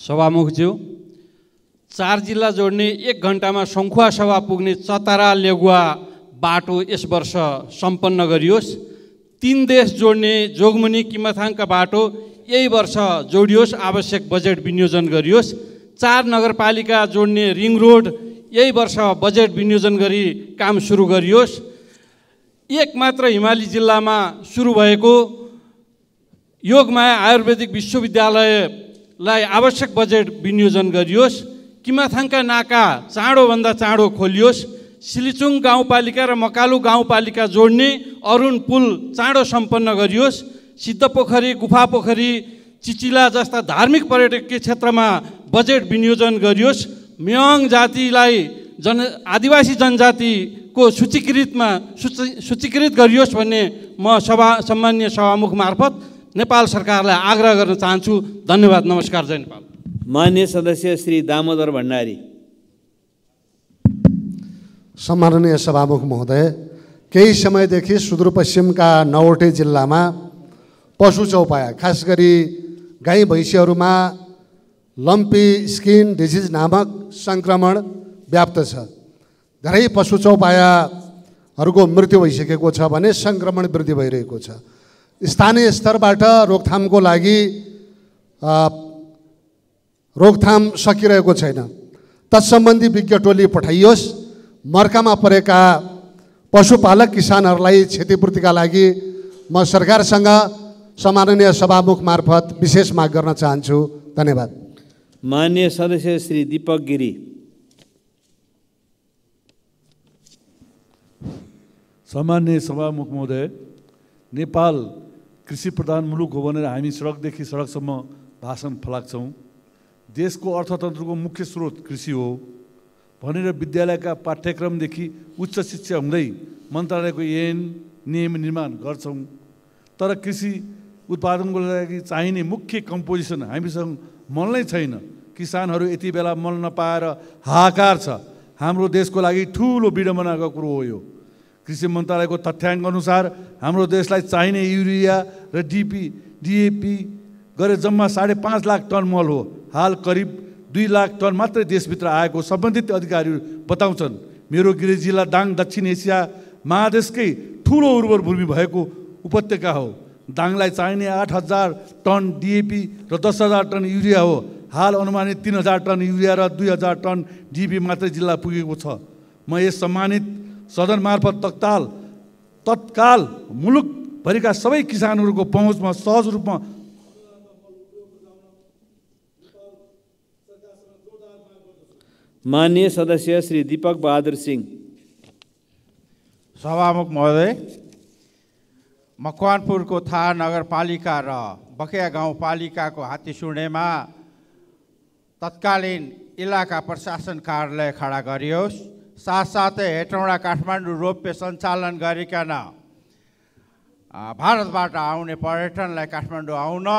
सभामुखज्यू चार जिल्ला जोड्ने एक घन्टामा सभा पुग्ने चतारा लेगुवा बाटो यस वर्ष सम्पन्न गरियोस्। तिन देश जोड्ने जोगमुनि किमथाङका बाटो यही वर्ष जोडियोस् आवश्यक बजेट विनियोजन गरियोस्। चार नगरपालिका जोड्ने रिङ रोड यही वर्ष बजेट विनियोजन गरी काम सुरु गरियोस्। एक मात्र हिमाली जिल्लामा सुरु भएको योगमाया आयुर्वेदिक विश्वविद्यालयलाई आवश्यक बजेट विनियोजन गरियोस्। किमाथाङका नाका चाँडोभन्दा चाँडो खोलियोस्। सिलिचुङ गाउँपालिका र मकालु गाउँपालिका जोड्ने अरुण पुल चाँडो सम्पन्न गरियोस्। सिद्ध पोखरी गुफा पोखरी चिचिला जस्ता धार्मिक पर्यटकीय क्षेत्रमा बजेट विनियोजन गरियोस्। म्याङ जातिलाई जन आदिवासी जनजातिको सूचीकृतमा सूची सूचीकृत गरियोस् भन्ने म सभा सम्मान्य सभामुख मार्फत नेपाल सरकारलाई आग्रह गर्न चाहन्छु। धन्यवाद नमस्कार जय नेपाल। मान्य सदस्य श्री दामोदर भण्डारी। सम्माननीय सभामुख महोदय केही समयदेखि सुदूरपश्चिमका नौवटै जिल्लामा पशु चौपाया खास गरी गाई भैँसीहरूमा लम्पी स्किन डिजिज नामक सङ्क्रमण व्याप्त छ। धेरै पशु चौपायाहरूको मृत्यु भइसकेको छ भने सङ्क्रमण वृद्धि भइरहेको छ। स्थानीय स्तरबाट रोकथामको लागि रोकथाम सकिरहेको छैन। तत्सम्बन्धी विज्ञ टोली पठाइयोस्। मर्कामा परेका पशुपालक किसानहरूलाई क्षतिपूर्तिका लागि म सरकारसँग सम्माननीय सभामुख मार्फत विशेष माग गर्न चाहन्छु। धन्यवाद। मान्य सदस्य श्री दीपक गिरी। सामान्य सभामुख महोदय नेपाल कृषि प्रधान मुलुक हो भनेर हामी सडकदेखि सडकसम्म भाषण फलाक्छौँ देशको अर्थतन्त्रको मुख्य स्रोत कृषि हो भनेर विद्यालयका पाठ्यक्रमदेखि उच्च शिक्षा हुँदै मन्त्रालयको ऐन नियम निर्माण गर्छौँ। तर कृषि उत्पादनको लागि चाहिने मुख्य कम्पोजिसन हामीसँग मल नै छैन। किसानहरू यति बेला मल नपाएर हाहाकार छ। हाम्रो देशको लागि ठुलो विडम्बनाको कुरो हो यो। कृषि मन्त्रालयको तथ्याङ्क अनुसार हाम्रो देशलाई चाहिने युरिया र डिपी डिएपी गरे जम्मा साढे पाँच लाख टन मल हो। हाल करिब दुई लाख टन मात्रै देशभित्र आएको सम्बन्धित अधिकारीहरू बताउँछन्। मेरो गृह जिल्ला दाङ दक्षिण एसिया महादेशकै ठुलो उर्वर भूमि भएको उपत्यका हो। दाङलाई चाहिने आठ हजार टन डिएपी र दस हजार टन युरिया हो। हाल अनुमानित तिन हजार टन युरिया र दुई हजार टन डिएपी मात्रै जिल्ला पुगेको छ। म यस सम्मानित सदन मार्फत तत्काल तत्काल मुलुकभरिका सबै किसानहरूको पहुँचमा सहज रूपमा माननीय सदस्य श्री दीपक बहादुर सिंह। सभामुख महोदय मकवानपुरको थाहा नगरपालिका र बकेया गाउँपालिकाको हात्तीसुँडेमा तत्कालीन इलाका प्रशासन कार्यालय खडा गरियोस्। साथसाथै हेटौँडा काठमाडौँ रोपवे सञ्चालन गरिकन भारतबाट आउने पर्यटनलाई काठमाडौँ आउन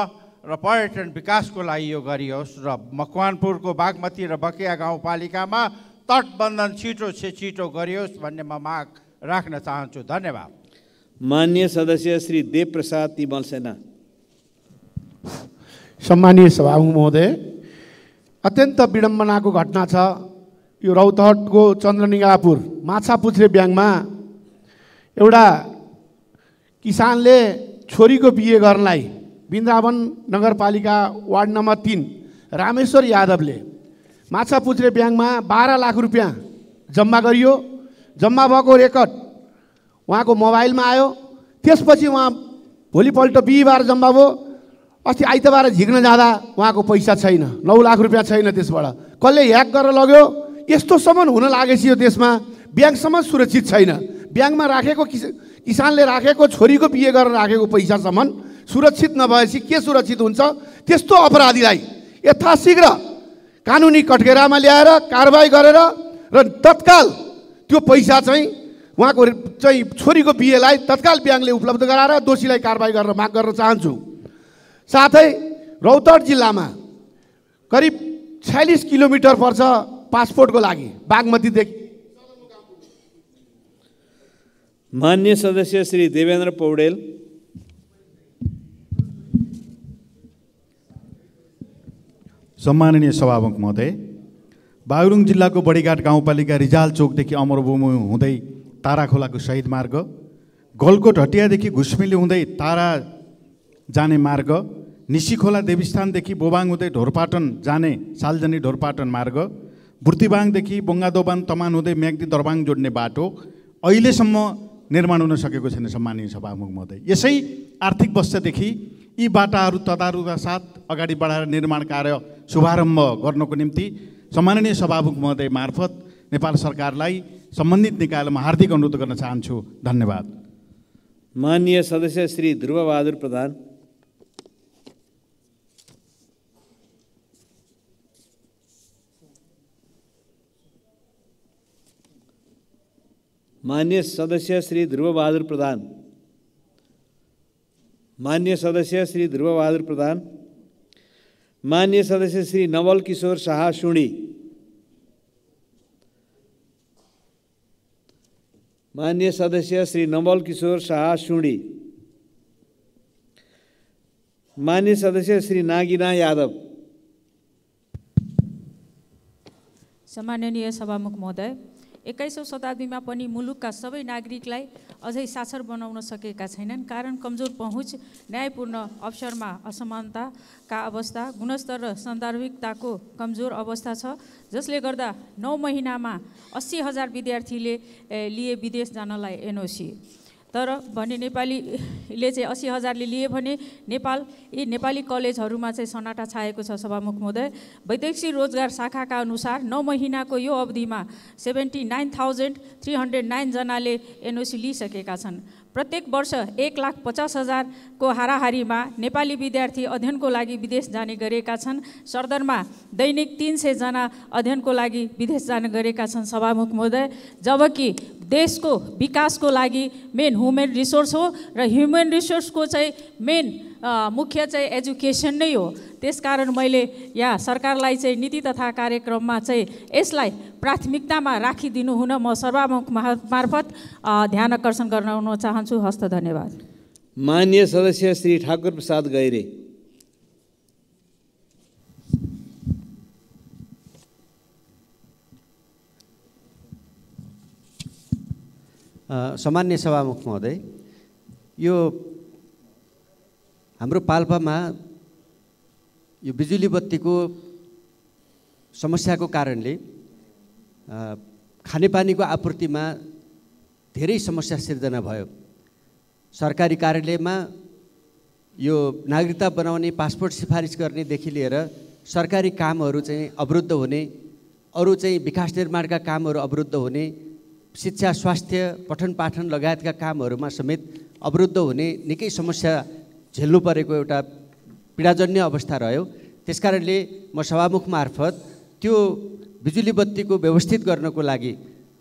र पर्यटन विकासको लागि यो गरियोस् र मकवानपुरको बागमती र बकेया गाउँपालिकामा तटबन्धन छिटो से छिटो गरियोस् भन्ने म माग राख्न चाहन्छु। धन्यवाद। मान्य सदस्य श्री देव प्रसाद तिमल सेना। सम्मानीय सभामुख महोदय अत्यन्त विडम्बनाको घटना छ। यो रौतहटको चन्द्रनिगापुर माछा पुछ्रे ब्याङ्कमा एउटा किसानले छोरीको बिहे गर्नलाई वृन्दावन नगरपालिका वार्ड नम्बर तिन रामेश्वर यादवले माछा पुछ्रे ब्याङ्कमा बाह्र लाख रुपियाँ जम्मा गरियो। जम्मा भएको रेकर्ड उहाँको मोबाइलमा आयो। त्यसपछि उहाँ भोलिपल्ट बिहिबार जम्मा भयो। अस्ति आइतबार झिक्न जाँदा उहाँको पैसा छैन नौ लाख रुपियाँ छैन त्यसबाट। कसले ह्याक गरेर लग्यो? यस्तोसम्म हुन लागेपछि यो देशमा। ब्याङ्कसम्म सुरक्षित छैन। ब्याङ्कमा राखेको किस किसानले राखेको छोरीको बिहे गरेर राखेको पैसासम्म सुरक्षित नभएपछि के सुरक्षित हुन्छ? त्यस्तो अपराधीलाई यथाशीघ्र कानुनी कटघेरामा ल्याएर कारवाही गरेर र तत्काल त्यो पैसा चाहिँ उहाँको चाहिँ छोरीको बिहेलाई तत्काल ब्याङ्कले उपलब्ध गराएर दोषीलाई कारवाही गरेर माग गर्न चाहन्छु। साथै रौतहट जिल्लामा करिब छयालिस किलोमिटर पर्छ पासपोर्टको लागि बागमतीदेखि। मान्य सदस्य श्री देवेन्द्र पौडेल सम्माननीय सभामुख महोदय बागलुङ जिल्लाको बडीघाट गाउँपालिका रिजाल चोकदेखि अमरभूमि हुँदै तारा खोलाको शहीद मार्ग गलकोट हटियादेखि घुस्मिली हुँदै तारा जाने मार्ग निसीखोला देवीस्थानदेखि बोबाङ हुँदै ढोरपाटन जाने सालजनी ढोरपाटन मार्ग बुर्तिबाङदेखि बोङ्गादोबान तमान हुँदै म्याग्दी दरबाङ जोड्ने बाटो अहिलेसम्म निर्माण हुन सकेको छैन सम्मानीय सभामुख महोदय। यसै आर्थिक वर्षदेखि यी बाटाहरू तदारुका साथ अगाडि बढाएर निर्माण कार्य शुभारम्भ गर्नको निम्ति सम्माननीय सभामुख महोदय मार्फत नेपाल सरकारलाई सम्बन्धित निकायलाई हार्दिक अनुरोध गर्न चाहन्छु। धन्यवाद। मान्य सदस्य श्री ध्रुवबहादुर प्रधान। मान्य सदस्य श्री ध्रुवबहादुर प्रधान। मान्य सदस्य श्री ध्रुवबहादुर प्रधान, मान्य सदस्य श्री नवल किशोर शाह सुणी मान्य सदस्य श्री नवल किशोर शाह सुडी मान्य सदस्य श्री नागिना यादव। सम्माननीय सभामुख महोदय। एक्काइसौँ शताब्दीमा पनि मुलुकका सबै नागरिकलाई अझै साक्षर बनाउन सकेका छैनन्। कारण कमजोर पहुँच न्यायपूर्ण अवसरमा असमानताका अवस्था गुणस्तर र सान्दर्भिकताको कमजोर अवस्था छ जसले गर्दा नौ महिनामा अस्सी हजार विद्यार्थीले लिए विदेश जानलाई एनओसी। तर भने नेपालीले चाहिँ अस्सी हजारले लिए भने नेपाल यी नेपाली कलेजहरूमा चाहिँ सनाटा छाएको छ सभामुख महोदय। वैदेशिक रोजगार शाखाका अनुसार नौ महिनाको यो अवधिमा seventy nine thousand three hundred नाइनजनाले NOC लिइसकेका छन्। प्रत्येक वर्ष एक लाख पचास हजारको हाराहारीमा नेपाली विद्यार्थी अध्ययनको लागि विदेश जाने गरेका छन्। सरदरमा दैनिक तिन सयजना अध्ययनको लागि विदेश जाने गरेका छन् सभामुख महोदय। जबकि देशको विकासको लागि मेन ह्युमन रिसोर्स हो र ह्युमन रिसोर्सको चाहिँ मेन मुख्य चाहिँ एजुकेसन नै हो। त्यसकारण मैले यहाँ सरकारलाई चाहिँ नीति तथा कार्यक्रममा चाहिँ यसलाई प्राथमिकतामा राखिदिनु हुन म सर्वामुख मार्फत ध्यान आकर्षण गराउन चाहन्छु। हस्त धन्यवाद। मान्य सदस्य श्री ठाकुर प्रसाद गैरे। सामान्य सभामुख महोदय यो हाम्रो पाल्पामा यो बिजुली बत्तीको समस्याको कारणले खानेपानीको आपूर्तिमा धेरै समस्या सिर्जना भयो। सरकारी कार्यालयमा यो नागरिकता बनाउने पासपोर्ट सिफारिस गर्नेदेखि लिएर सरकारी कामहरू चाहिँ अवरुद्ध हुने अरू चाहिँ विकास निर्माणका कामहरू अवरुद्ध हुने शिक्षा स्वास्थ्य पठन पाठन लगायतका कामहरूमा समेत अवरुद्ध हुने निकै समस्या झेल्नु परेको एउटा पीडाजन्य अवस्था रह्यो। त्यस कारणले म सभामुख मार्फत त्यो बिजुली बत्तीको व्यवस्थित गर्नको लागि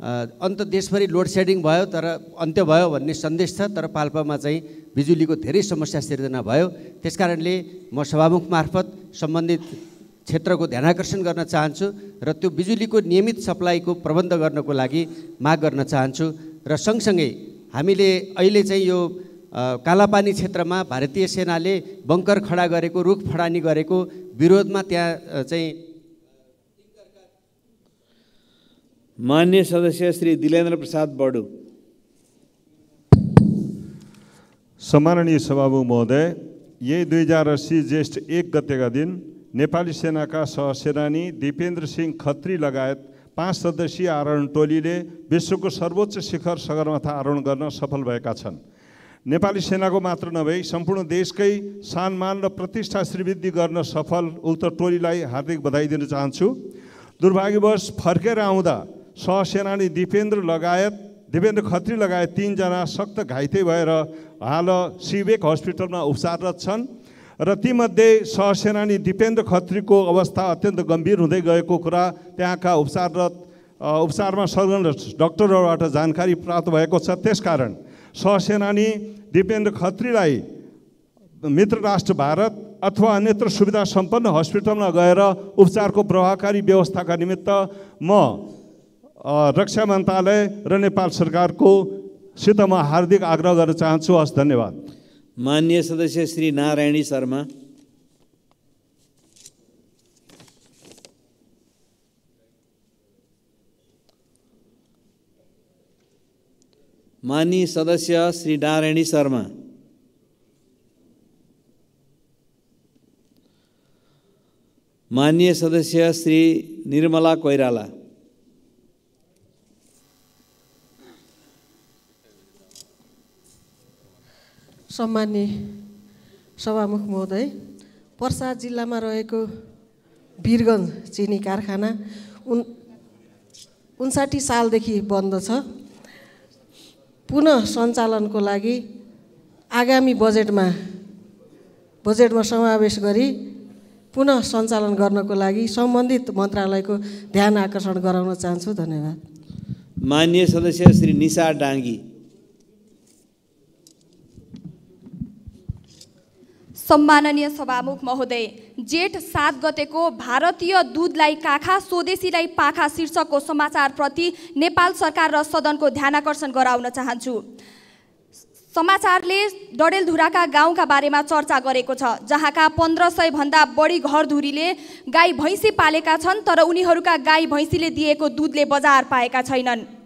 अन्त देशभरि लोड सेडिङ भयो तर अन्त्य भयो भन्ने सन्देश छ तर पाल्पामा चाहिँ बिजुलीको धेरै समस्या सिर्जना भयो। त्यस कारणले म सभामुख मार्फत सम्बन्धित क्षेत्रको ध्यानकर्षण गर्न चाहन्छु र त्यो बिजुलीको नियमित सप्लाईको प्रबन्ध गर्नको लागि माग गर्न चाहन्छु। र सँगसँगै हामीले अहिले चाहिँ यो कालापानी क्षेत्रमा भारतीय सेनाले बङ्कर खडा गरेको रुख फडानी गरेको विरोधमा त्यहाँ चाहिँ मान्य सदस्य श्री दिलेन्द्र प्रसाद बडु। सम्माननीय सभामुख महोदय यही दुई हजार अस्सी ज्येष्ठ एक गतेका दिन नेपाली सेनाका सहसेनानी दिपेन्द्र सिंह खत्री लगायत पाँच सदस्यीय आरोहण टोलीले विश्वको सर्वोच्च शिखर सगरमाथा आरोहण गर्न सफल भएका छन्। नेपाली सेनाको मात्र नभई सम्पूर्ण देशकै सानमान र प्रतिष्ठा श्रीवृद्धि गर्न सफल उक्त टोलीलाई हार्दिक बधाई दिन चाहन्छु। दुर्भाग्यवश फर्केर आउँदा सहसेनानी दिपेन्द्र लगायत दिपेन्द्र खत्री लगायत तिनजना सक्त घाइते भएर हाल सिवेक हस्पिटलमा उपचाररत छन् र तीमध्ये सहसेनानी दिपेन्द्र खत्रीको अवस्था अत्यन्त गम्भीर हुँदै गएको कुरा त्यहाँका उपचाररत उपचारमा सर्गन डक्टरहरूबाट जानकारी प्राप्त भएको छ। त्यसकारण सहसेनानी दिपेन्द्र खत्रीलाई मित्र राष्ट्र भारत अथवा अन्यत्र सुविधा सम्पन्न हस्पिटलमा गएर उपचारको प्रभावकारी व्यवस्थाका निमित्त म रक्षा मन्त्रालय र नेपाल सरकारको सित म हार्दिक आग्रह गर्न चाहन्छु। हस् धन्यवाद। मान्य सदस्य श्री नारायणी शर्मा। मान्य सदस्य श्री नारायणी शर्मा। मान्य सदस्य श्री निर्मला कोइराला। सम्मान्य सभामुख महोदय पर्सा जिल्लामा रहेको वीरगञ्ज चिनी कारखाना उन् उन्साठी सालदेखि बन्द छ। पुनः सञ्चालनको लागि आगामी बजेटमा बजेटमा समावेश गरी पुनः सञ्चालन गर्नको लागि सम्बन्धित मन्त्रालयको ध्यान आकर्षण गराउन चाहन्छु। धन्यवाद। मान्य सदस्य श्री निशा डाङ्गी सम्माननीय सभामुख महोदय जेठ सात गतेको भारतीय दुधलाई काखा स्वदेशीलाई पाखा शीर्षकको समाचारप्रति नेपाल सरकार र सदनको ध्यान आकर्षण गराउन चाहन्छु। समाचारले डडेलधुराका गाउँका बारेमा चर्चा गरेको छ जहाँका पन्ध्र सयभन्दा बढी घरधुरीले गाई भैँसी पालेका छन् तर उनीहरूका गाई भैँसीले दिएको दुधले बजार पाएका छैनन्।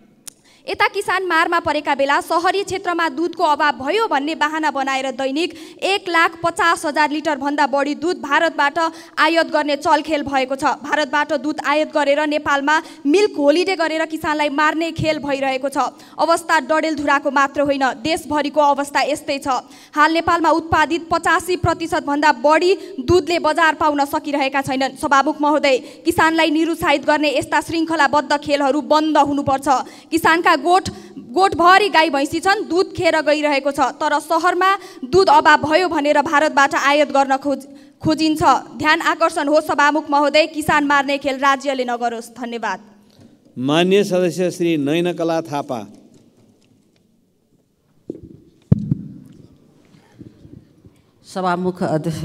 यता किसान मारमा परेका बेला सहरी क्षेत्रमा दुधको अभाव भयो भन्ने बाहना बनाएर दैनिक एक लाख पचास हजार लिटरभन्दा बढी दुध भारतबाट आयात गर्ने चलखेल भएको छ। भारतबाट दुध आयात गरेर नेपालमा मिल्क होलिडे गरेर किसानलाई मार्ने खेल भइरहेको छ। अवस्था डडेलधुराको मात्र होइन देशभरिको अवस्था यस्तै छ। हाल नेपालमा उत्पादित पचासी प्रतिशतभन्दा बढी दुधले बजार पाउन सकिरहेका छैनन्। सभामुख महोदय किसानलाई निरुत्साहित गर्ने यस्ता श्रृङ्खलाबद्ध खेलहरू बन्द हुनुपर्छ। किसानका गोठ गोठभरि गाई भैँसी छन् दुध खेर गइरहेको छ। तर सहरमा दुध अभाव भयो भनेर भारतबाट आयात गर्न खोज खोजिन्छ। ध्यान आकर्षण हो सभामुख महोदय किसान मार्ने खेल राज्यले नगरोस्। धन्यवाद। मान्य सदस्य श्री नयनकला थापा। सभामुख अध्यक्ष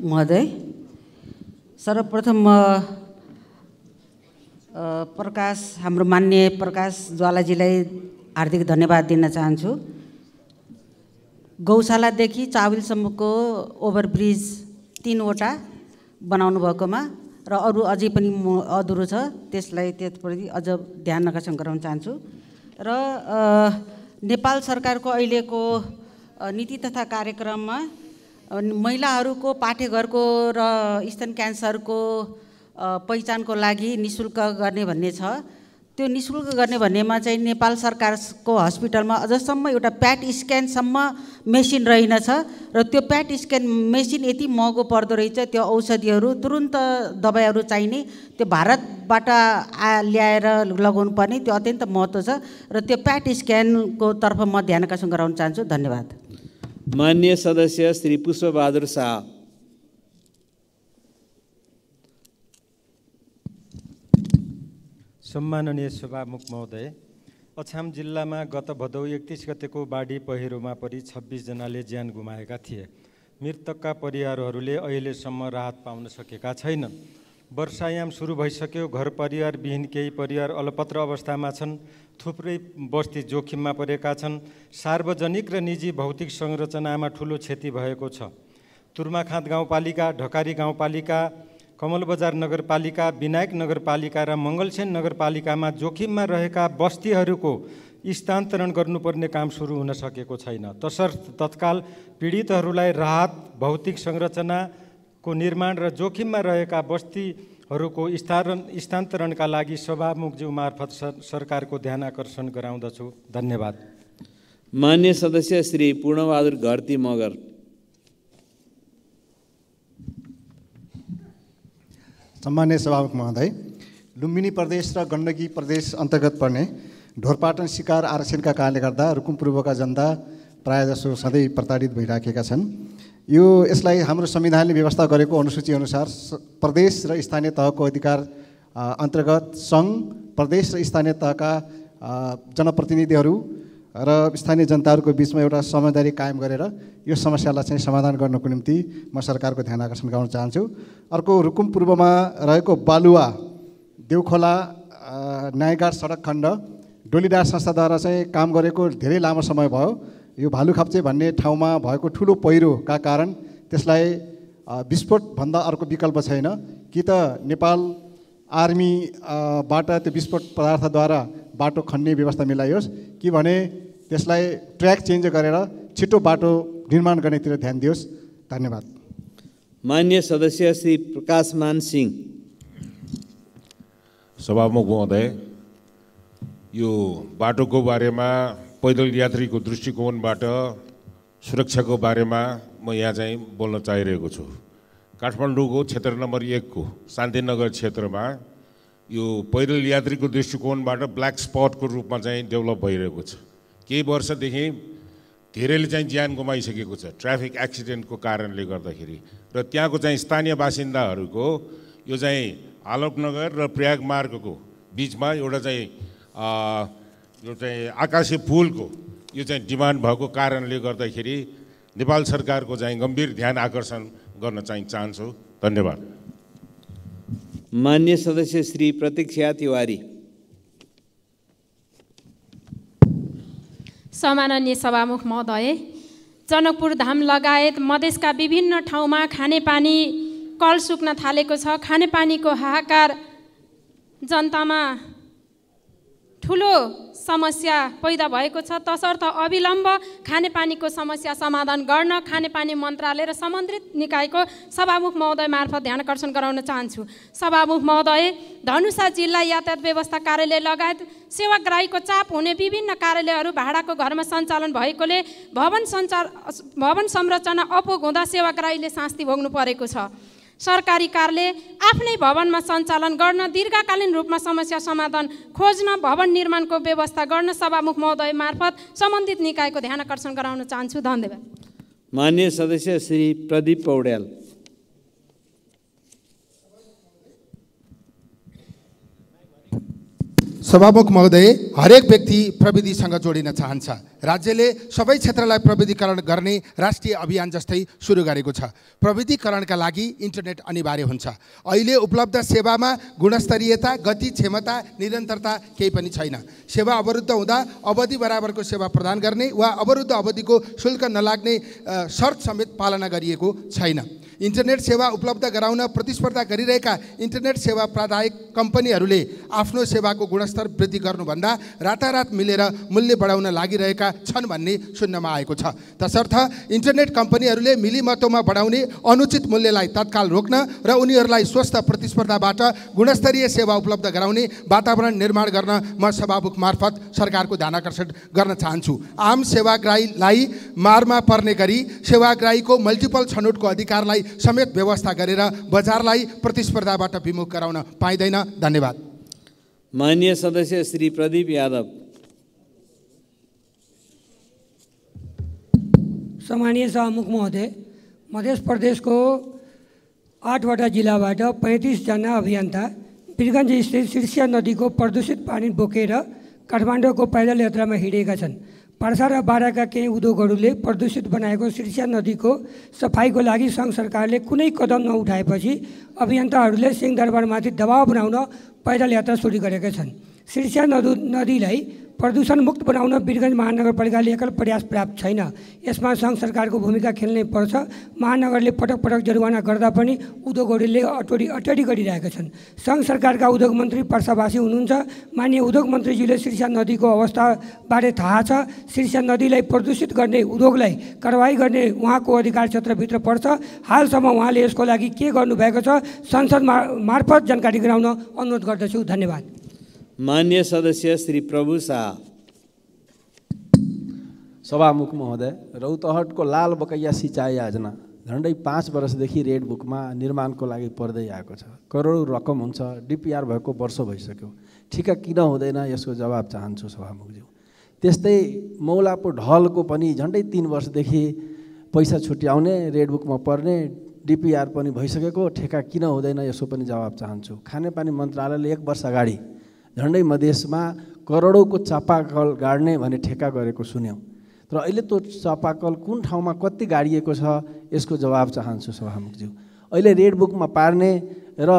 महोदय सर्वप्रथम म प्रकाश हाम्रो मान्य प्रकाश ज्वालाजीलाई हार्दिक धन्यवाद दिन चाहन्छु। गौशालादेखि चाविलसम्मको ओभरब्रिज तिनवटा बनाउनु भएकोमा र अरू अझै पनि अधुरो छ त्यसलाई त्यसप्रति अझ ध्यान आकर्षण गराउन चाहन्छु। र नेपाल सरकारको अहिलेको नीति तथा कार्यक्रममा महिलाहरूको पाठेघरको र स्तन क्यान्सरको पहिचानको लागि नि शुल्क गर्ने भन्ने छ। त्यो नि शुल्क गर्ने भन्नेमा चाहिँ नेपाल सरकारको हस्पिटलमा अझसम्म एउटा प्याट स्क्यानसम्म मेसिन रहेनछ र त्यो प्याट स्क्यान मेसिन यति महँगो पर्दो रहेछ त्यो औषधिहरू तुरुन्त दबाईहरू चाहिने त्यो भारतबाट आ ल्याएर लगाउनु पर्ने त्यो अत्यन्त महत्त्व छ र त्यो प्याट स्क्यानको तर्फ म ध्यान आकर्षण गराउन चाहन्छु। धन्यवाद। मान्य सदस्य श्री पुष्पबहादुर शाह। सम्माननीय सभामुख महोदय अछाम जिल्लामा गत भदौ एकतिस गतेको बाढी पहिरोमा परि छब्बिसजनाले ज्यान गुमाएका थिए। मृतकका परिवारहरूले अहिलेसम्म राहत पाउन सकेका छैनन् वर्षायाम सुरु भइसक्यो घर परिवारविहीन केही परिवार अलपत्र अवस्थामा छन् थुप्रै बस्ती जोखिममा परेका छन्। सार्वजनिक र निजी भौतिक संरचनामा ठुलो क्षति भएको छ। तुर्माखाँद गाउँपालिका ढकारी गाउँपालिका कमल बजार नगरपालिका विनायक नगरपालिका र मङ्गलसेन नगरपालिकामा जोखिममा रहेका बस्तीहरूको स्थानान्तरण गर्नुपर्ने काम सुरु हुन सकेको छैन। तसर्थ तत्काल पीडितहरूलाई राहत भौतिक संरचनाको निर्माण र जोखिममा रहेका बस्तीहरूको स्थान स्थानान्तरणका लागि सभामुखज्यू मार्फत सर सरकारको ध्यान आकर्षण गराउँदछु। धन्यवाद। मान्य सदस्य श्री पूर्णबहादुर घरती मगर सम्मान्य सभामुख महोदय लुम्बिनी प्रदेश र गण्डकी प्रदेश अन्तर्गत पर्ने ढोरपाटन शिकार आरक्षणका कारणले गर्दा रुकुम पूर्वका जनता प्रायःजसो सधैँ प्रताडित भइराखेका छन्। यो यसलाई हाम्रो संविधानले व्यवस्था गरेको अनुसूची अनुसार स- प्रदेश र स्थानीय तहको अधिकार अन्तर्गत सङ्घ प्रदेश र स्थानीय तहका जनप्रतिनिधिहरू र स्थानीय जनताहरूको बिचमा एउटा समझदारी कायम गरेर यो समस्यालाई चाहिँ समाधान गर्नको निम्ति म सरकारको ध्यान आकर्षण गराउन चाहन्छु। अर्को रुकुम पूर्वमा रहेको बालुवा देउखोला न्यायघाट सडक खण्ड डोलीडार संस्थाद्वारा चाहिँ काम गरेको धेरै लामो समय भयो। यो भालुखाप्चे भन्ने ठाउँमा भएको ठुलो पहिरोका कारण त्यसलाई विस्फोटभन्दा अर्को विकल्प छैन। कि त नेपाल आर्मी अ, बाट त्यो विस्फोट पदार्थद्वारा बाटो खन्ने व्यवस्था मिलाइयोस् कि भने त्यसलाई ट्र्याक चेन्ज गरेर छिटो बाटो निर्माण गर्नेतिर ध्यान दियोस्। धन्यवाद। मान्य सदस्य श्री प्रकाशमान सिंह। सभामुख महोदय यो बाटोको बारेमा पैदल यात्रीको दृष्टिकोणबाट सुरक्षाको बारेमा म यहाँ चाहिँ बोल्न चाहिरहेको छु। काठमाडौँको क्षेत्र नम्बर एकको शान्तिनगर क्षेत्रमा यो पैदल यात्रीको दृष्टिकोणबाट ब्ल्याक स्पटको रूपमा चाहिँ डेभलप भइरहेको छ। केही वर्षदेखि धेरैले चाहिँ ज्यान गुमाइसकेको छ ट्राफिक एक्सिडेन्टको कारणले गर्दाखेरि। र त्यहाँको चाहिँ स्थानीय बासिन्दाहरूको यो चाहिँ आलोकनगर र प्रयाग मार्गको बिचमा एउटा चाहिँ यो चाहिँ आकाशे पुलको यो चाहिँ डिमान्ड भएको कारणले गर्दाखेरि नेपाल सरकारको चाहिँ गम्भीर ध्यान आकर्षण गर्न चाहिँ चाहन्छु। धन्यवाद। मान्य सदस्य श्री प्रतीक्षा तिवारी। सम्माननीय सभामुख महोदय जनकपुर धाम लगायत मधेसका विभिन्न ठाउँमा खानेपानी कल सुक्न थालेको छ। खानेपानीको हाहाकार जनतामा ठुलो समस्या पैदा भएको छ। तसर्थ अविलम्ब खानेपानीको समस्या समाधान गर्न खानेपानी मन्त्रालय र सम्बन्धित निकायको सभामुख महोदय मार्फत ध्यान आकर्षण गराउन चाहन्छु। सभामुख महोदय धनुषा जिल्ला यातायात व्यवस्था कार्यालय लगायत सेवाग्राहीको चाप हुने विभिन्न कार्यालयहरू भाडाको घरमा सञ्चालन भएकोले भवन सञ्चार भवन संरचना अपुग हुँदा सेवाग्राहीले शास्ति भोग्नु परेको छ। सरकारी कार्यालय आफ्नै भवनमा सञ्चालन गर्न दीर्घकालीन रूपमा समस्या समाधान खोज्न भवन निर्माणको व्यवस्था गर्न सभामुख महोदय मार्फत सम्बन्धित निकायको ध्यान आकर्षण गराउन चाहन्छु। धन्यवाद। मान्य सदस्य श्री प्रदीप पौड्याल। सभामुख महोदय हरेक व्यक्ति प्रविधिसँग जोडिन चाहन्छ। राज्यले सबै क्षेत्रलाई प्रविधिकरण गर्ने राष्ट्रिय अभियान जस्तै सुरु गरेको छ। प्रविधिकरणका लागि इन्टरनेट अनिवार्य हुन्छ। अहिले उपलब्ध सेवामा गुणस्तरीयता गति क्षमता निरन्तरता केही पनि छैन। सेवा अवरुद्ध हुँदा अवधि बराबरको सेवा प्रदान गर्ने वा अवरुद्ध अवधिको शुल्क नलाग्ने अ, शर्त समेत पालना गरिएको छैन। इन्टरनेट सेवा उपलब्ध गराउन प्रतिस्पर्धा गरिरहेका इन्टरनेट सेवा प्रदायक कम्पनीहरूले आफ्नो सेवाको गुणस्तर वृद्धि गर्नुभन्दा रातारात मिलेर मूल्य बढाउन लागिरहेका छन् भन्ने सुन्नमा आएको छ। तसर्थ इन्टरनेट कम्पनीहरूले मिलिमतोमा बढाउने अनुचित मूल्यलाई तत्काल रोक्न र उनीहरूलाई स्वस्थ प्रतिस्पर्धाबाट गुणस्तरीय सेवा उपलब्ध गराउने वातावरण निर्माण गर्न म सभामुख मार्फत सरकारको ध्यान आकर्षण गर्न चाहन्छु। आम सेवाग्राहीलाई मारमा पर्ने गरी सेवाग्राहीको मल्टिपल छनौटको अधिकारलाई समेत व्यवस्था गरेर बजारलाई प्रतिस्पर्धाबाट विमुख गराउन पाइँदैन। धन्यवाद। मान्य सदस्य श्री प्रदीप यादव। सम्मानीय सभामुख महोदय मध्य प्रदेशको आठवटा जिल्लाबाट पैँतिसजना अभियन्ता वीरगञ्ज स्थित शीर्ष नदीको प्रदूषित पानी बोकेर काठमाडौँको पैदल यात्रामा हिँडेका छन्। पर्सा र बाराका केही उद्योगहरूले प्रदूषित बनाएको शीर्ष नदीको सफाइको लागि सङ्घ सरकारले कुनै कदम नउठाएपछि अभियन्ताहरूले सिंहदरबारमाथि दबाव बनाउन पैदल यात्रा सुरु गरेका छन्। शीर्ष नदु नदीलाई प्रदूषण मुक्त बनाउन वीरगञ्ज महानगरपालिकाले एकल प्रयास पर्याप्त छैन। यसमा सङ्घ सरकारको भूमिका खेल्नै पर्छ। महानगरले पटक पटक जरिवाना गर्दा पनि उद्योगहरूले अटोडी अटडी गरिरहेका छन्। सङ्घ सरकारका उद्योग मन्त्री पर्सावासी हुनुहुन्छ। माननीय उद्योग मन्त्रीज्यूले शीर्ष नदीको अवस्थाबारे थाहा छ। शीर्ष नदीलाई प्रदूषित गर्ने उद्योगलाई कारवाही गर्ने उहाँको अधिकार क्षेत्रभित्र पर्छ। हालसम्म उहाँले यसको लागि के गर्नुभएको छ संसद मार्फत जानकारी गराउन अनुरोध गर्दछु। धन्यवाद। मान्य सदस्य श्री प्रभु शाह। सभामुख महोदय रौतहटको लाल बकैया सिँचाइ योजना। झन्डै पाँच वर्षदेखि रेड बुकमा निर्माणको लागि पर्दै आएको छ। करोडौँ रकम हुन्छ। डिपिआर भएको वर्ष भइसक्यो। ठिका किन हुँदैन यसको जवाब चाहन्छु सभामुखज्यू। त्यस्तै मौलापो ढलको पनि झन्डै तिन वर्षदेखि पैसा छुट्याउने रेड बुकमा पर्ने डिपिआर पनि भइसकेको। ठेका किन हुँदैन यसको पनि जवाब चाहन्छु। खानेपानी मन्त्रालयले एक वर्ष अगाडि झन्डै मधेसमा करोडौँको चापाकल गाड्ने भने ठेक्का गरेको सुन्यौँ। तर अहिले त्यो चापाकल कुन ठाउँमा कति गाडिएको छ यसको जवाब चाहन्छु सभामुखज्यू। अहिले रेड बुकमा पार्ने र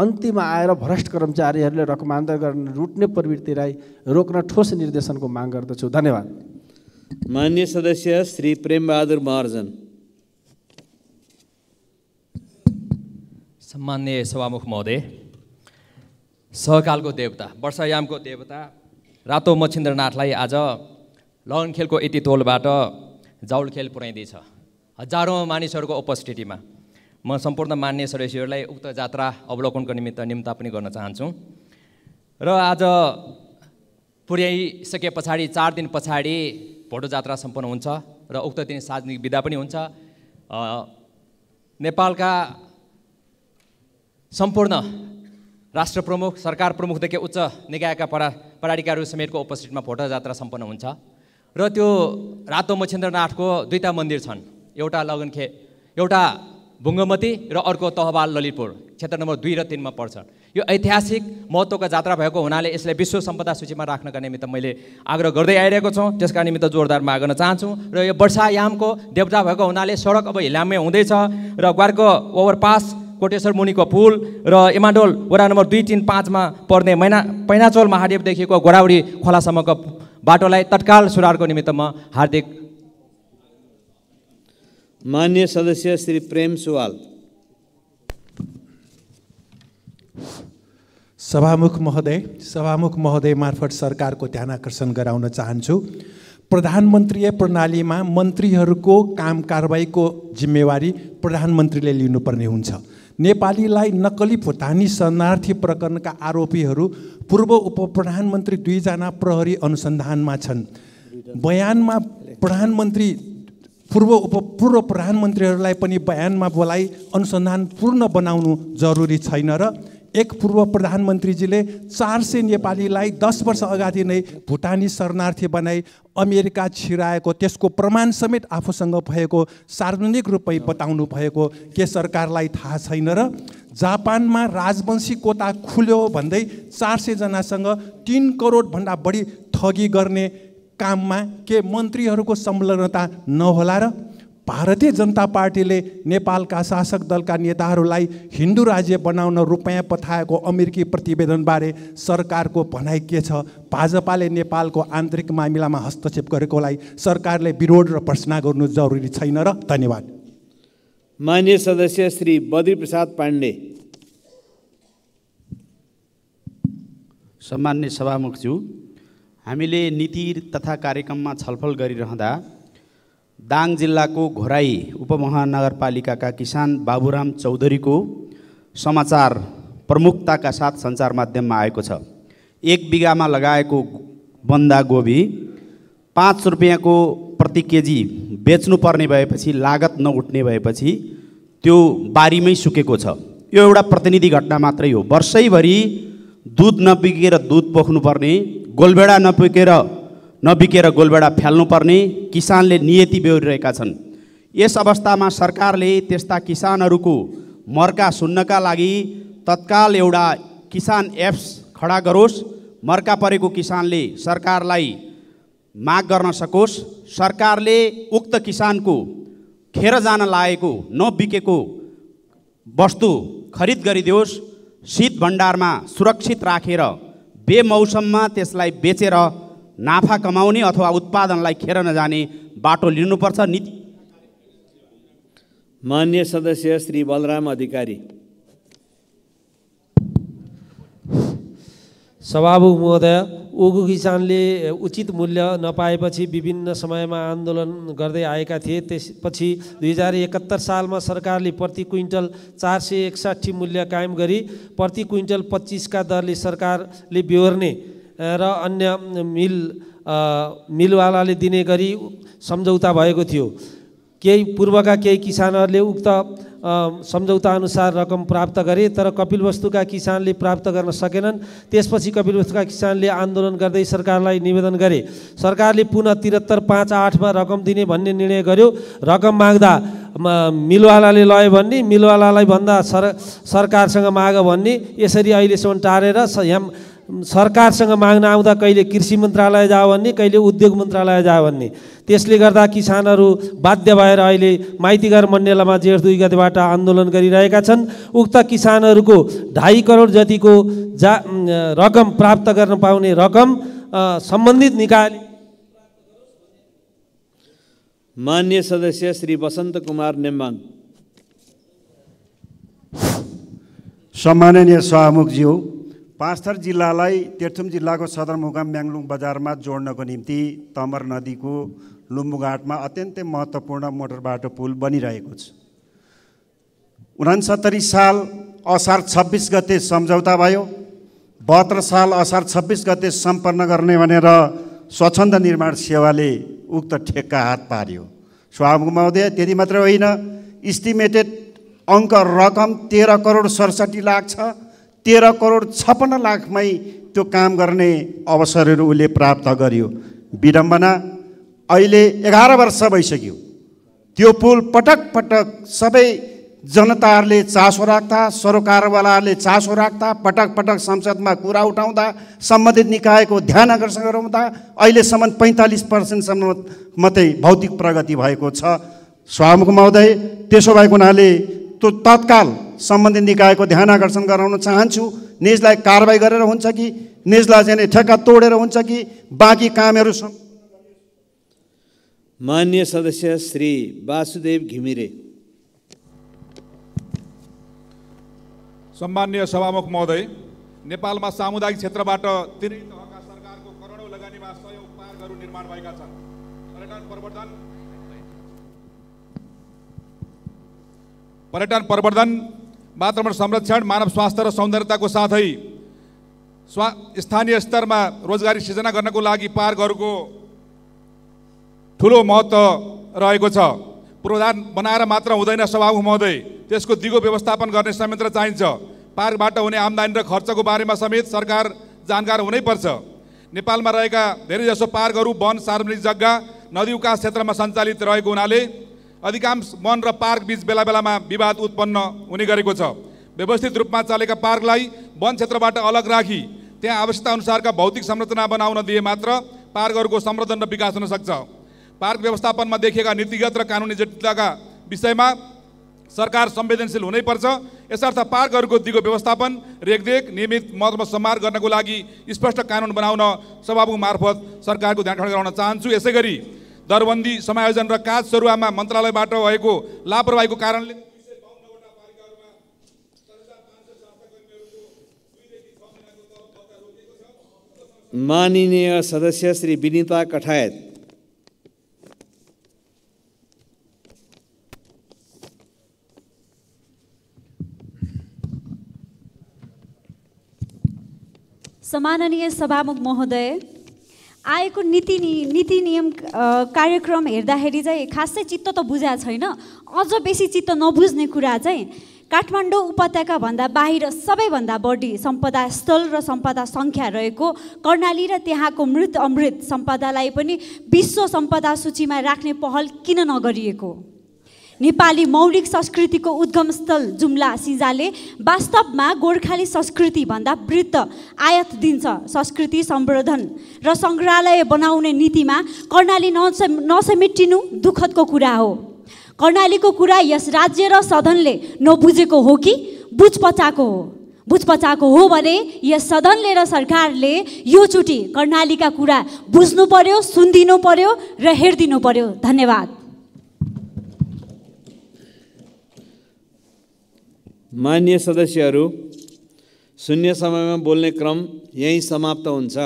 अन्तिममा आएर भ्रष्ट कर्मचारीहरूले रकमान्तर गर्ने रुट्ने प्रवृत्तिलाई रोक्न ठोस निर्देशनको माग गर्दछु। धन्यवाद। मान्य सदस्य श्री प्रेमबहादुर महर्जन। सम्मान्य सभामुख महोदय सहकालको देवता वर्षायामको देवता रातो मच्छिन्द्रनाथलाई आज लगन खेलको यति तोलबाट जाउल खेल पुर्याइँदैछ हजारौँ मानिसहरूको उपस्थितिमा म सम्पूर्ण मान्य सदस्यहरूलाई उक्त जात्रा अवलोकनको निमित्त निम्ता पनि गर्न चाहन्छु। र आज पुर्याइसके पछाडि चार दिन पछाडि भोटो जात्रा सम्पन्न हुन्छ र उक्त दिन सार्वजनिक विदा पनि हुन्छ। नेपालका सम्पूर्ण राष्ट्र प्रमुख सरकार प्रमुखदेखि उच्च निकायका परा पदाधिकारीहरू समेतको उपस्थितिमा भोटर जात्रा सम्पन्न हुन्छ। र त्यो रातो मच्छेन्द्रनाथको दुईवटा मन्दिर छन्। एउटा लगनखे एउटा भुङ्गमती र अर्को तहबाल ललितपुर क्षेत्र नम्बर दुई र तिनमा पर्छ। यो ऐतिहासिक महत्त्वको जात्रा भएको हुनाले यसलाई विश्व सम्पदा सूचीमा राख्नका निमित्त मैले आग्रह गर्दै आइरहेको छौँ। त्यसका निमित्त जोरदार माग गर्न चाहन्छु। र यो वर्षायामको देवता भएको हुनाले सडक अब हिलामे हुँदैछ र ग्वारको ओभरपास कोटेश्वर मुनिको पुल र इमाडोल वडा नम्बर दुई तिन पाँचमा पर्ने मैना पैनाचोल महादेवदेखिको गोराउडी खोलासम्मको बाटोलाई तत्काल सुधारको निमित्त म हार्दिक मान्य सदस्य श्री प्रेम सुवाल। सभामुख महोदय सभामुख महोदय मार्फत सरकारको ध्यान आकर्षण गराउन चाहन्छु। प्रधानमन्त्रीय प्रणालीमा मन्त्रीहरूको काम कारवाहीको जिम्मेवारी प्रधानमन्त्रीले लिनुपर्ने हुन्छ। नेपालीलाई नक्कली भुटानी शरणार्थी प्रकरणका आरोपीहरू पूर्व उप प्रधानमन्त्री दुईजना प्रहरी अनुसन्धानमा छन्। बयानमा प्रधानमन्त्री पूर्व उप पूर्व प्रधानमन्त्रीहरूलाई पनि बयानमा बोलाइ अनुसन्धान पूर्ण बनाउनु जरुरी छैन र एक पूर्व प्रधानमन्त्रीजीले चार सय नेपालीलाई दस वर्ष अगाडि नै भुटानी शरणार्थी बनाई अमेरिका छिराएको त्यसको प्रमाण समेत आफूसँग भएको सार्वजनिक रूपमै बताउनु भएको के सरकारलाई थाहा छैन र जापानमा राजवंशी कोता खुल्यो भन्दै चार सयजनासँग तिन करोडभन्दा बढी ठगी गर्ने काममा के मन्त्रीहरूको संलग्नता नहोला र भारतीय जनता पार्टीले नेपालका शासक दलका नेताहरूलाई हिन्दू राज्य बनाउन रुपियाँ पठाएको अमेरिकी प्रतिवेदनबारे सरकारको भनाइ के छ? भाजपाले नेपालको आन्तरिक मामिलामा हस्तक्षेप गरेकोलाई सरकारले विरोध र प्रश्न गर्नु जरुरी छैन र धन्यवाद। मान्य सदस्य श्री बद्री प्रसाद पाण्डे। सम्मान्य सभामुखज्यू हामीले नीति तथा कार्यक्रममा छलफल गरिरहँदा दाङ जिल्लाको घोराई उपमहानगरपालिकाका किसान बाबुराम चौधरीको समाचार प्रमुखताका साथ सञ्चार माध्यममा आएको छ। एक बिगामा लगाएको बन्दागोभी पाँच रुपियाँको प्रति केजी बेच्नुपर्ने भएपछि लागत नउठ्ने भएपछि त्यो बारीमै सुकेको छ। यो एउटा प्रतिनिधि घटना मात्रै हो। वर्षैभरि दुध नबिकेर दुध पोख्नुपर्ने गोलभेडा नपुकेर नबिकेर गोलभेडा फाल्नुपर्ने किसानले नियति बेहोरिरहेका छन्। यस अवस्थामा सरकारले त्यस्ता किसानहरूको मर्का सुन्नका लागि तत्काल एउटा किसान एप्स खडा गरोस् मर्का परेको किसानले सरकारलाई माग गर्न सकोस् सरकारले उक्त किसानको खेर जान लागेको नबिकेको वस्तु खरिद गरिदियोस् शीत भण्डारमा सुरक्षित राखेर बेमौसममा त्यसलाई बेचेर नाफा कमाउने अथवा उत्पादनलाई खेर नजाने बाटो लिनुपर्छ नीति मान्य सदस्य श्री बलराम अधिकारी। सभामुख महोदय उगु किसानले उचित मूल्य नपाएपछि विभिन्न समयमा आन्दोलन गर्दै आएका थिए। त्यसपछि दुई हजार एकहत्तर सालमा सरकारले प्रति क्विन्टल चार सय एकसाठी मूल्य कायम गरी प्रति क्विन्टल पच्चिसका दरले सरकारले बेहोर्ने र अन्य मिल मिलवालाले दिने गरी सम्झौता भएको थियो। केही पूर्वका केही किसानहरूले उक्त सम्झौता अनुसार रकम प्राप्त गरे तर कपिलवस्तुका किसानले प्राप्त गर्न सकेनन्। त्यसपछि कपिलवस्तुका किसानले आन्दोलन गर्दै सरकारलाई निवेदन गरे। सरकारले पुनः त्रिहत्तर पाँच आठमा रकम दिने भन्ने निर्णय गर्यो। रकम माग्दा मिलवालाले लयो भन्ने मिलवालालाई भन्दा सर सरकारसँग माग भन्ने यसरी अहिलेसम्म टारेर यहाँ सरकारसँग माग्न आउँदा कहिले कृषि मन्त्रालय जाओ भन्ने कहिले उद्योग मन्त्रालय जाओ भन्ने। त्यसले गर्दा किसानहरू बाध्य भएर अहिले माइतीघर मण्डेलामा जेठ दुई गतेबाट आन्दोलन गरिरहेका छन्। उक्त किसानहरूको ढाई करोड जतिको जा रकम प्राप्त गर्न पाउने रकम सम्बन्धित निकायले मान्य सदस्य श्री वसन्त कुमार नेम्बाङ। सम्माननीय सभामुखज्यू पाँचथर जिल्लालाई तेर्थुम जिल्लाको सदरमुकाम म्याङ्लुङ बजारमा जोड्नको निम्ति तमर नदीको लुम्बुघाटमा अत्यन्तै महत्त्वपूर्ण मोटर बाटो पुल बनिरहेको छ। उनासत्तरी साल असार छब्बिस गते सम्झौता भयो। बहत्तर साल असार छब्बिस गते सम्पन्न गर्ने भनेर स्वच्छन्द निर्माण सेवाले उक्त ठेक्का हात पार्यो। स्वामुख महोदय त्यति मात्रै होइन इस्टिमेटेड अङ्क रकम तेह्र करोड सडसठी लाख छ। तेह्र करोड छप्पन्न लाखमै त्यो काम गर्ने अवसरहरू उसले प्राप्त गर्यो। विडम्बना अहिले एघार वर्ष भइसक्यो। त्यो पुल पटक पटक सबै जनताहरूले चासो राख्दा सरोकारवालाहरूले चासो राख्दा पटक पटक संसदमा कुरा उठाउँदा सम्बन्धित निकायको ध्यान आकर्षण गराउँदा अहिलेसम्म पैँतालिस पर्सेन्टसम्म मात्रै भौतिक प्रगति भएको छ। स्वामुख महोदय त्यसो भएको हुनाले त्यो तत्काल सम्बन्धित निकायको ध्यान आकर्षण गराउन चाहन्छु। निजलाई कारवाही गरेर हुन्छ कि निजलाई चाहिँ ठेक्का तोडेर हुन्छ कि बाँकी कामहरू मान्य सदस्य श्री वासुदेव घिमिरे। सम्मान्य सभामुख महोदय नेपालमा सामुदायिक क्षेत्रबाट तिनै तहका सरकारको करोडौँ लगानीमा सयौँ पार्कहरू निर्माण भएका छन्। पर्यटन प्रवर्धन पर्यटन प्रवर्धन वातावरण संरक्षण मानव स्वास्थ्य र सौन्दर्यताको साथै स्वा स्थानीय स्तरमा रोजगारी सिर्जना गर्नको लागि पार्कहरूको ठुलो महत्त्व रहेको छ। पूर्वाधार बनाएर मात्र हुँदैन सभामुख महोदय त्यसको दिगो व्यवस्थापन गर्ने संयन्त्र चाहिन्छ। पार्कबाट हुने आम्दानी र खर्चको बारेमा समेत सरकार जानकार हुनैपर्छ नेपालमा रहेका धेरैजसो पार्कहरू वन सार्वजनिक जग्गा नदी उकास क्षेत्रमा सञ्चालित रहेको हुनाले अधिकांश वन र पार्क बिच बेला बेलामा विवाद उत्पन्न हुने गरेको छ। व्यवस्थित रूपमा चलेका पार्कलाई वन क्षेत्रबाट अलग राखी त्यहाँ आवश्यकता अनुसारका भौतिक संरचना बनाउन दिए मात्र पार्कहरूको संवर्धन र विकास हुन सक्छ। पार्क व्यवस्थापनमा देखिएका नीतिगत र कानुनी जटिलताका विषयमा सरकार संवेदनशील हुनैपर्छ यसर्थ पार्कहरूको दिगो व्यवस्थापन रेखदेख नियमित महत्व सम्हार गर्नको लागि स्पष्ट कानुन बनाउन सभामुख मार्फत सरकारको ध्यान गराउन चाहन्छु। यसै गरी दरबन्दी समायोजन र काज सरुवामा मन्त्रालयबाट भएको लापरवाहीको कारणले माननीय सदस्य श्री विनिता कठायत। सम्माननीय सभामुख महोदय आएको नीति नीति नियम कार्यक्रम हेर्दाखेरि चाहिँ खासै चित्त त बुझाएको छैन। अझ बेसी चित्त नबुझ्ने कुरा चाहिँ काठमाडौँ उपत्यकाभन्दा बाहिर सबैभन्दा बढी सम्पदा स्थल र सम्पदा सङ्ख्या रहेको कर्णाली र त्यहाँको मृत अमृत सम्पदालाई पनि विश्व सम्पदा सूचीमा राख्ने पहल किन नगरिएको? नेपाली मौलिक संस्कृतिको उद्गम स्थल जुम्ला सिजाले वास्तवमा गोर्खाली संस्कृतिभन्दा वृत्त आयात दिन्छ संस्कृति सम्वर्धन र सङ्ग्रहालय बनाउने नीतिमा कर्णाली नस नसमेटिनु दुःखदको कुरा हो। कर्णालीको कुरा यस राज्य र सदनले नबुझेको हो कि बुझ पचाएको हो? बुझ पचाएको हो भने यस सदनले र सरकारले योचोटि कर्णालीका कुरा बुझ्नु पर्यो सुनिदिनु पर्यो र हेरिदिनु पर्यो। धन्यवाद। मान्य सदस्यहरू शून्य समयमा बोल्ने क्रम यहीँ समाप्त हुन्छ।